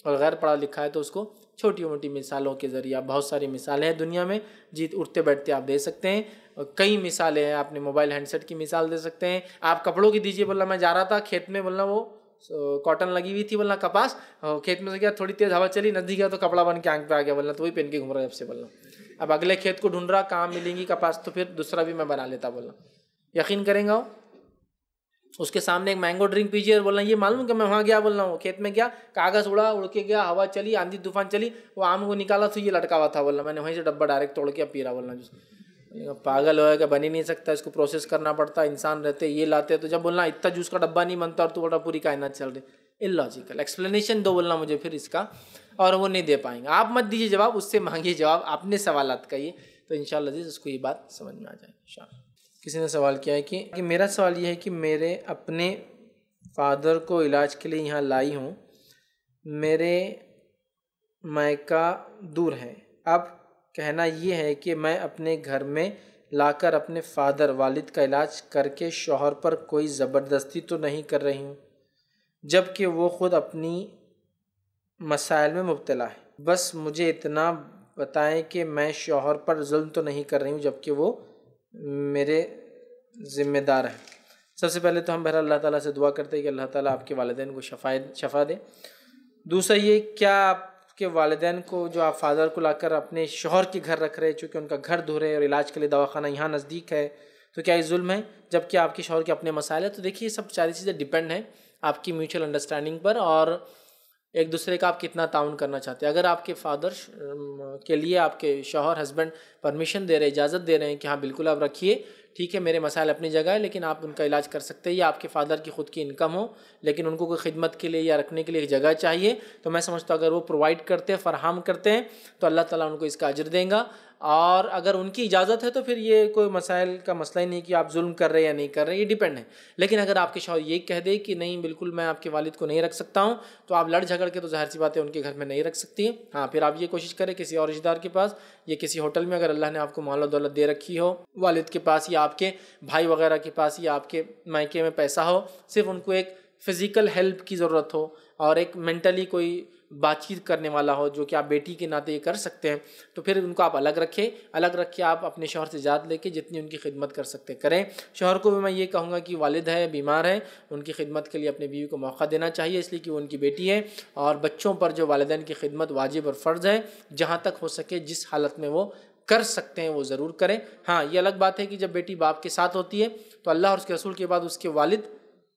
اور غیر پڑھا لکھا ہے تو اس کو چھوٹی موٹی مثالوں کے ذریعے بہت ساری مثالیں ہیں دنیا میں، جیت اٹھتے بیٹھتے آپ دے سکتے ہیں۔ کئی مثالیں ہیں، آپ نے موبائل ہینڈ سیٹ کی مثال دے سکتے ہیں۔ آپ کپڑوں کی دیجیے بولنا میں جا رہا تھا، کھیت میں، بولنا وہ کاٹن لگی ہوئی تھی، بولنا کپاس۔ کھیت میں سے کیا تھوڑی تیز ہوا چلی، ندی گیا تو کپڑا بن کے آنکھ پہ آ گیا، بولنا تو وہی پہن کے گھوم رہا جب سے، بولنا۔ اب اگلے کھیت کو ڈھونڈ رہا کہاں ملیں گی کپاس، تو پھر دوسرا بھی میں بنا لیتا، بولنا۔ یقین کریں گا اس کے سامنے ایک مینگو ڈرنک پیجیے اور بولنا، یہ معلوم کہ میں وہاں گیا بول رہا ہوں کھیت میں گیا، کاغذ اڑا، اڑ کے گیا، ہوا چلی، آندھی طوفان چلی، وہ آم کو نکالا تو یہ لٹکا ہوا تھا، بولنا۔ میں نے وہیں سے ڈبا ڈائریکٹ توڑ کے پی رہا بولنا پاگل ہوا کہ بن ہی نہیں سکتا، اس کو پروسیس کرنا پڑتا، انسان رہتے، یہ لاتے تو جب بولنا اتنا جوس کا ڈبا نہیں بنتا اور تو بولنا پوری کائنات چل رہی ان لاجیکل ایکسپلینیشن دو بولنا مجھے پھر اس کا اور وہ نہیں دے پائیں گے۔ آپ مت دیجیے جواب، اس سے مانگیے جواب۔ اپنے سوالات کا یہ تو ان شاء اللہ عزیز جی، اس کو یہ بات سمجھ میں آ جائے۔ ان شاء اللہ کسی نے سوال کیا ہے کہ میرا سوال یہ ہے کہ میرے اپنے فادر کو علاج کے لیے یہاں لائی ہوں، میرے مائکا دور ہے اب کہنا یہ ہے کہ میں اپنے گھر میں لا کر اپنے فادر والد کا علاج کر کے شوہر پر کوئی زبردستی تو نہیں کر رہی ہوں جبکہ وہ خود اپنی مسائل میں مبتلا ہے۔ بس مجھے اتنا بتائیں کہ میں شوہر پر ظلم تو نہیں کر رہی ہوں جبکہ وہ میرے ذمہ دار ہیں۔ سب سے پہلے تو ہم بہر اللہ تعالیٰ سے دعا کرتے ہیں کہ اللہ تعالیٰ آپ کے والدین کو شفا شفا دے۔ دوسرا یہ، کیا آپ کے والدین کو جو آپ فادر کو لا کر اپنے شوہر کے گھر رکھ رہے چونکہ ان کا گھر دھو رہے اور علاج کے لیے دواخانہ یہاں نزدیک ہے، تو کیا یہ ظلم ہے؟ جبکہ آپ کے شوہر کے اپنے مسائل ہیں، تو دیکھیے سب ساری چیزیں ڈپینڈ ہیں آپ کی میوچل انڈرسٹینڈنگ پر اور ایک دوسرے کا آپ کتنا تعاون کرنا چاہتے ہیں۔ اگر آپ کے فادر کے لیے آپ کے شوہر ہسبینڈ پرمیشن دے رہے اجازت دے رہے ہیں کہ ہاں بالکل آپ رکھیے ٹھیک ہے، میرے مسائل اپنی جگہ ہے لیکن آپ ان کا علاج کر سکتے ہیں یا آپ کے فادر کی خود کی انکم ہو، لیکن ان کو کوئی خدمت کے لیے یا رکھنے کے لیے ایک جگہ چاہیے۔ تو میں سمجھتا ہوں اگر وہ پرووائڈ کرتے ہیں، فراہم کرتے ہیں، تو اللہ تعالیٰ ان کو اس کا اجر دیں گا۔ اور اگر ان کی اجازت ہے تو پھر یہ کوئی مسائل کا مسئلہ ہی نہیں کہ آپ ظلم کر رہے یا نہیں کر رہے یہ ڈیپینڈ ہے۔ لیکن اگر آپ کے شوہر یہ کہہ دے کہ نہیں، بالکل میں آپ کے والد کو نہیں رکھ سکتا ہوں، تو آپ لڑ جھگڑ کے تو ظاہر سی بات ہے ان کے گھر میں نہیں رکھ سکتی ہیں۔ ہاں پھر آپ یہ کوشش کریں، کسی اور رشتہ دار کے پاس یا کسی ہوٹل میں اگر اللہ نے آپ کو مال و دولت دے رکھی ہو، والد کے پاس یا آپ کے بھائی وغیرہ کے پاس یا آپ کے مائکے میں پیسہ ہو، صرف ان کو ایک فزیکل ہیلپ کی ضرورت ہو اور ایک مینٹلی کوئی بات چیت کرنے والا ہو، جو کہ آپ بیٹی کے ناطے یہ کر سکتے ہیں، تو پھر ان کو آپ الگ رکھیں۔ الگ رکھ کے آپ اپنے شوہر سے جات لے کے جتنی ان کی خدمت کر سکتے کریں۔ شوہر کو بھی میں یہ کہوں گا کہ والد ہے، بیمار ہے، ان کی خدمت کے لیے اپنے بیوی کو موقع دینا چاہیے، اس لیے کہ وہ ان کی بیٹی ہے اور بچوں پر جو والدین کی خدمت واجب اور فرض ہے، جہاں تک ہو سکے جس حالت میں وہ کر سکتے ہیں، وہ ضرور کریں۔ ہاں یہ الگ بات ہے کہ جب بیٹی باپ کے ساتھ ہوتی ہے، تو اللہ اور اس کے رسول کے بعد اس کے والد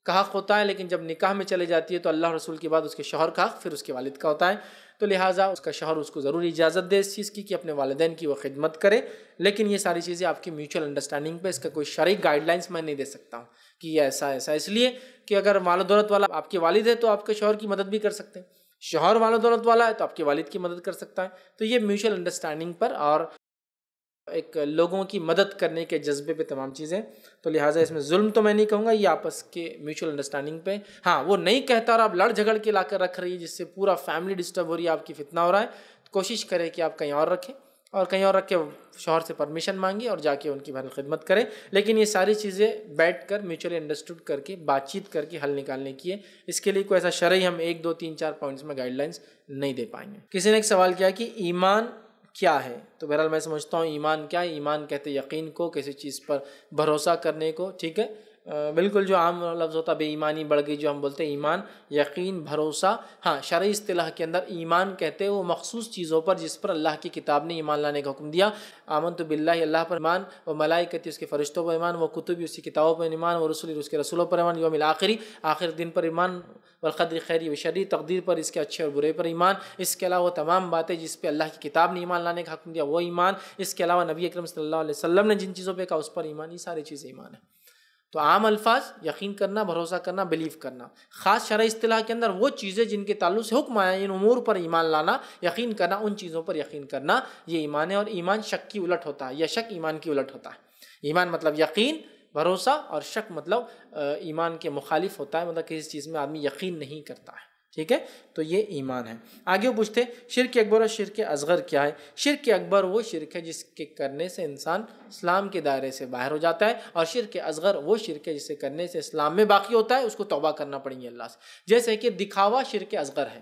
کا حق ہوتا ہے، لیکن جب نکاح میں چلے جاتی ہے تو اللہ رسول کے بعد اس کے شوہر کا حق، پھر اس کے والد کا ہوتا ہے۔ تو لہٰذا اس کا شوہر اس کو ضرور اجازت دے اس چیز کی کہ اپنے والدین کی وہ خدمت کرے۔ لیکن یہ ساری چیزیں آپ کی میوچل انڈرسٹینڈنگ پہ اس کا کوئی شرعی گائیڈ لائنس میں نہیں دے سکتا ہوں کہ یہ ایسا ایسا۔ اس لیے کہ اگر مال و دولت والا آپ کے والد ہے تو آپ کے شوہر کی مدد بھی کر سکتے ہیں۔ شوہر مال و دولت والا ہے تو آپ کے والد کی مدد کر سکتا ہے۔ تو یہ میوچل انڈرسٹینڈنگ پر اور ایک لوگوں کی مدد کرنے کے جذبے پہ تمام چیزیں تو لہٰذا اس میں ظلم تو میں نہیں کہوں گا، یہ آپس کے میوچل انڈرسٹینڈنگ پہ۔ ہاں وہ نہیں کہتا اور آپ لڑ جھگڑ کے لا کر رکھ رہی ہے جس سے پورا فیملی ڈسٹرب ہو رہی ہے، آپ کی فتنہ ہو رہا ہے۔ کوشش کرے کہ آپ کہیں اور رکھیں اور کہیں اور رکھ کے شوہر سے پرمیشن مانگی اور جا کے ان کی بہر خدمت کریں۔ لیکن یہ ساری چیزیں بیٹھ کر میوچلی انڈرسٹوڈ کر کے، بات چیت کر کے حل نکالنے کی ہے اس کے لیے کوئی ایسا شرعی ہم ایک دو تین چار پوائنٹس میں گائیڈ لائنس نہیں دے پائیں گے۔ کسی نے ایک سوال کیا کہ ایمان کیا ہے؟ تو بہرحال میں سمجھتا ہوں ایمان کیا ہے؟ ایمان کہتے یقین کو، کسی چیز پر بھروسہ کرنے کو، ٹھیک ہے؟ بالکل جو عام لفظ ہوتا بے ایمانی، بڑھ گئی، جو ہم بولتے ہیں ایمان، یقین، بھروسہ ہاں شرعی اصطلاح کے اندر ایمان کہتے ہیں، وہ مخصوص چیزوں پر جس پر اللہ کی کتاب نے ایمان لانے کا حکم دیا۔ آمن تو بلّہ اللہ پر ایمان و ملائی کہتی اس کے فرشتوں پر ایمان، وہ کتبی اس کی کتابوں پر ایمان و رسول اس کے رسولوں پر ایمان، یوم الآخری آخر دن پر ایمان، والقدر خیری و شری، تقدیر پر اس کے اچھے اور برے پر ایمان۔ اس کے علاوہ تمام باتیں جس پہ اللہ کی کتاب نے ایمان لانے کا حکم دیا، وہ ایمان۔ اس کے علاوہ نبی اکرم صلی اللہ علیہ وسلم نے جن چیزوں پہ کہا، اس پر ایمان، یہ ساری چیزیں ایمان ہیں۔ تو عام الفاظ یقین کرنا، بھروسہ کرنا بلیو کرنا۔ خاص شرح اصطلاح کے اندر وہ چیزیں جن کے تعلق سے حکم آیا یعنی ان امور پر ایمان لانا، یقین کرنا، ان چیزوں پر یقین کرنا، یہ ایمان ہے اور ایمان شک کی الٹ ہوتا ہے، یا شک ایمان کی الٹ ہوتا ہے۔ ایمان مطلب یقین، بھروسہ اور شک مطلب ایمان کے مخالف ہوتا ہے مطلب کسی چیز میں آدمی یقین نہیں کرتا ہے۔ ٹھیک ہے؟ تو یہ ایمان ہے۔ آگے وہ پوچھتے شرک اکبر اور شرک اصغر کیا ہے؟ شرک اکبر وہ شرک ہے جس کے کرنے سے انسان اسلام کے دائرے سے باہر ہو جاتا ہے، اور شرک اصغر وہ شرک ہے جسے کرنے سے اسلام میں باقی ہوتا ہے، اس کو توبہ کرنا پڑیں گے اللہ سے۔ جیسے کہ دکھاوا شرک اصغر ہے،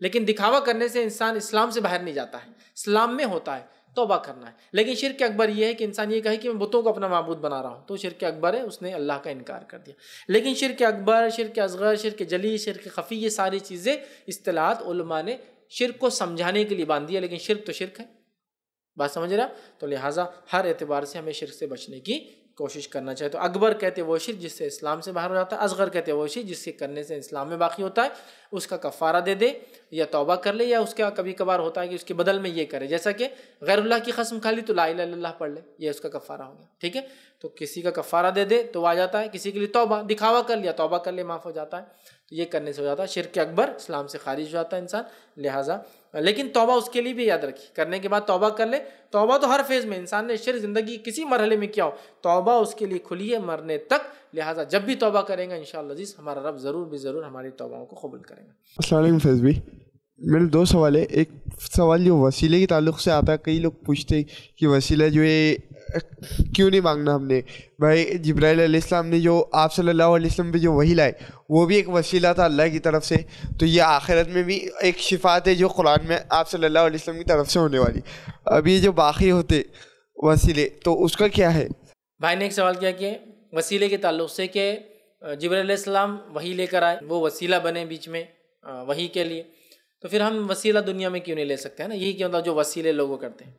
لیکن دکھاوا کرنے سے انسان اسلام سے باہر نہیں جاتا ہے، اسلام میں ہوتا ہے۔ توبہ کرنا ہے۔ لیکن شرک اکبر یہ ہے کہ انسان یہ کہے کہ میں بتوں کو اپنا معبود بنا رہا ہوں۔ تو شرک اکبر ہے، اس نے اللہ کا انکار کر دیا۔ لیکن شرک اکبر، شرک اصغر، شرک جلی، شرک خفی، یہ ساری چیزیں اصطلاحات علماء نے شرک کو سمجھانے کے لیے باندھ دیا۔ لیکن شرک تو شرک ہے۔ بات سمجھ رہا تو لہٰذا ہر اعتبار سے ہمیں شرک سے بچنے کی کوشش کرنا چاہے تو اکبر کہتے وہ شرک، جس سے اسلام سے باہر ہو جاتا ہے۔ اصغر کہتے وہ شرک، جس کے کرنے سے اسلام میں باقی ہوتا ہے۔ اس کا کفارہ دے دے یا توبہ کر لے یا اس کا کبھی کبھار ہوتا ہے کہ اس کے بدل میں یہ کرے۔ جیسا کہ غیر اللہ کی قسم کھا لی تو لا الہ الا اللہ پڑھ لے، یہ اس کا کفارہ ہو گیا۔ ٹھیک ہے؟ تو کسی کا کفارہ دے دے تو وہ آ جاتا ہے، کسی کے لیے توبہ، دکھاوا کر لیا، توبہ کر لے، معاف ہو جاتا ہے۔ تو یہ کرنے سے ہو جاتا ہے شرک اکبر، اسلام سے خارج ہو جاتا ہے انسان۔ لہٰذا لیکن توبہ اس کے لیے بھی یاد رکھی۔ کرنے کے بعد توبہ کر لے۔ توبہ تو ہر فیز میں انسان نے شر زندگی کسی مرحلے میں کیا ہو، توبہ اس کے لیے کھلی ہے مرنے تک۔ لہٰذا جب بھی توبہ کریں گا ان شاء اللہ عزیز، ہمارا رب ضرور بھی ضرور ہماری توباؤں کو قبول کریں گا۔ السلام علیکم فیض بھی میرے دو سوال ہے ایک سوال جو وسیلے کے تعلق سے آتا ہے، کئی لوگ پوچھتے کہ وسیلہ جو ہے، کیوں نہیں مانگنا ہم نے؟ بھائی، جبرائیل علیہ السلام نے جو آپ صلی اللہ علیہ وسلم پہ جو وہی لائے، وہ بھی ایک وسیلہ تھا اللہ کی طرف سے، تو یہ آخرت میں بھی ایک شفات ہے جو قرآن میں آپ صلی اللہ علیہ وسلم کی طرف سے ہونے والی۔ اب یہ جو باقی ہوتے وسیلے، تو اس کا کیا ہے؟ بھائی نے ایک سوال کیا کہ وسیلے کے تعلق سے کہ جبر علیہ السلام وہی لے کر آئے، وہ وسیلہ بنے بیچ میں وہی کے لیے۔ تو پھر ہم وسیلہ دنیا میں کیوں نہیں لے سکتے ہیں نا؟ یہی کیوں ہوتا مطلب جو وسیلے لوگوں کرتے ہیں۔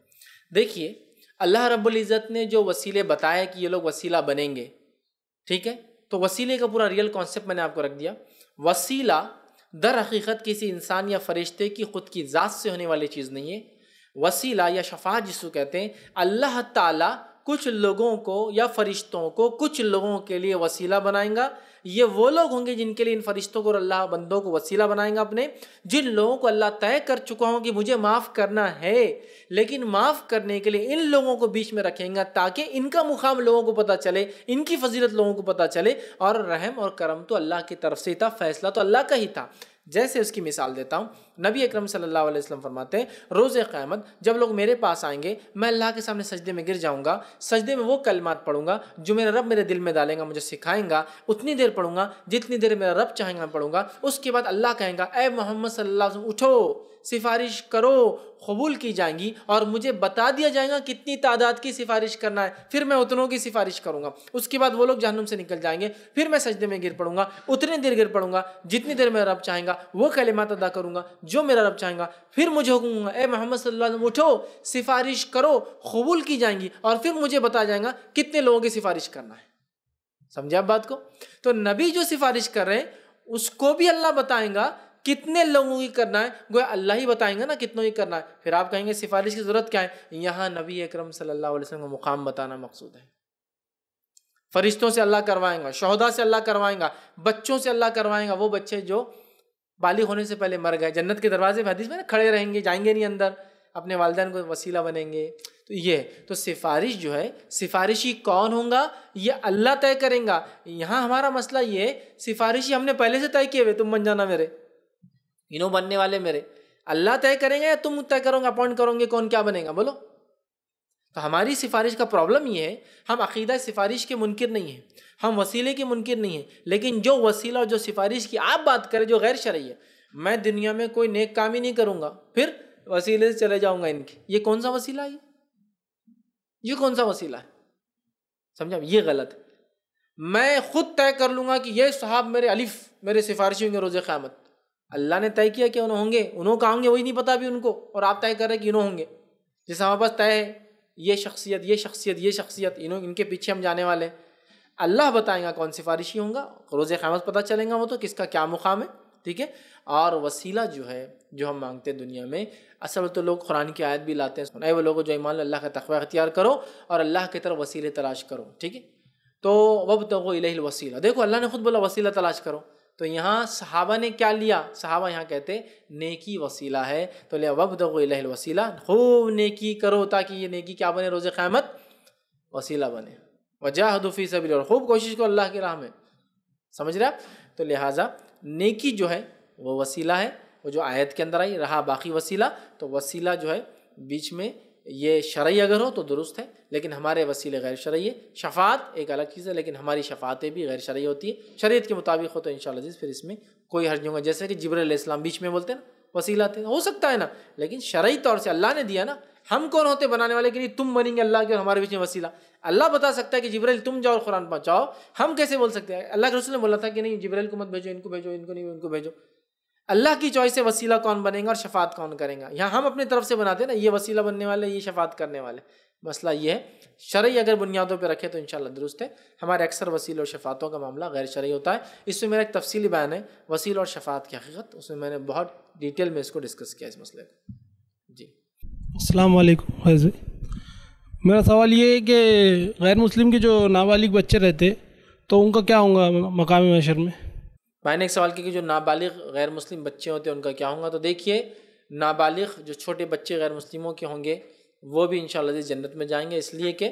دیکھیے، اللہ رب العزت نے جو وسیلے بتایا کہ یہ لوگ وسیلہ بنیں گے، ٹھیک ہے؟ تو وسیلے کا پورا ریئل کانسیپٹ میں نے آپ کو رکھ دیا۔ وسیلہ در حقیقت کسی انسان یا فرشتے کی خود کی ذات سے ہونے والی چیز نہیں ہے۔ وسیلہ یا شفاعت جس کو کہتے ہیں، اللہ تعالیٰ کچھ لوگوں کو یا فرشتوں کو کچھ لوگوں کے لیے وسیلہ بنائیں گا۔ یہ وہ لوگ ہوں گے جن کے لیے ان فرشتوں کو اللہ بندوں کو وسیلہ بنائیں گا اپنے۔ جن لوگوں کو اللہ طے کر چکا ہوں کہ مجھے معاف کرنا ہے، لیکن معاف کرنے کے لیے ان لوگوں کو بیچ میں رکھیں گا تاکہ ان کا مقام لوگوں کو پتہ چلے، ان کی فضیلت لوگوں کو پتہ چلے۔ اور رحم اور کرم تو اللہ کی طرف سے تھا، فیصلہ تو اللہ کا ہی تھا۔ جیسے اس کی مثال دیتا ہوں نبی اکرم صلی اللہ علیہ وسلم فرماتے ہیں، روز قیامت جب لوگ میرے پاس آئیں گے، میں اللہ کے سامنے سجدے میں گر جاؤں گا، سجدے میں وہ کلمات پڑھوں گا جو میرا رب میرے دل میں ڈالیں گا، مجھے سکھائیں گا، اتنی دیر پڑھوں گا، جتنی دیر میرا رب چاہیں گا پڑھوں گا، اس کے بعد اللہ کہیں گا، اے محمد صلی اللہ علیہ وسلم، اٹھو، سفارش کرو، قبول کی جائیں گی اور مجھے بتا دیا جائے گا کتنی تعداد کی سفارش کرنا ہے، پھر میں اتنوں کی سفارش کروں گا۔ اس کے بعد وہ لوگ جہنم سے نکل جائیں گے، پھر میں سجدے میں گر پڑوں گا، اتنے دیر گر پڑوں گا، جتنی دیر میرا رب چاہیں گا، وہ کلمات ادا کروں گا۔ جو میرا رب چاہیں گا۔ پھر مجھے حکم گا، اے محمد صلی اللہ علیہ وسلم، اٹھو، سفارش کرو، قبول کی جائیں گی۔ اور پھر مجھے بتا جائیں گا کتنے لوگوں کی سفارش کرنا ہے۔ سمجھا آپ بات کو؟ تو نبی جو سفارش کر رہے ہیں، اس کو بھی اللہ بتائیں گا کتنے لوگوں کی کرنا ہے۔ گویا اللہ ہی بتائیں گے نا کتنوں کی کرنا ہے۔ پھر آپ کہیں گے سفارش کی ضرورت کیا ہے؟ یہاں نبی اکرم صلی اللہ علیہ وسلم کا مقام بتانا مقصود ہے۔ فرشتوں سے اللہ کروائیں گا شہدا سے اللہ کروائیں گا، بچوں سے اللہ کروائیں گا، وہ بچے جو بالغ ہونے سے پہلے مر گئے۔ جنت کے دروازے حدیث میں کھڑے رہیں گے، جائیں گے نہیں اندر، اپنے والدین کو وسیلہ بنیں گے۔ تو یہ، تو سفارش جو ہے، سفارشی کون ہوں گا؟ یہ اللہ طے کریں گا۔ یہاں ہمارا مسئلہ یہ، سفارشی ہم نے پہلے سے طے کیے ہوئے، تم بن جانا میرے۔ انہوں بننے والے میرے۔ اللہ طے کریں گے یا تم طے کرو گے، اپوائنٹ کرو گے کون کیا بنے گا؟ بولو۔ تو ہماری سفارش کا پرابلم یہ ہے، ہم عقیدہ سفارش کے منکر نہیں ہیں، ہم وسیلے کے منکر نہیں ہیں، لیکن جو وسیلہ اور جو سفارش کی آپ بات کریں، جو غیر شرعی ہے، میں دنیا میں کوئی نیک کام ہی نہیں کروں گا، پھر وسیلے سے چلے جاؤں گا ان کے۔ یہ کون سا وسیلہ ہے؟ یہ کون سا وسیلہ ہے؟ سمجھا؟ یہ غلط ہے۔ میں خود طے کر لوں گا کہ یہ صاحب میرے الف، میرے سفارشی ہوں گے روز قیامت۔ اللہ نے طے کیا کہ انہوں ہوں گے، انہوں کا ہوں گے، وہی نہیں پتا بھی ان کو، اور آپ طے کر رہے کہ انہوں ہوں گے۔ جیسے ہمارے پاس طے ہے یہ شخصیت یہ شخصیت یہ شخصیت انہوں ان کے پیچھے ہم جانے والے ہیں۔ اللہ بتائیں گا کون سفارشی ہوں گا۔ روز قیامت پتہ چلیں گا وہ تو کس کا کیا مقام ہے، ٹھیک ہے؟ اور وسیلہ جو ہے، جو ہم مانگتے ہیں دنیا میں، اصل تو لوگ قرآن کی آیت بھی لاتے ہیں۔ اے وہ لوگ جو ایمان اللہ کا تقوی اختیار کرو اور اللہ کی طرف وسیلے تلاش کرو، ٹھیک ہے؟ تو وب تو الہ الوسیلہ دیکھو، اللہ نے خود بولا وسیلہ تلاش کرو۔ تو یہاں صحابہ نے کیا لیا؟ صحابہ یہاں کہتے نیکی وسیلہ ہے۔ تو لیا وب الہ الوسیلہ خوب نیکی کرو تاکہ یہ نیکی کیا بنے، روز قیامت وسیلہ بنے۔ وجہ حدفی سبیل اور خوب کوشش کرو اللہ کی راہ میں۔ سمجھ رہے آپ؟ تو لہٰذا نیکی جو ہے، وہ وسیلہ ہے۔ وہ جو آیت کے اندر آئی، رہا باقی وسیلہ، تو وسیلہ جو ہے، بیچ میں یہ شرعی اگر ہو تو درست ہے، لیکن ہمارے وسیلے غیر شرعی ہے شفاعت ایک الگ چیز ہے، لیکن ہماری شفاعتیں بھی غیر شرعی ہوتی ہے شریعت کے مطابق ہو تو ان شاء اللہ پھر اس میں کوئی حرج نہیں ہوگا۔ جیسے کہ جبر علیہ السلام بیچ میں بولتے ہیں نا وسیلہ تھے ہو سکتا ہے نا، لیکن شرعی طور سے اللہ نے دیا نا، ہم کون ہوتے بنانے والے کہ نہیں، تم بنیں گے اللہ کے اور ہمارے بیچ میں وسیلہ۔ اللہ بتا سکتا ہے کہ جبریل تم جاؤ اور قرآن پہنچاؤ ہم کیسے بول سکتے ہیں؟ اللہ کے رسول نے بولا تھا کہ نہیں جبریل کو مت بھیجو، ان کو بھیجو، ان کو نہیں، ان کو بھیجو۔ اللہ کی چوائس سے وسیلہ کون بنے گا اور شفاعت کون کرے گا؟ یہاں ہم اپنی طرف سے بناتے ہیں نا، یہ وسیلہ بننے والے، یہ شفاعت کرنے والے۔ مسئلہ یہ ہے، شرعی اگر بنیادوں پہ رکھے تو انشاءاللہ درست ہے۔ ہمارے اکثر وسیل اور شفاعتوں کا معاملہ غیر شرعی ہوتا ہے۔ اس میں میرا ایک تفصیلی بیان ہے وسیل اور شفاعت کی حقیقت۔ اس میں میں نے بہت ڈیٹیل میں اس کو ڈسکس کیا اس مسئلے کو۔ جی۔ السلام علیکم فیض میرا سوال یہ ہے کہ غیر مسلم کے جو نابالغ بچے رہتے، تو ان کا کیا ہوگا مقامی معاشر میں؟ میں نے ایک سوال کیا کہ جو نابالغ غیر مسلم بچے ہوتے ہیں ان کا کیا ہوگا تو دیکھیے، نابالغ جو چھوٹے بچے غیر مسلموں کے ہوں گے، وہ بھی ان شاء اللہ جنت میں جائیں گے۔ اس لیے کہ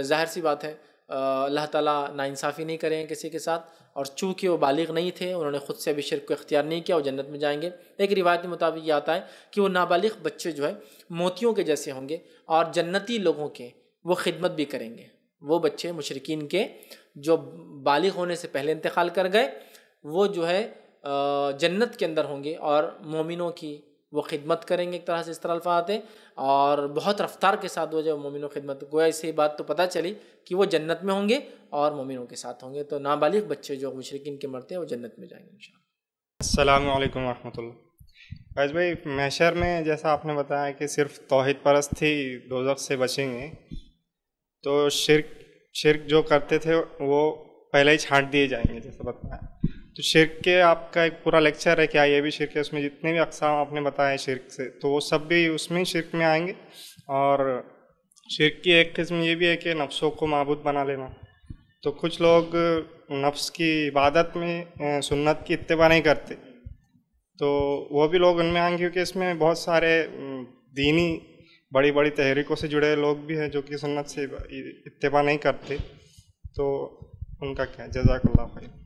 ظاہر سی بات ہے اللہ تعالیٰ ناانصافی نہیں کریں کسی کے ساتھ، اور چونکہ وہ بالغ نہیں تھے، انہوں نے خود سے ابھی شرک کو اختیار نہیں کیا، وہ جنت میں جائیں گے۔ ایک روایت کے مطابق یہ آتا ہے کہ وہ نابالغ بچے جو ہے، موتیوں کے جیسے ہوں گے، اور جنتی لوگوں کے وہ خدمت بھی کریں گے۔ وہ بچے مشرقین کے جو بالغ ہونے سے پہلے انتقال کر گئے وہ جو ہے جنت کے اندر ہوں گے اور مومنوں کی وہ خدمت کریں گے ایک طرح سے اس طرح الفاظ ہیں۔ اور بہت رفتار کے ساتھ وہ جو مومن و خدمت، گویا اس سے بات تو پتہ چلی کہ وہ جنت میں ہوں گے اور مومنوں کے ساتھ ہوں گے۔ تو نابالغ بچے جو مشرقین کے مرتے ہیں وہ جنت میں جائیں گے ان السلام علیکم ورحمۃ اللہ۔ فیض بھائی، محشر میں جیسا آپ نے بتایا کہ صرف توحید پرست ہی دو سے بچیں گے، تو شرک شرک جو کرتے تھے وہ پہلے ہی چھانٹ دیے جائیں گے جیسا بتایا۔ تو شرک کے آپ کا ایک پورا لیکچر ہے کیا یہ بھی شرک ہے، اس میں جتنے بھی اقسام آپ نے بتائے شرک سے، تو وہ سب بھی اس میں شرک میں آئیں گے۔ اور شرک کی ایک قسم یہ بھی ہے کہ نفسوں کو معبود بنا لینا۔ تو کچھ لوگ نفس کی عبادت میں سنت کی اتباع نہیں کرتے۔ تو وہ بھی لوگ ان میں آئیں گے کیونکہ اس میں بہت سارے دینی بڑی بڑی تحریکوں سے جڑے لوگ بھی ہیں جو کہ سنت سے اتباع نہیں کرتے۔ تو ان کا کیا جزاک اللہ خیر۔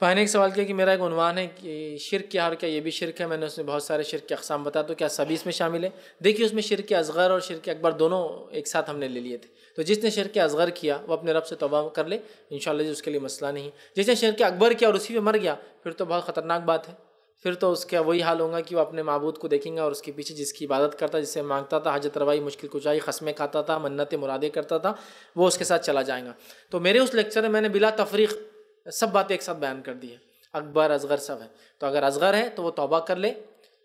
میں نے ایک سوال کیا کہ میرا ایک عنوان ہے کہ شرک کیا اور کیا یہ بھی شرک ہے؟ میں نے اس میں بہت سارے شرک کے اقسام بتا تو کیا سبھی اس میں شامل ہے دیکھیے، اس میں شرک اصغر اور شرک اکبر دونوں ایک ساتھ ہم نے لے لیے تھے۔ تو جس نے شرک اصغر کیا، وہ اپنے رب سے توبہ کر لے۔ ان شاء اللہ جی اس کے لیے مسئلہ نہیں جس نے شرک اکبر کیا اور اسی پہ مر گیا، پھر تو بہت خطرناک بات ہے۔ پھر تو اس کا وہی حال ہوگا کہ وہ اپنے معبود کو دیکھیں گا اور اس کے پیچھے جس کی عبادت کرتا، جس سے مانگتا تھا حجت روائی، مشکل کچائی قسمیں کھاتا تھا منت مرادیں کرتا تھا، وہ اس کے ساتھ چلا جائے گا۔ تو میرے اس لیکچر میں میں نے بلا تفریق سب باتیں ایک ساتھ بیان کر دی ہے اکبر اصغر سب ہے تو اگر اصغر ہے تو وہ توبہ کر لے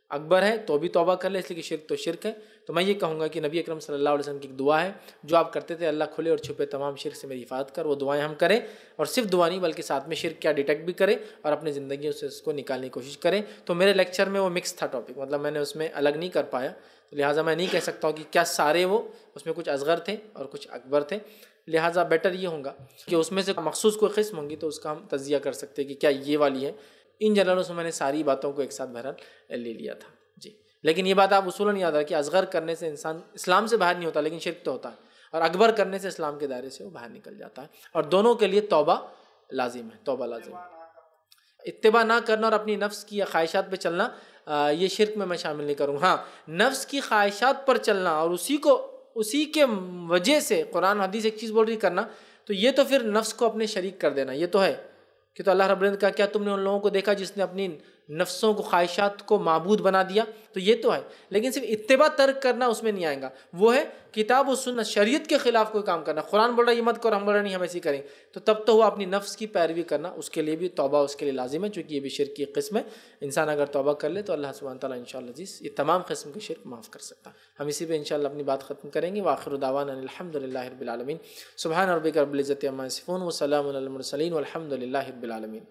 اکبر ہے تو بھی توبہ کر لے اس لیے کہ شرک تو شرک ہے۔ تو میں یہ کہوں گا کہ نبی اکرم صلی اللہ علیہ وسلم کی ایک دعا ہے، جو آپ کرتے تھے، اللہ کھلے اور چھپے تمام شرک سے میری حفاظت کر۔ وہ دعائیں ہم کریں اور صرف دعا نہیں، بلکہ ساتھ میں شرک کیا ڈیٹیکٹ بھی کریں اور اپنی زندگیوں سے اس کو نکالنے کی کوشش کریں۔ تو میرے لیکچر میں وہ مکس تھا ٹاپک مطلب میں نے اس میں الگ نہیں کر پایا۔ تو لہٰذا میں نہیں کہہ سکتا ہوں کہ کیا سارے وہ، اس میں کچھ اصغر تھے اور کچھ اکبر تھے۔ لہٰذا بیٹر یہ ہوں گا کہ اس میں سے مخصوص کوئی قسم ہوں گی تو اس کا ہم تجزیہ کر سکتے کہ کیا یہ والی ہے۔ ان جنرلوں سے میں نے ساری باتوں کو ایک ساتھ بہرحال لے لیا تھا۔ جی۔ لیکن یہ بات آپ اصولاً یاد رکھیں کہ اصغر کرنے سے انسان اسلام سے باہر نہیں ہوتا، لیکن شرک تو ہوتا ہے۔ اور اکبر کرنے سے اسلام کے دائرے سے وہ باہر نکل جاتا ہے۔ اور دونوں کے لیے توبہ لازم ہے، توبہ لازم ہے۔ اتباع نہ کرنا اور اپنی نفس کی خواہشات پہ چلنا یہ شرک میں میں شامل نہیں کروں ہاں نفس کی خواہشات پر چلنا اور اسی کو اسی کے وجہ سے قرآن حدیث ایک چیز بول رہی کرنا، تو یہ تو پھر نفس کو اپنے شریک کر دینا، یہ تو ہے کہ تو اللہ رب العزت کا کیا تم نے ان لوگوں کو دیکھا جس نے اپنی نفسوں کو خواہشات کو معبود بنا دیا، تو یہ تو ہے۔ لیکن صرف اتباع ترک کرنا اس میں نہیں آئے گا۔ وہ ہے کتاب و سنت، شریعت کے خلاف کوئی کام کرنا۔ قرآن بول رہا ہے، یہ مت کرو، ہم بول رہے نہیں، ہم ایسی کریں۔ تو تب تو وہ اپنی نفس کی پیروی کرنا۔ اس کے لیے بھی توبہ اس کے لیے لازم ہے، چونکہ یہ بھی شرک کی قسم ہے۔ انسان اگر توبہ کر لے تو اللہ سبحانہ تعالیٰ ان شاء اللہ عزیز یہ تمام قسم کے شرک معاف کر سکتا ہم اسی پہ ان شاء اللہ اپنی بات ختم کریں گے۔ واخر الداوان الحمد للہ رب العالمین۔ سبحان رب رب العزت صفون و سلام المرسلین الحمد للہ رب العالمین۔